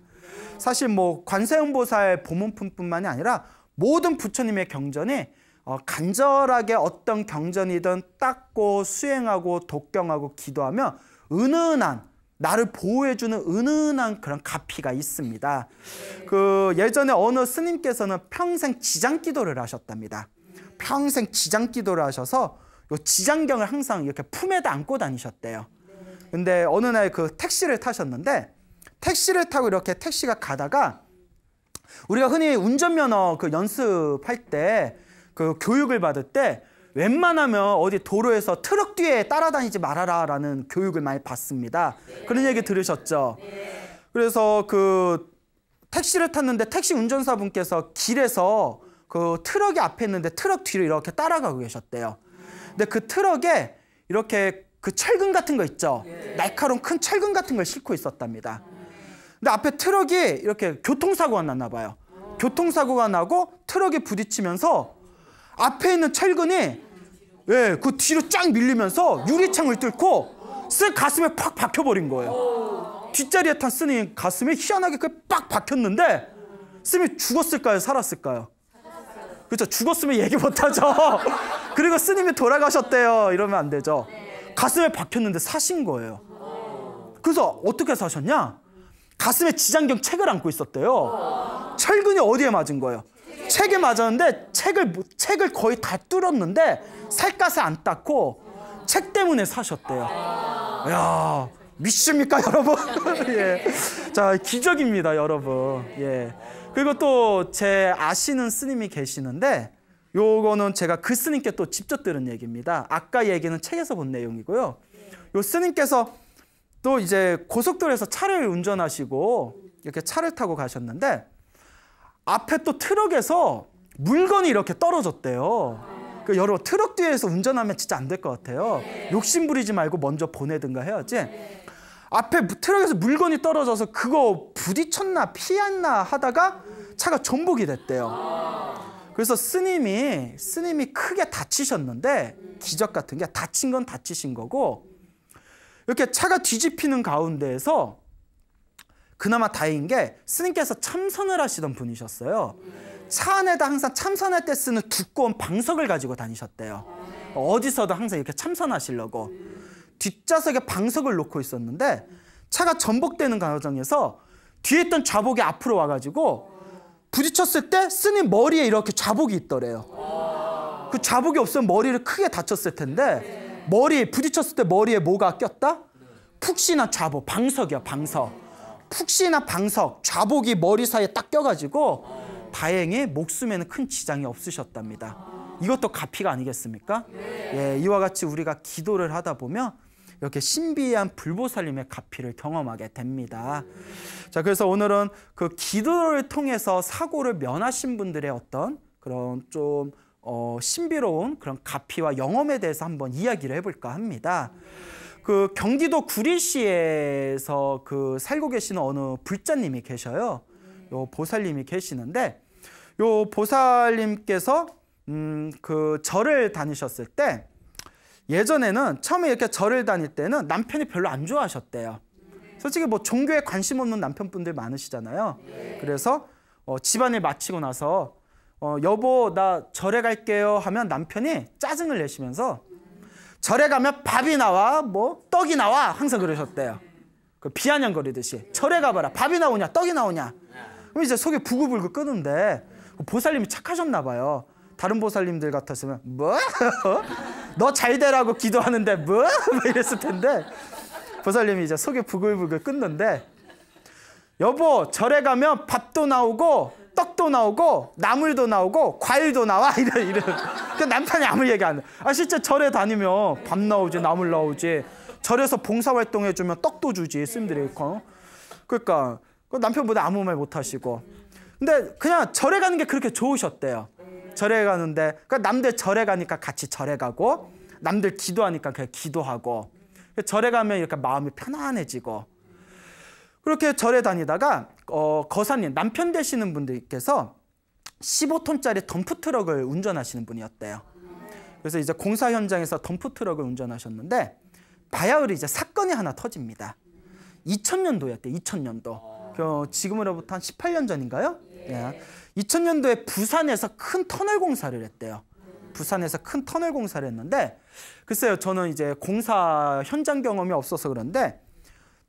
사실 뭐 관세음보살 보문품뿐만이 아니라 모든 부처님의 경전이 어, 간절하게 어떤 경전이든 닦고 수행하고 독경하고 기도하며 은은한 나를 보호해주는 은은한 그런 가피가 있습니다. 그 예전에 어느 스님께서는 평생 지장 기도를 하셨답니다. 평생 지장 기도를 하셔서 요 지장경을 항상 이렇게 품에다 안고 다니셨대요. 근데 어느 날 그 택시를 타셨는데 택시를 타고 이렇게 택시가 가다가 우리가 흔히 운전면허 그 연습할 때 그 교육을 받을 때 웬만하면 어디 도로에서 트럭 뒤에 따라다니지 말아라라는 교육을 많이 받습니다. 그런 얘기 들으셨죠? 그래서 그 택시를 탔는데 택시 운전사분께서 길에서 그 트럭이 앞에 있는데 트럭 뒤로 이렇게 따라가고 계셨대요. 근데 그 트럭에 이렇게 그 철근 같은 거 있죠. 날카로운 큰 철근 같은 걸 싣고 있었답니다. 근데 앞에 트럭이 이렇게 교통사고가 났나 봐요. 교통사고가 나고 트럭에 부딪히면서 앞에 있는 철근이 예, 그 뒤로 쫙 밀리면서 유리창을 뚫고 쓱 가슴에 팍 박혀버린 거예요. 뒷자리에 탄 스님 가슴에 희한하게 그빡 박혔는데 스님이 죽었을까요? 살았을까요? 그렇죠. 죽었으면 얘기 못하죠. (laughs) 그리고 스님이 돌아가셨대요. 이러면 안 되죠. 가슴에 박혔는데 사신 거예요. 그래서 어떻게 사셨냐? 가슴에 지장경 책을 안고 있었대요. 철근이 어디에 맞은 거예요? 책에 맞았는데 책을 책을 거의 다 뚫었는데 살갗을 안 닦고 책 때문에 사셨대요. 야 믿습니까 여러분? (laughs) 예. 자 기적입니다 여러분. 예. 그리고 또 제 아시는 스님이 계시는데 요거는 제가 그 스님께 또 직접 들은 얘기입니다. 아까 얘기는 책에서 본 내용이고요. 요 스님께서 또 이제 고속도로에서 차를 운전하시고 이렇게 차를 타고 가셨는데 앞에 또 트럭에서 물건이 이렇게 떨어졌대요. 그 여러 트럭 뒤에서 운전하면 진짜 안 될 것 같아요. 욕심 부리지 말고 먼저 보내든가 해야지. 앞에 트럭에서 물건이 떨어져서 그거 부딪혔나 피했나 하다가 차가 전복이 됐대요. 그래서 스님이 스님이 크게 다치셨는데 기적 같은 게 다친 건 다치신 거고 이렇게 차가 뒤집히는 가운데에서 그나마 다행인 게 스님께서 참선을 하시던 분이셨어요. 차 안에다 항상 참선할 때 쓰는 두꺼운 방석을 가지고 다니셨대요. 어디서도 항상 이렇게 참선하시려고. 뒷좌석에 방석을 놓고 있었는데 차가 전복되는 과정에서 뒤에 있던 좌복이 앞으로 와가지고 부딪혔을 때 스님 머리에 이렇게 좌복이 있더래요. 그 좌복이 없으면 머리를 크게 다쳤을 텐데 머리 부딪혔을 때 머리에 뭐가 꼈다? 푹신한 좌복, 방석이야, 방석. 푹신한 방석, 좌복이 머리 사이에 딱 껴가지고 다행히 목숨에는 큰 지장이 없으셨답니다. 이것도 가피가 아니겠습니까? 예, 이와 같이 우리가 기도를 하다 보면 이렇게 신비한 불보살님의 가피를 경험하게 됩니다. 자, 그래서 오늘은 그 기도를 통해서 사고를 면하신 분들의 어떤 그런 좀 어, 신비로운 그런 가피와 영험에 대해서 한번 이야기를 해볼까 합니다. 그 경기도 구리시에서 그 살고 계시는 어느 불자님이 계셔요. 요 보살님이 계시는데 요 보살님께서 음, 그 절을 다니셨을 때 예전에는 처음에 이렇게 절을 다닐 때는 남편이 별로 안 좋아하셨대요. 솔직히 뭐 종교에 관심 없는 남편분들 많으시잖아요. 그래서 어, 집안일 마치고 나서 어, 여보 나 절에 갈게요 하면 남편이 짜증을 내시면서 절에 가면 밥이 나와 뭐 떡이 나와 항상 그러셨대요. 그 비아냥거리듯이 절에 가봐라 밥이 나오냐 떡이 나오냐 그럼 이제 속에 부글부글 끄는데 그 보살님이 착하셨나 봐요. 다른 보살님들 같았으면 뭐? (laughs) 너 잘 되라고 기도하는데 뭐? (laughs) 이랬을 텐데 보살님이 이제 속에 부글부글 끓는데 여보 절에 가면 밥도 나오고 떡도 나오고 나물도 나오고 과일도 나와 (laughs) 이런 이런 그 남편이 아무 얘기 안 해. 아 실제 절에 다니면 밥 나오지 나물 나오지. 절에서 봉사활동 해주면 떡도 주지 스님들이. 어? 그러니까 그 남편보다 아무 말 못 하시고. 근데 그냥 절에 가는 게 그렇게 좋으셨대요. 절에 가는데 그러니까 남들 절에 가니까 같이 절에 가고 남들 기도하니까 그냥 기도하고 절에 가면 이렇게 마음이 편안해지고 그렇게 절에 다니다가 어, 거사님 남편 되시는 분들께서 15톤짜리 덤프 트럭을 운전하시는 분이었대요. 그래서 이제 공사 현장에서 덤프 트럭을 운전하셨는데 바야흐로 이제 사건이 하나 터집니다. 2000년도였대. 2000년도. 어, 지금으로부터 한 18년 전인가요? 예. 2000년도에 부산에서 큰 터널 공사를 했대요. 부산에서 큰 터널 공사를 했는데 글쎄요 저는 이제 공사 현장 경험이 없어서 그런데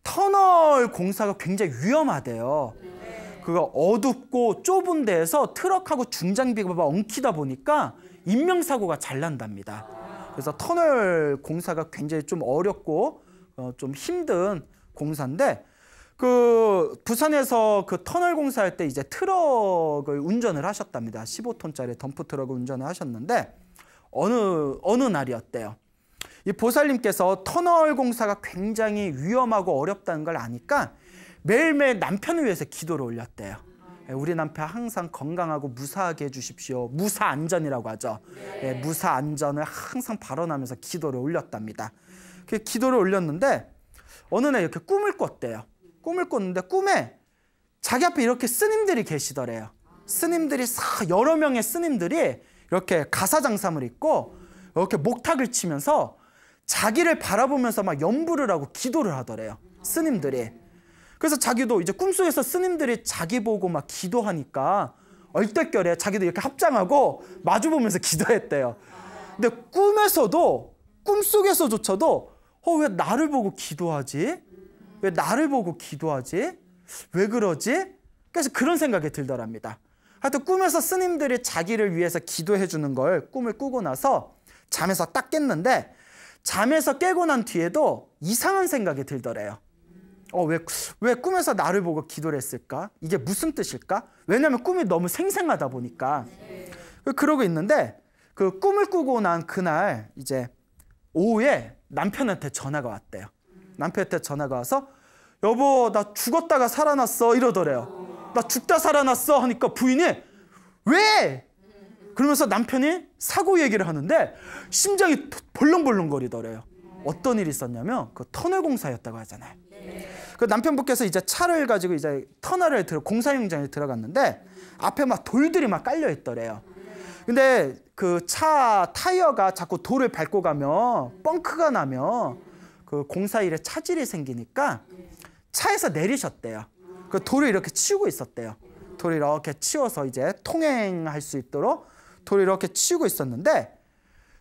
터널 공사가 굉장히 위험하대요. 그거 어둡고 좁은 데에서 트럭하고 중장비가 막 엉키다 보니까 인명사고가 잘 난답니다. 그래서 터널 공사가 굉장히 좀 어렵고 어, 좀 힘든 공사인데 그 부산에서 그 터널 공사할 때 이제 트럭을 운전을 하셨답니다. 15톤짜리 덤프 트럭을 운전을 하셨는데 어느 어느 날이었대요. 이 보살님께서 터널 공사가 굉장히 위험하고 어렵다는 걸 아니까 매일매일 남편을 위해서 기도를 올렸대요. 예, 우리 남편 항상 건강하고 무사하게 해주십시오. 무사 안전이라고 하죠. 예, 무사 안전을 항상 발언하면서 기도를 올렸답니다. 그 기도를 올렸는데 어느 날 이렇게 꿈을 꿨대요. 꿈을 꿨는데 꿈에 자기 앞에 이렇게 스님들이 계시더래요. 스님들이 여러 명의 스님들이 이렇게 가사장삼을 입고 이렇게 목탁을 치면서 자기를 바라보면서 막 연부를 하고 기도를 하더래요. 스님들이. 그래서 자기도 이제 꿈속에서 스님들이 자기 보고 막 기도하니까 얼떨결에 자기도 이렇게 합장하고 마주보면서 기도했대요. 근데 꿈에서도 꿈속에서조차도 어, 왜 나를 보고 기도하지? 왜 나를 보고 기도하지? 왜 그러지? 그래서 그런 생각이 들더랍니다. 하여튼 꿈에서 스님들이 자기를 위해서 기도해 주는 걸 꿈을 꾸고 나서 잠에서 딱 깼는데 잠에서 깨고 난 뒤에도 이상한 생각이 들더래요. 어, 왜, 왜 꿈에서 나를 보고 기도를 했을까? 이게 무슨 뜻일까? 왜냐면 꿈이 너무 생생하다 보니까. 그러고 있는데 그 꿈을 꾸고 난 그날 이제 오후에 남편한테 전화가 왔대요. 남편한테 전화가 와서 여보 나 죽었다가 살아났어 이러더래요. 나 죽다 살아났어 하니까 부인이 왜? 그러면서 남편이 사고 얘기를 하는데 심장이 벌렁벌렁거리더래요. 어떤 일이 있었냐면 그 터널 공사였다고 하잖아요. 그 남편분께서 이제 차를 가지고 이제 터널을 들어 공사 현장에 들어갔는데 앞에 막 돌들이 막 깔려 있더래요. 근데 그 차 타이어가 자꾸 돌을 밟고 가면 뻥크가 나면 그 공사 일에 차질이 생기니까 차에서 내리셨대요. 그 돌을 이렇게 치우고 있었대요. 돌을 이렇게 치워서 이제 통행할 수 있도록 돌을 이렇게 치우고 있었는데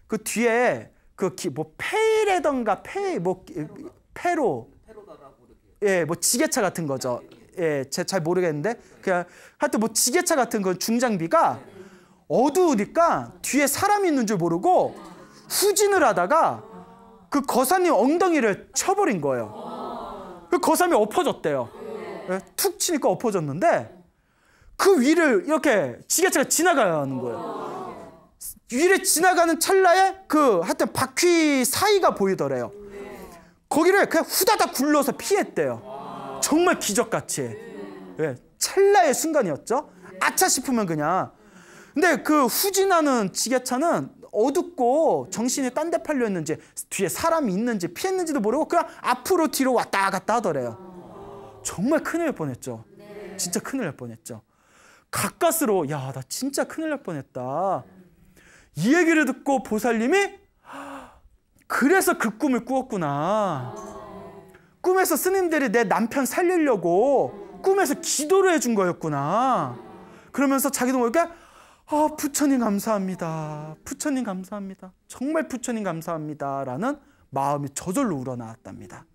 그 뒤에 그뭐 페이레던가 페이 뭐 페로 예, 뭐 지게차 같은 거죠. 예, 제잘 모르겠는데 그냥 하여튼 뭐 지게차 같은 건 중장비가 어두우니까 뒤에 사람이 있는 줄 모르고 후진을 하다가 그 거사님 엉덩이를 쳐버린 거예요. 그 거사님이 엎어졌대요. 예, 툭 치니까 엎어졌는데 그 위를 이렇게 지게차가 지나가는 거예요. 위를 지나가는 찰나에 그 하여튼 바퀴 사이가 보이더래요. 거기를 그냥 후다닥 굴러서 피했대요. 정말 기적같이. 예, 찰나의 순간이었죠. 아차 싶으면 그냥. 근데 그 후진하는 지게차는 어둡고 정신이 딴 데 팔려 있는지 뒤에 사람이 있는지 피했는지도 모르고 그냥 앞으로 뒤로 왔다 갔다 하더래요. 정말 큰일 날 뻔했죠. 진짜 큰일 날 뻔했죠. 가까스로 야 나 진짜 큰일 날 뻔했다. 이 얘기를 듣고 보살님이 그래서 그 꿈을 꾸었구나. 꿈에서 스님들이 내 남편 살리려고 꿈에서 기도를 해준 거였구나. 그러면서 자기도 모르게 아 부처님 감사합니다. 부처님 감사합니다. 정말 부처님 감사합니다라는 마음이 저절로 우러나왔답니다.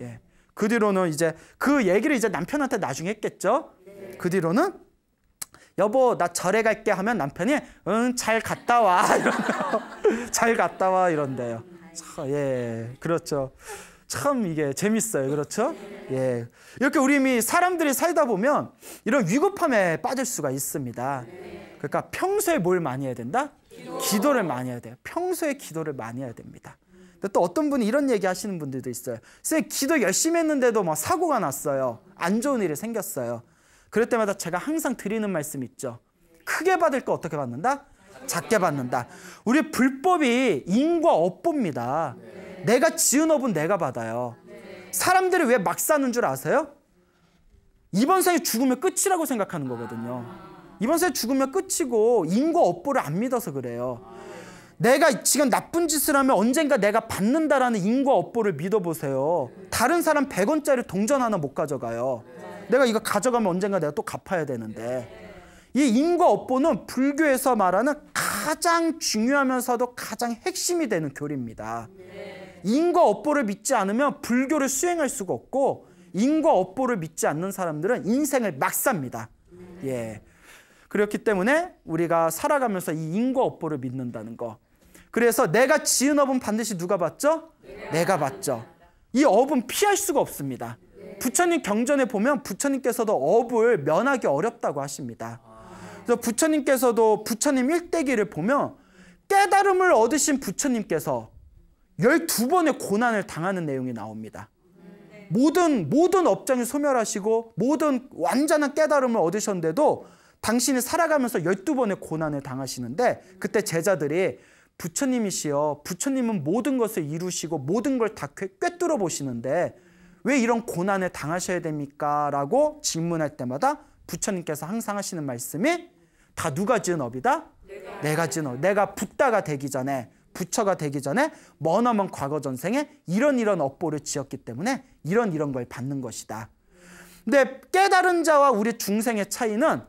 예. 그 뒤로는 이제 그 얘기를 이제 남편한테 나중에 했겠죠. 그 뒤로는 여보 나 절에 갈게 하면 남편이 응 잘 갔다 와. (laughs) 잘 갔다 와 이런데요. 참, 예, 그렇죠. 참 이게 재밌어요. 그렇죠? 예. 이렇게 우리 사람들이 살다 보면 이런 위급함에 빠질 수가 있습니다. 그러니까 평소에 뭘 많이 해야 된다? 기도. 를 많이 해야 돼요. 평소에 기도를 많이 해야 됩니다. 근데 또 어떤 분이 이런 얘기 하시는 분들도 있어요. 선생님 기도 열심히 했는데도 막 사고가 났어요. 안 좋은 일이 생겼어요. 그럴 때마다 제가 항상 드리는 말씀 있죠. 크게 받을 거 어떻게 받는다? 작게 받는다. 우리 불법이 인과 업보입니다. 내가 지은 업은 내가 받아요. 사람들이 왜 막 사는 줄 아세요? 이번 생에 죽으면 끝이라고 생각하는 거거든요. 이번 생에 죽으면 끝이고 인과 업보를 안 믿어서 그래요. 내가 지금 나쁜 짓을 하면 언젠가 내가 받는다라는 인과 업보를 믿어보세요. 다른 사람 100원짜리 동전 하나 못 가져가요. 내가 이거 가져가면 언젠가 내가 또 갚아야 되는데. 이 인과 업보는 불교에서 말하는 가장 중요하면서도 가장 핵심이 되는 교리입니다. 인과 업보를 믿지 않으면 불교를 수행할 수가 없고 인과 업보를 믿지 않는 사람들은 인생을 막 삽니다. 예. 그렇기 때문에 우리가 살아가면서 이 인과 업보를 믿는다는 거. 그래서 내가 지은 업은 반드시 누가 받죠? 내가 받죠. 이 업은 피할 수가 없습니다. 부처님 경전에 보면 부처님께서도 업을 면하기 어렵다고 하십니다. 그래서 부처님께서도 부처님 일대기를 보면 깨달음을 얻으신 부처님께서 12번의 고난을 당하는 내용이 나옵니다. 모든 모든 업장이 소멸하시고 모든 완전한 깨달음을 얻으셨는데도 당신이 살아가면서 12번의 고난을 당하시는데 그때 제자들이 부처님이시여 부처님은 모든 것을 이루시고 모든 걸 다 꿰뚫어 보시는데 왜 이런 고난을 당하셔야 됩니까? 라고 질문할 때마다 부처님께서 항상 하시는 말씀이 다 누가 지은 업이다? 내가, 지은 업. 내가 붓다가 되기 전에 부처가 되기 전에 머나먼 과거 전생에 이런 이런 업보를 지었기 때문에 이런 이런 걸 받는 것이다. 근데 깨달은 자와 우리 중생의 차이는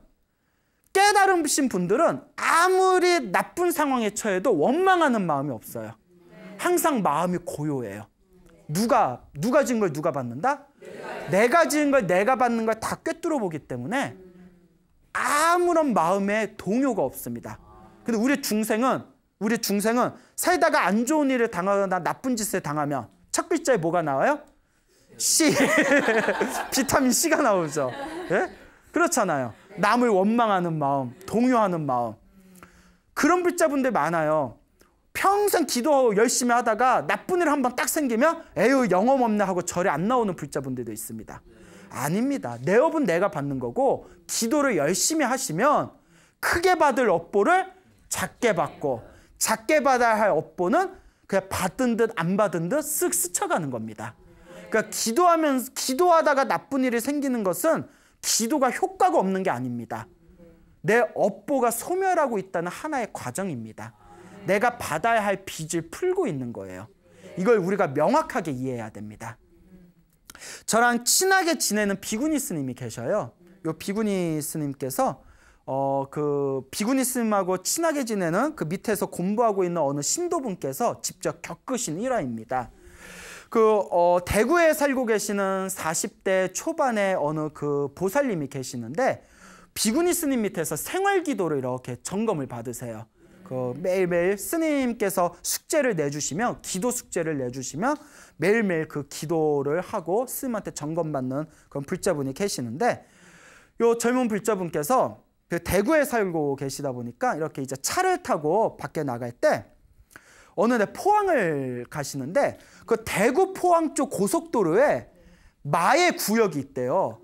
깨달으신 분들은 아무리 나쁜 상황에 처해도 원망하는 마음이 없어요. 항상 마음이 고요해요. 누가 누가 지은 걸 누가 받는다? 내가 지은 걸 내가 받는 걸 다 꿰뚫어 보기 때문에 아무런 마음에 동요가 없습니다. 근데 우리 중생은 우리 중생은 살다가 안 좋은 일을 당하거나 나쁜 짓을 당하면 첫 글자에 뭐가 나와요? C. (laughs) 비타민 C가 나오죠. 예? 그렇잖아요. 남을 원망하는 마음, 동요하는 마음. 그런 불자분들 많아요. 평생 기도 열심히 하다가 나쁜 일 한 번 딱 생기면 에휴 영업 없네 하고 절에 안 나오는 불자분들도 있습니다. 아닙니다. 내 업은 내가 받는 거고 기도를 열심히 하시면 크게 받을 업보를 작게 받고 작게 받아야 할 업보는 그냥 받은 듯 안 받은 듯 쓱 스쳐가는 겁니다. 그러니까 기도하면 기도하다가 나쁜 일이 생기는 것은 기도가 효과가 없는 게 아닙니다. 내 업보가 소멸하고 있다는 하나의 과정입니다. 내가 받아야 할 빚을 풀고 있는 거예요. 이걸 우리가 명확하게 이해해야 됩니다. 저랑 친하게 지내는 비구니 스님이 계셔요. 요 비구니 스님께서 어 그 비구니 스님하고 친하게 지내는 그 밑에서 공부하고 있는 어느 신도분께서 직접 겪으신 일화입니다. 그 어, 대구에 살고 계시는 40대 초반의 어느 그 보살님이 계시는데 비구니 스님 밑에서 생활 기도를 이렇게 점검을 받으세요. 그 매일매일 스님께서 숙제를 내주시면 기도 숙제를 내주시면 매일매일 그 기도를 하고 스님한테 점검받는 그런 불자분이 계시는데 요 젊은 불자분께서 그 대구에 살고 계시다 보니까 이렇게 이제 차를 타고 밖에 나갈 때 어느 날 포항을 가시는데 그 대구 포항 쪽 고속도로에 마의 구역이 있대요.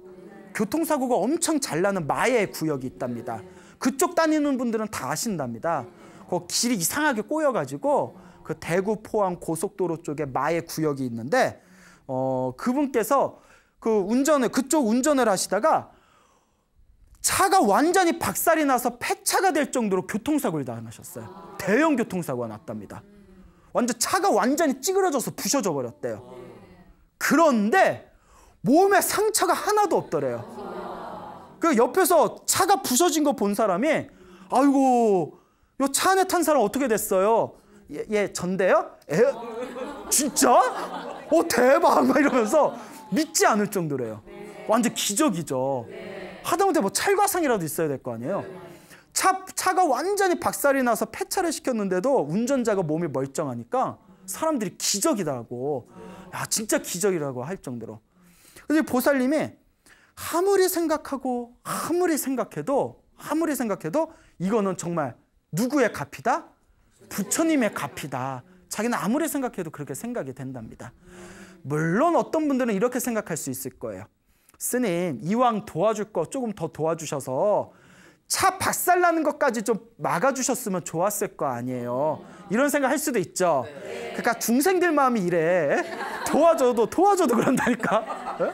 교통사고가 엄청 잘 나는 마의 구역이 있답니다. 그쪽 다니는 분들은 다 아신답니다. 그 길이 이상하게 꼬여가지고 그 대구 포항 고속도로 쪽에 마의 구역이 있는데 어 그분께서 그 운전을 그쪽 운전을 하시다가 차가 완전히 박살이 나서 폐차가 될 정도로 교통사고를 당하셨어요. 대형 교통사고가 났답니다. 완전 차가 완전히 찌그러져서 부셔져 버렸대요. 그런데 몸에 상처가 하나도 없더래요. 그 옆에서 차가 부서진 거 본 사람이 아이고 요 차 안에 탄 사람 어떻게 됐어요? 예, 예 전데요? 에? 진짜? 어 대박 막 이러면서 믿지 않을 정도래요. 완전 기적이죠. 하다못해 뭐 찰과상이라도 있어야 될 거 아니에요. 차, 차가 완전히 박살이 나서 폐차를 시켰는데도 운전자가 몸이 멀쩡하니까 사람들이 기적이다고. 야, 진짜 기적이라고 할 정도로. 근데 보살님이 아무리 생각하고 아무리 생각해도 아무리 생각해도 이거는 정말 누구의 값이다? 부처님의 갚이다. 자기는 아무리 생각해도 그렇게 생각이 된답니다. 물론 어떤 분들은 이렇게 생각할 수 있을 거예요. 스님, 이왕 도와줄 거 조금 더 도와주셔서 차 박살 나는 것까지 좀 막아주셨으면 좋았을 거 아니에요. 이런 생각 할 수도 있죠. 그러니까 중생들 마음이 이래. 도와줘도 도와줘도 그런다니까. 예?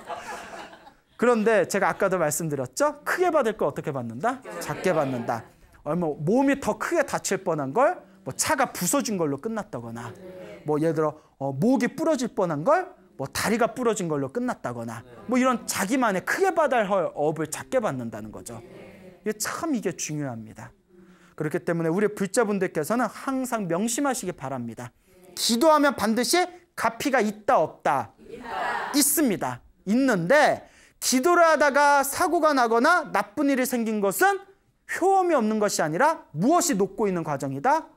그런데 제가 아까도 말씀드렸죠. 크게 받을 거 어떻게 받는다? 작게 받는다. 얼마 몸이 더 크게 다칠 뻔한 걸 뭐 차가 부서진 걸로 끝났다거나 뭐 예를 들어 어, 목이 부러질 뻔한 걸 뭐 다리가 부러진 걸로 끝났다거나 뭐 이런 자기만의 크게 할 업을 작게 받는다는 거죠. 이게 참 이게 중요합니다. 그렇기 때문에 우리 불자분들께서는 항상 명심하시기 바랍니다. 기도하면 반드시 가피가 있다 없다 있다. 있습니다. 있는데 기도를 하다가 사고가 나거나 나쁜 일이 생긴 것은 효험이 없는 것이 아니라 무엇이 녹고 있는 과정이다?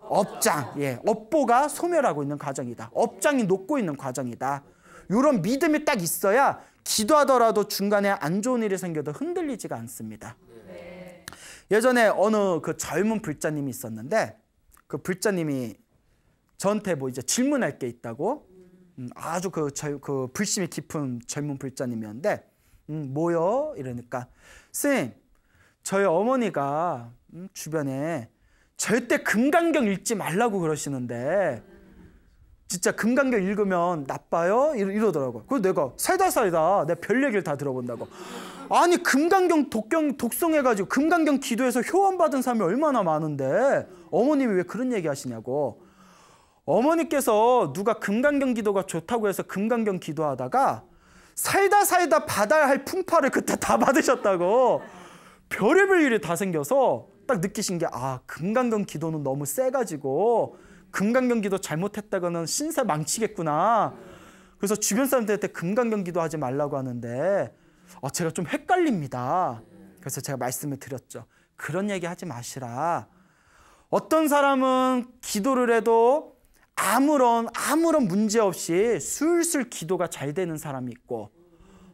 업장, 예, 업보가 소멸하고 있는 과정이다. 업장이 녹고 있는 과정이다. 이런 믿음이 딱 있어야 기도하더라도 중간에 안 좋은 일이 생겨도 흔들리지가 않습니다. 예전에 어느 그 젊은 불자님이 있었는데 그 불자님이 저한테 뭐 이제 질문할 게 있다고 음, 아주 그, 절, 그 불심이 깊은 젊은 불자님이었는데 음, 뭐요? 이러니까 쌤 저희 어머니가 음, 주변에 절대 금강경 읽지 말라고 그러시는데 진짜 금강경 읽으면 나빠요? 이러, 더라고 그래서 내가 살다 살다 내 별 얘기를 다 들어본다고. 아니 금강경 독경 독송해가지고 금강경 기도해서 효원 받은 사람이 얼마나 많은데 어머님이 왜 그런 얘기 하시냐고. 어머니께서 누가 금강경 기도가 좋다고 해서 금강경 기도하다가 살다 살다 받아야 할 풍파를 그때 다 받으셨다고. 별의별 일이 다 생겨서 딱 느끼신 게 아 금강경 기도는 너무 세가지고 금강경 기도 잘못했다가는 신세 망치겠구나. 그래서 주변 사람들한테 금강경 기도하지 말라고 하는데 어, 제가 좀 헷갈립니다. 그래서 제가 말씀을 드렸죠. 그런 얘기 하지 마시라. 어떤 사람은 기도를 해도 아무런 아무런 문제 없이 술술 기도가 잘 되는 사람이 있고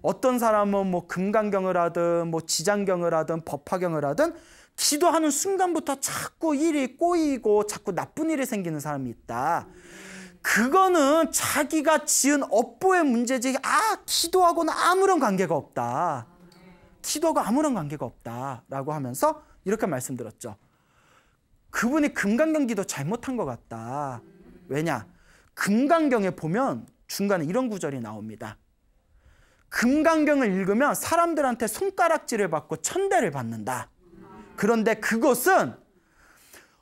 어떤 사람은 뭐 금강경을 하든 뭐 지장경을 하든 법화경을 하든 기도하는 순간부터 자꾸 일이 꼬이고 자꾸 나쁜 일이 생기는 사람이 있다. 그거는 자기가 지은 업보의 문제지 아 기도하고는 아무런 관계가 없다. 기도가 아무런 관계가 없다라고 하면서 이렇게 말씀드렸죠. 그분이 금강경 기도 잘못한 것 같다. 왜냐? 금강경에 보면 중간에 이런 구절이 나옵니다. 금강경을 읽으면 사람들한테 손가락질을 받고 천대를 받는다. 그런데 그것은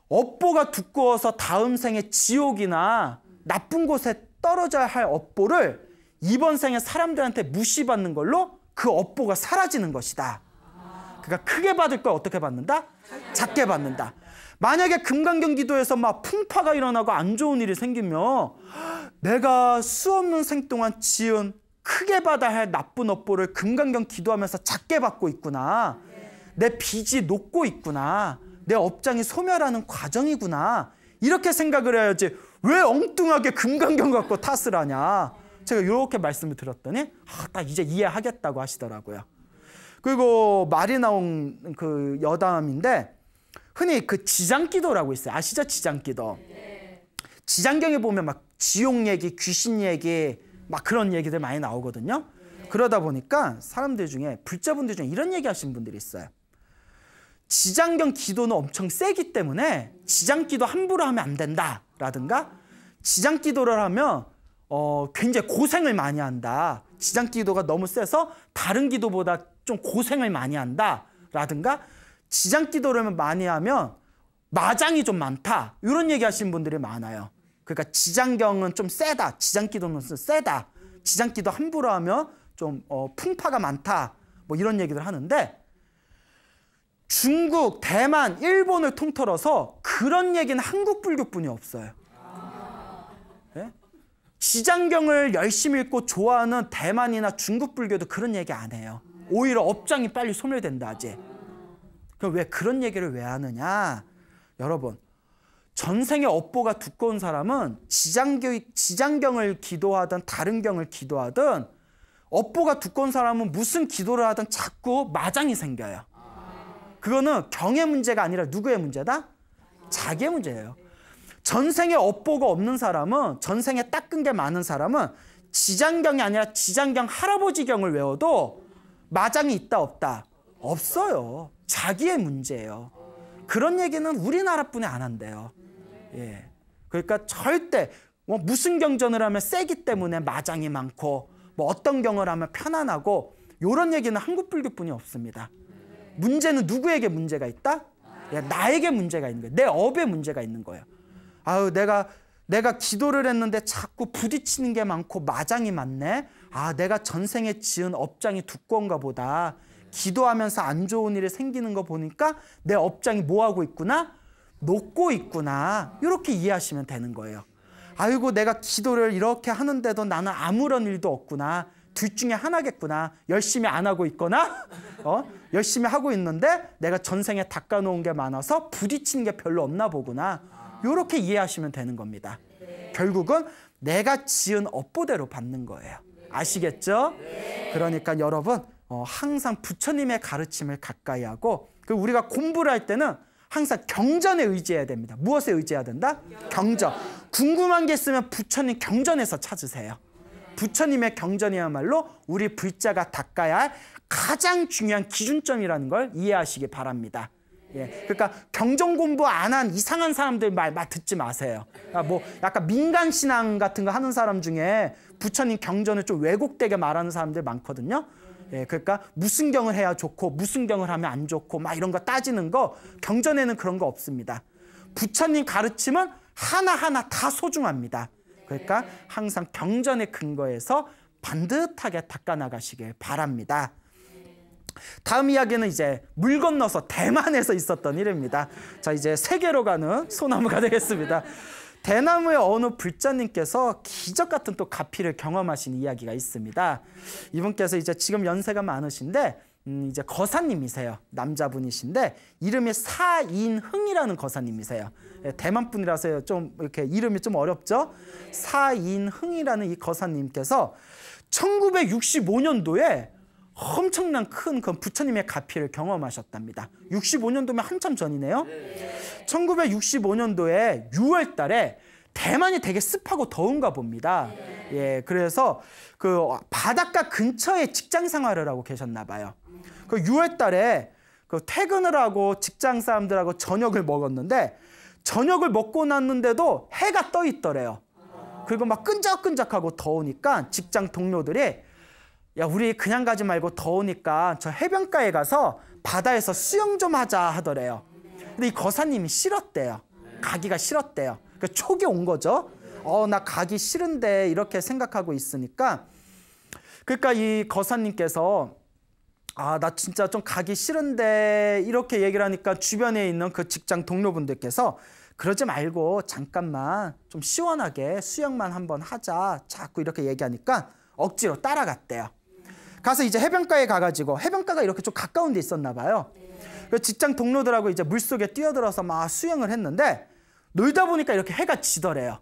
업보가 두꺼워서 다음 생에 지옥이나 나쁜 곳에 떨어져야 할 업보를 이번 생에 사람들한테 무시받는 걸로 그 업보가 사라지는 것이다. 그러니까 크게 받을 걸 어떻게 받는다? 작게 받는다. 만약에 금강경 기도에서 막 풍파가 일어나고 안 좋은 일이 생기면 내가 수 없는 생 동안 지은 크게 받아야 할 나쁜 업보를 금강경 기도하면서 작게 받고 있구나. 내 빚이 녹고 있구나. 내 업장이 소멸하는 과정이구나. 이렇게 생각을 해야지 왜 엉뚱하게 금강경 갖고 탓을 하냐. 제가 이렇게 말씀을 드렸더니 아, 딱 이제 이해하겠다고 하시더라고요. 그리고 말이 나온 그 여담인데 흔히 그 지장기도라고 있어요. 아시죠? 지장기도. 지장경에 보면 막 지옥 얘기, 귀신 얘기 막 그런 얘기들 많이 나오거든요. 그러다 보니까 사람들 중에 불자분들 중에 이런 얘기 하시는 분들이 있어요. 지장경 기도는 엄청 세기 때문에 지장 기도 함부로 하면 안 된다라든가 지장 기도를 하면 어, 굉장히 고생을 많이 한다. 지장 기도가 너무 세서 다른 기도보다 좀 고생을 많이 한다라든가 지장 기도를 많이 하면 마장이 좀 많다. 이런 얘기 하시는 분들이 많아요. 그러니까 지장경은 좀 세다. 지장 기도는 세다. 지장 기도 함부로 하면 좀 어, 풍파가 많다. 뭐 이런 얘기를 하는데 중국, 대만, 일본을 통틀어서 그런 얘기는 한국 불교뿐이 없어요. 네? 지장경을 열심히 읽고 좋아하는 대만이나 중국 불교도 그런 얘기 안 해요. 오히려 업장이 빨리 소멸된다 하지. 그럼 왜 그런 얘기를 왜 하느냐? 여러분, 전생의 업보가 두꺼운 사람은 지장경, 지장경을 기도하든 다른 경을 기도하든 업보가 두꺼운 사람은 무슨 기도를 하든 자꾸 마장이 생겨요. 그거는 경의 문제가 아니라 누구의 문제다? 자기의 문제예요. 전생에 업보가 없는 사람은 전생에 닦은 게 많은 사람은 지장경이 아니라 지장경 할아버지경을 외워도 마장이 있다 없다 없어요. 자기의 문제예요. 그런 얘기는 우리나라뿐이 안 한대요. 예. 그러니까 절대 뭐 무슨 경전을 하면 세기 때문에 마장이 많고 뭐 어떤 경을 하면 편안하고 이런 얘기는 한국 불교뿐이 없습니다. 문제는 누구에게 문제가 있다? 예, 나에게 문제가 있는 거예요. 내 업에 문제가 있는 거예요. 아유, 내가 내가 기도를 했는데 자꾸 부딪히는 게 많고 마장이 많네. 아, 내가 전생에 지은 업장이 두꺼운가 보다. 기도하면서 안 좋은 일이 생기는 거 보니까 내 업장이 뭐 하고 있구나? 녹고 있구나. 이렇게 이해하시면 되는 거예요. 아이고, 내가 기도를 이렇게 하는데도 나는 아무런 일도 없구나. 둘 중에 하나겠구나. 열심히 안 하고 있거나, 어? 열심히 하고 있는데 내가 전생에 닦아놓은 게 많아서 부딪히는 게 별로 없나 보구나. 이렇게 이해하시면 되는 겁니다. 결국은 내가 지은 업보대로 받는 거예요. 아시겠죠? 그러니까 여러분 어, 항상 부처님의 가르침을 가까이 하고 그 우리가 공부를 할 때는 항상 경전에 의지해야 됩니다. 무엇에 의지해야 된다? 경전. 궁금한 게 있으면 부처님 경전에서 찾으세요. 부처님의 경전이야말로 우리 불자가 닦아야 할 가장 중요한 기준점이라는 걸 이해하시기 바랍니다. 예, 그러니까 경전 공부 안 한 이상한 사람들 말, 말 듣지 마세요. 아, 뭐 약간 민간 신앙 같은 거 하는 사람 중에 부처님 경전을 좀 왜곡되게 말하는 사람들 많거든요. 예, 그러니까 무슨 경을 해야 좋고 무슨 경을 하면 안 좋고 막 이런 거 따지는 거 경전에는 그런 거 없습니다. 부처님 가르침은 하나하나 다 소중합니다. 그러니까 항상 경전의 근거에서 반듯하게 닦아 나가시길 바랍니다. 다음 이야기는 이제 물 건너서 대만에서 있었던 일입니다. 자, 이제 세계로 가는 소나무가 되겠습니다. 대나무의 어느 불자님께서 기적 같은 또 가피를 경험하신 이야기가 있습니다. 이분께서 이제 지금 연세가 많으신데 음, 이제 거사님이세요. 남자분이신데 이름이 사인흥이라는 거사님이세요. 예, 대만 분이라서 좀 이렇게 이름이 좀 어렵죠. 사인흥이라는 이 거사님께서 1965년도에 엄청난 큰 그 부처님의 가피를 경험하셨답니다. 65년도면 한참 전이네요. 1965년도에 6월 달에 대만이 되게 습하고 더운가 봅니다. 예, 그래서 그 바닷가 근처에 직장 생활을 하고 계셨나 봐요. 그 6월 달에 그 퇴근을 하고 직장 사람들하고 저녁을 먹었는데 저녁을 먹고 났는데도 해가 떠 있더래요. 그리고 막 끈적끈적하고 더우니까 직장 동료들이 야, 우리 그냥 가지 말고 더우니까 저 해변가에 가서 바다에서 수영 좀 하자 하더래요. 근데 이 거사님이 싫었대요. 가기가 싫었대요. 그러니까 촉이 온 거죠. 어, 나 가기 싫은데 이렇게 생각하고 있으니까 그러니까 이 거사님께서 아, 나 진짜 좀 가기 싫은데 이렇게 얘기를 하니까 주변에 있는 그 직장 동료분들께서 그러지 말고 잠깐만 좀 시원하게 수영만 한번 하자. 자꾸 이렇게 얘기하니까 억지로 따라갔대요. 가서 이제 해변가에 가가지고 해변가가 이렇게 좀 가까운 데 있었나 봐요. 그 직장 동료들하고 이제 물속에 뛰어들어서 막 수영을 했는데 놀다 보니까 이렇게 해가 지더래요.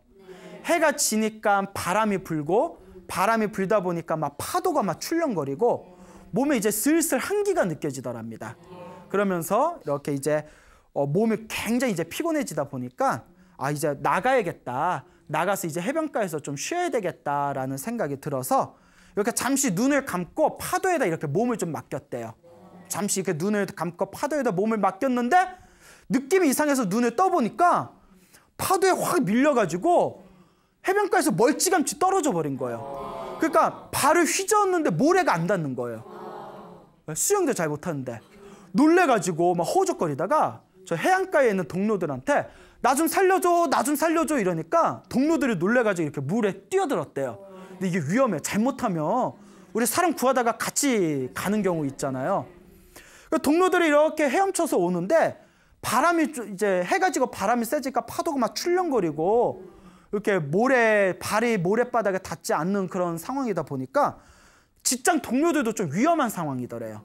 해가 지니까 바람이 불고 바람이 불다 보니까 막 파도가 막 출렁거리고 몸에 이제 슬슬 한기가 느껴지더랍니다. 그러면서 이렇게 이제 어, 몸이 굉장히 이제 피곤해지다 보니까 아 이제 나가야겠다. 나가서 이제 해변가에서 좀 쉬어야 되겠다라는 생각이 들어서 이렇게 잠시 눈을 감고 파도에다 이렇게 몸을 좀 맡겼대요. 잠시 이렇게 눈을 감고 파도에다 몸을 맡겼는데 느낌이 이상해서 눈을 떠보니까 파도에 확 밀려가지고 해변가에서 멀찌감치 떨어져 버린 거예요. 그러니까 발을 휘저었는데 모래가 안 닿는 거예요. 수영도 잘 못하는데 놀래가지고 막 호적거리다가 저 해안가에 있는 동료들한테 나 좀 살려줘, 나 좀 살려줘 이러니까 동료들이 놀래가지고 이렇게 물에 뛰어들었대요. 근데 이게 위험해. 잘못하면 우리 사람 구하다가 같이 가는 경우 있잖아요. 그 동료들이 이렇게 헤엄쳐서 오는데 바람이 이제 해가 지고 바람이 세지니까 파도가 막 출렁거리고 이렇게 모래 발이 모래바닥에 닿지 않는 그런 상황이다 보니까 직장 동료들도 좀 위험한 상황이더래요.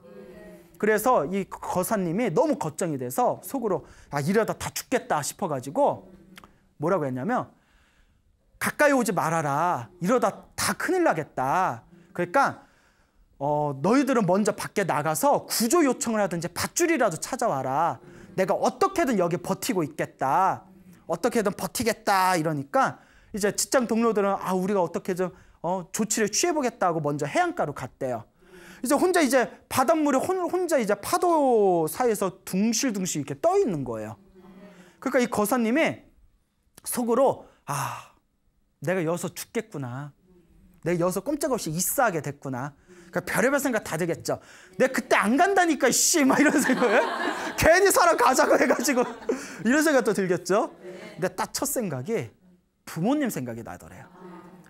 그래서 이 거사님이 너무 걱정이 돼서 속으로 아 이러다 다 죽겠다 싶어가지고 뭐라고 했냐면 가까이 오지 말아라. 이러다 다 큰일 나겠다. 그러니까 어, 너희들은 먼저 밖에 나가서 구조 요청을 하든지 밧줄이라도 찾아와라. 내가 어떻게든 여기 버티고 있겠다. 어떻게든 버티겠다 이러니까 이제 직장 동료들은 아 우리가 어떻게 좀 어, 조치를 취해보겠다고 먼저 해안가로 갔대요. 이제 혼자 이제 바닷물에 혼, 혼자 이제 파도 사이에서 둥실둥실 이렇게 떠 있는 거예요. 그러니까 이 거사님이 속으로 아 내가 여기서 죽겠구나. 내가 여기서 꼼짝없이 있어하게 됐구나. 그러니까 별의별 생각 다 들겠죠. 내가 그때 안 간다니까 씨 막 이런 생각에 (laughs) 괜히 사람 가자고 해가지고 (laughs) 이런 생각도 들겠죠. 근데 딱 첫 생각이 부모님 생각이 나더래요.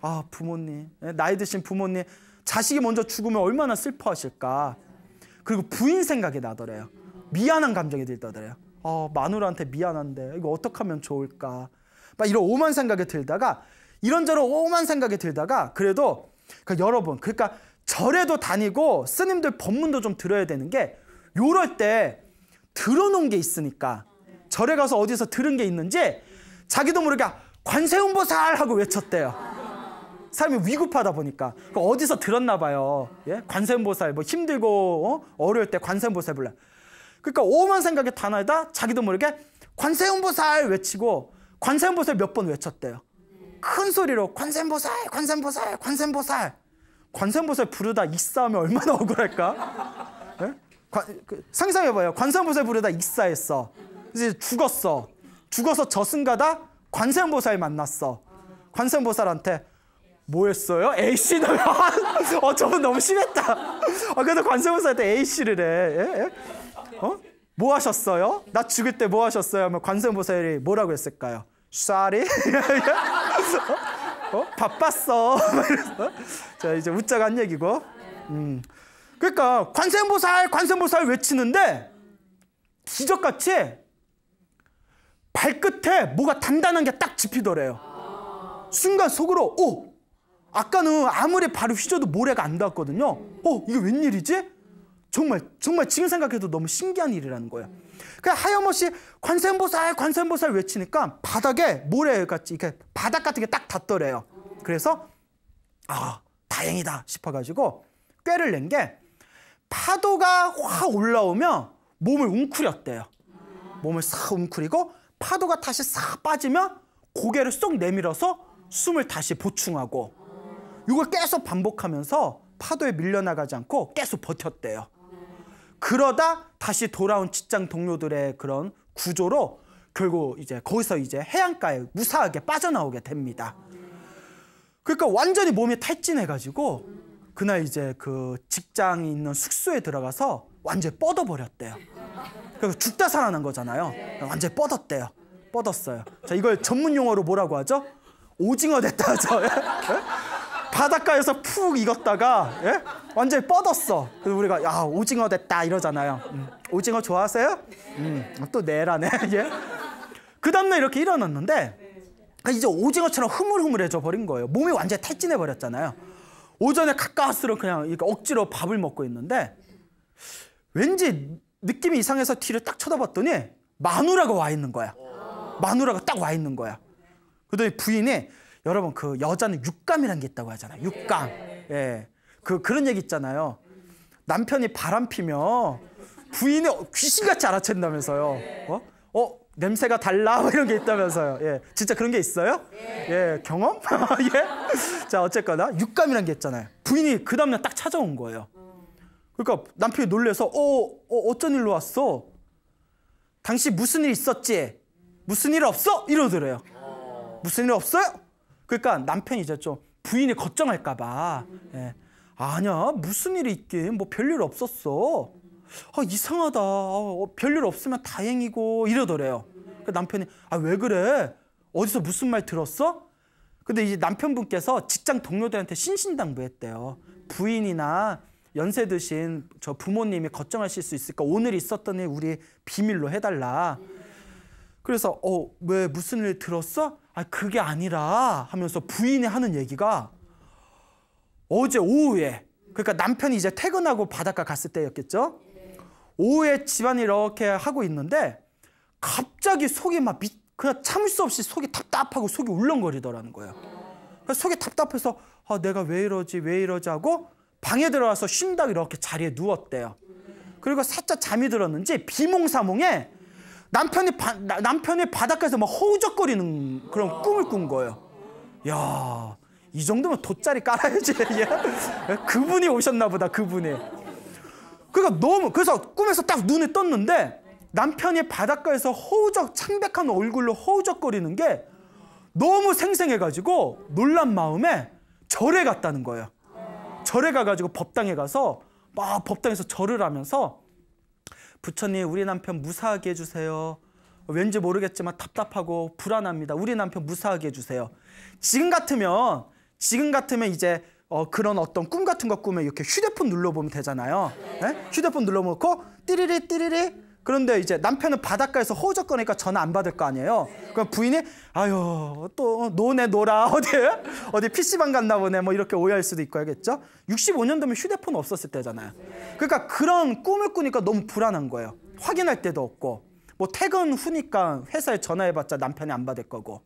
아 부모님 나이 드신 부모님 자식이 먼저 죽으면 얼마나 슬퍼하실까. 그리고 부인 생각이 나더래요. 미안한 감정이 들더래요. 어, 마누라한테 미안한데 이거 어떻게 하면 좋을까. 막 이런 오만 생각이 들다가 이런저런 오만 생각이 들다가 그래도 그러니까 여러분 그러니까 절에도 다니고 스님들 법문도 좀 들어야 되는 게 요럴 때 들어놓은 게 있으니까 절에 가서 어디서 들은 게 있는지 자기도 모르게 관세음보살 하고 외쳤대요. 삶이 위급하다 보니까 어디서 들었나 봐요. 예? 관세음보살 뭐 힘들고 어? 어려울 때 관세음보살 불러. 그러니까 오만 생각에 단어에다 자기도 모르게 관세음보살 외치고 관세음보살 몇 번 외쳤대요. 큰 소리로 관세음보살, 관세음보살, 관세음보살. 관세음보살 부르다 익사하면 얼마나 (laughs) 억울할까? 예? 그, 상상해봐요. 관세음보살 부르다 익사했어. 이제 죽었어. 죽어서 저승가다 관세음보살 만났어. 관세음보살한테 뭐 했어요? A씨는 (laughs) 어 저분 너무 심했다. 아 그래도 관세음보살한테 A씨를 해. 예? 예? 어? 뭐 하셨어요? 나 죽을 때 뭐 하셨어요? 하면 관세음보살이 뭐라고 했을까요? 쏴리? (laughs) 어? 어? 바빴어. (laughs) 자 이제 웃자가 한 얘기고. 음. 그러니까 관세음보살 관세음보살 외치는데 기적같이 발끝에 뭐가 단단한 게 딱 집히더래요. 순간 속으로 오 아까는 아무리 발을 휘저도 모래가 안 닿았거든요. 어, 이게 웬일이지? 정말 정말 지금 생각해도 너무 신기한 일이라는 거예요. 그 하염없이 관세음보살 관세음보살 외치니까 바닥에 모래같이 이렇게 바닥 같은 게 딱 닿더래요. 그래서 아 다행이다 싶어가지고 꾀를 낸 게 파도가 확 올라오면 몸을 웅크렸대요. 몸을 싹 웅크리고 파도가 다시 싹 빠지면 고개를 쏙 내밀어서 숨을 다시 보충하고 이걸 계속 반복하면서 파도에 밀려나가지 않고 계속 버텼대요. 그러다 다시 돌아온 직장 동료들의 그런 구조로 결국 이제 거기서 이제 해안가에 무사하게 빠져나오게 됩니다. 그러니까 완전히 몸이 탈진해가지고 그날 이제 그 직장이 있는 숙소에 들어가서 완전히 뻗어버렸대요. 그래서 죽다 살아난 거잖아요. 완전히 뻗었대요. 뻗었어요. 자, 이걸 전문 용어로 뭐라고 하죠? 오징어 됐다 하죠. (laughs) 예? 바닷가에서 푹 익었다가 예? 완전히 뻗었어. 그래서 우리가 야 오징어 됐다 이러잖아요. 음, 오징어 좋아하세요? 음, 또 내라네. (laughs) 예? 그 다음날 이렇게 일어났는데 이제 오징어처럼 흐물흐물해져 버린 거예요. 몸이 완전히 탈진해 버렸잖아요. 오전에 가까스로 그냥 억지로 밥을 먹고 있는데 왠지 느낌이 이상해서 뒤를 딱 쳐다봤더니 마누라가 와 있는 거야. 마누라가 딱 와 있는 거야. 그러더니 부인이 여러분 그 여자는 육감이라는 게 있다고 하잖아요. 육감. 예. 그 그런 얘기 있잖아요. 남편이 바람 피면 부인이 귀신같이 알아챈다면서요. 어? 어? 냄새가 달라 뭐 이런 게 있다면서요. 예. 진짜 그런 게 있어요? 예. 경험? (laughs) 예. 자, 어쨌거나 육감이라는 게 있잖아요. 부인이 그 다음 날 딱 찾아온 거예요. 그러니까 남편이 놀래서 어, 어 어쩐 일로 왔어? 당신 무슨 일 있었지? 무슨 일 없어? 이러더래요. 무슨 일 없어요? 그러니까 남편이 이제 좀 부인이 걱정할까 봐 예. 아니야 무슨 일이 있긴 뭐 별일 없었어. 아 이상하다. 어, 별일 없으면 다행이고 이러더래요. 그 남편이 아 왜 그래? 어디서 무슨 말 들었어? 근데 이제 남편분께서 직장 동료들한테 신신당부했대요. 부인이나 연세 드신 저 부모님이 걱정하실 수 있으니까 오늘 있었던 일 우리 비밀로 해달라. 그래서 어 왜 무슨 일 들었어? 아 그게 아니라 하면서 부인이 하는 얘기가 어제 오후에 그러니까 남편이 이제 퇴근하고 바닷가 갔을 때였겠죠. 오후에 집안일 이렇게 하고 있는데 갑자기 속이 막 미, 그냥 참을 수 없이 속이 답답하고 속이 울렁거리더라는 거예요. 속이 답답해서 아 내가 왜 이러지 왜 이러지 하고 방에 들어와서 쉰다고 이렇게 자리에 누웠대요. 그리고 살짝 잠이 들었는지 비몽사몽에 남편이 바, 남편이 바닷가에서 막 허우적거리는 그런 꿈을 꾼 거예요. 야, 이 정도면 돗자리 깔아야지. (laughs) 그분이 오셨나 보다. 그분이. 그러니까 너무 그래서 꿈에서 딱 눈에 떴는데 남편이 바닷가에서 허우적 창백한 얼굴로 허우적거리는 게 너무 생생해가지고 놀란 마음에 절에 갔다는 거예요. 절에 가가지고 법당에 가서 막 법당에서 절을 하면서 부처님 우리 남편 무사하게 해주세요. 왠지 모르겠지만 답답하고 불안합니다. 우리 남편 무사하게 해주세요. 지금 같으면 지금 같으면 이제 어, 그런 어떤 꿈 같은 거 꾸면 이렇게 휴대폰 눌러보면 되잖아요. 네? 휴대폰 눌러놓고 띠리리 띠리리 그런데 이제 남편은 바닷가에서 허우적거니까 전화 안 받을 거 아니에요. 그럼 부인이 아유 또 노네 놀아 (laughs) 어디 어디 PC방 갔나 보네 뭐 이렇게 오해할 수도 있고 하겠죠. 65년도면 휴대폰 없었을 때잖아요. 그러니까 그런 꿈을 꾸니까 너무 불안한 거예요. 확인할 때도 없고 뭐 퇴근 후니까 회사에 전화해봤자 남편이 안 받을 거고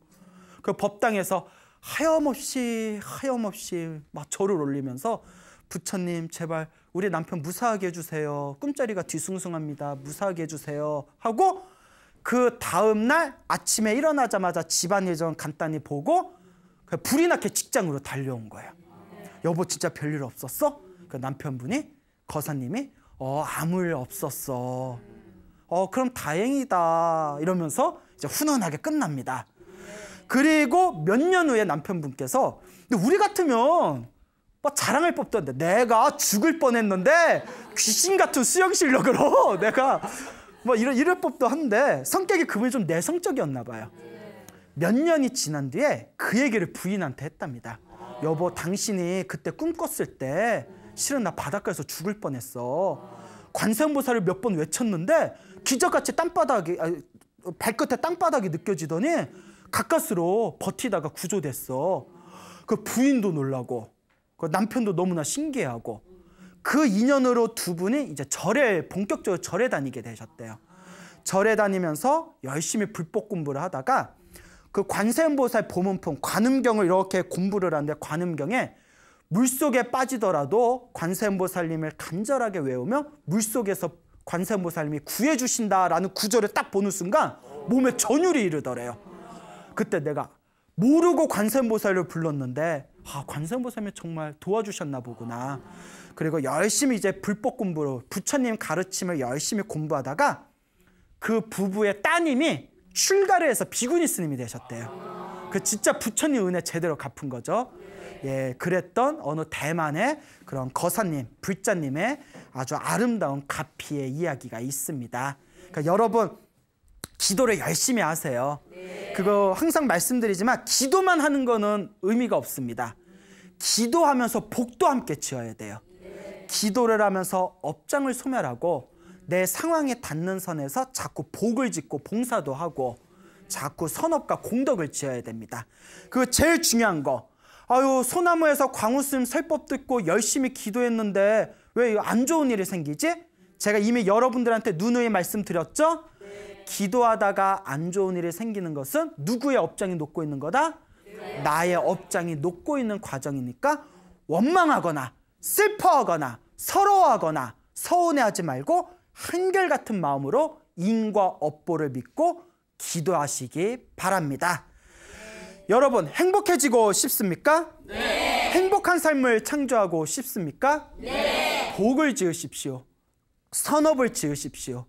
그 법당에서 하염없이 하염없이 막 절을 올리면서 부처님 제발 우리 남편 무사하게 해주세요. 꿈자리가 뒤숭숭합니다. 무사하게 해주세요. 하고 그 다음 날 아침에 일어나자마자 집안일 좀 간단히 보고 그 불이 나게 직장으로 달려온 거예요. 여보 진짜 별일 없었어? 그 남편분이 거사님이 어 아무 일 없었어. 어 그럼 다행이다 이러면서 이제 훈훈하게 끝납니다. 그리고 몇 년 후에 남편분께서 근데 우리 같으면 뭐 자랑할 법도 한데 내가 죽을 뻔했는데 귀신 같은 수영 실력으로 (laughs) 내가 뭐 이럴, 이럴 법도 한데 성격이 그분이 좀 내성적이었나 봐요. 몇 년이 지난 뒤에 그 얘기를 부인한테 했답니다. 여보 당신이 그때 꿈 꿨을 때 실은 나 바닷가에서 죽을 뻔했어. 관세음보살을 몇 번 외쳤는데 기적같이 땅바닥이 아니, 발끝에 땅바닥이 느껴지더니 가까스로 버티다가 구조됐어. 그 부인도 놀라고 그 남편도 너무나 신기해하고 그 인연으로 두 분이 이제 절에 본격적으로 절에 다니게 되셨대요. 절에 다니면서 열심히 불법 공부를 하다가 그 관세음보살 보문품 관음경을 이렇게 공부를 하는데 관음경에 물속에 빠지더라도 관세음보살님을 간절하게 외우며 물속에서 관세음보살님이 구해 주신다라는 구절을 딱 보는 순간 몸에 전율이 이르더래요. 그때 내가 모르고 관세음보살을 불렀는데 아 관세음보살이 정말 도와주셨나 보구나. 그리고 열심히 이제 불법 공부로 부처님 가르침을 열심히 공부하다가 그 부부의 따님이 출가를 해서 비구니 스님이 되셨대요. 그 진짜 부처님 은혜 제대로 갚은 거죠. 예, 그랬던 어느 대만의 그런 거사님, 불자님의 아주 아름다운 가피의 이야기가 있습니다. 그러니까 여러분 기도를 열심히 하세요. 그거 항상 말씀드리지만 기도만 하는 거는 의미가 없습니다. 기도하면서 복도 함께 지어야 돼요. 기도를 하면서 업장을 소멸하고 내 상황에 닿는 선에서 자꾸 복을 짓고 봉사도 하고 자꾸 선업과 공덕을 지어야 됩니다. 그 제일 중요한 거. 아유 소나무에서 광우스님 설법 듣고 열심히 기도했는데 왜 안 좋은 일이 생기지? 제가 이미 여러분들한테 누누이 말씀드렸죠? 기도하다가 안 좋은 일이 생기는 것은 누구의 업장이 녹고 있는 거다? 나의 업장이 녹고 있는 과정이니까 원망하거나 슬퍼하거나 서러워하거나 서운해하지 말고 한결같은 마음으로 인과 업보를 믿고 기도하시기 바랍니다. 여러분 행복해지고 싶습니까? 네. 행복한 삶을 창조하고 싶습니까? 네. 복을 지으십시오. 선업을 지으십시오.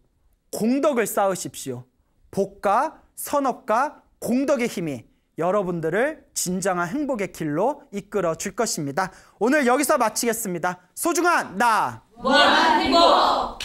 공덕을 쌓으십시오. 복과 선업과 공덕의 힘이 여러분들을 진정한 행복의 길로 이끌어 줄 것입니다. 오늘 여기서 마치겠습니다. 소중한 나! 무한 행복!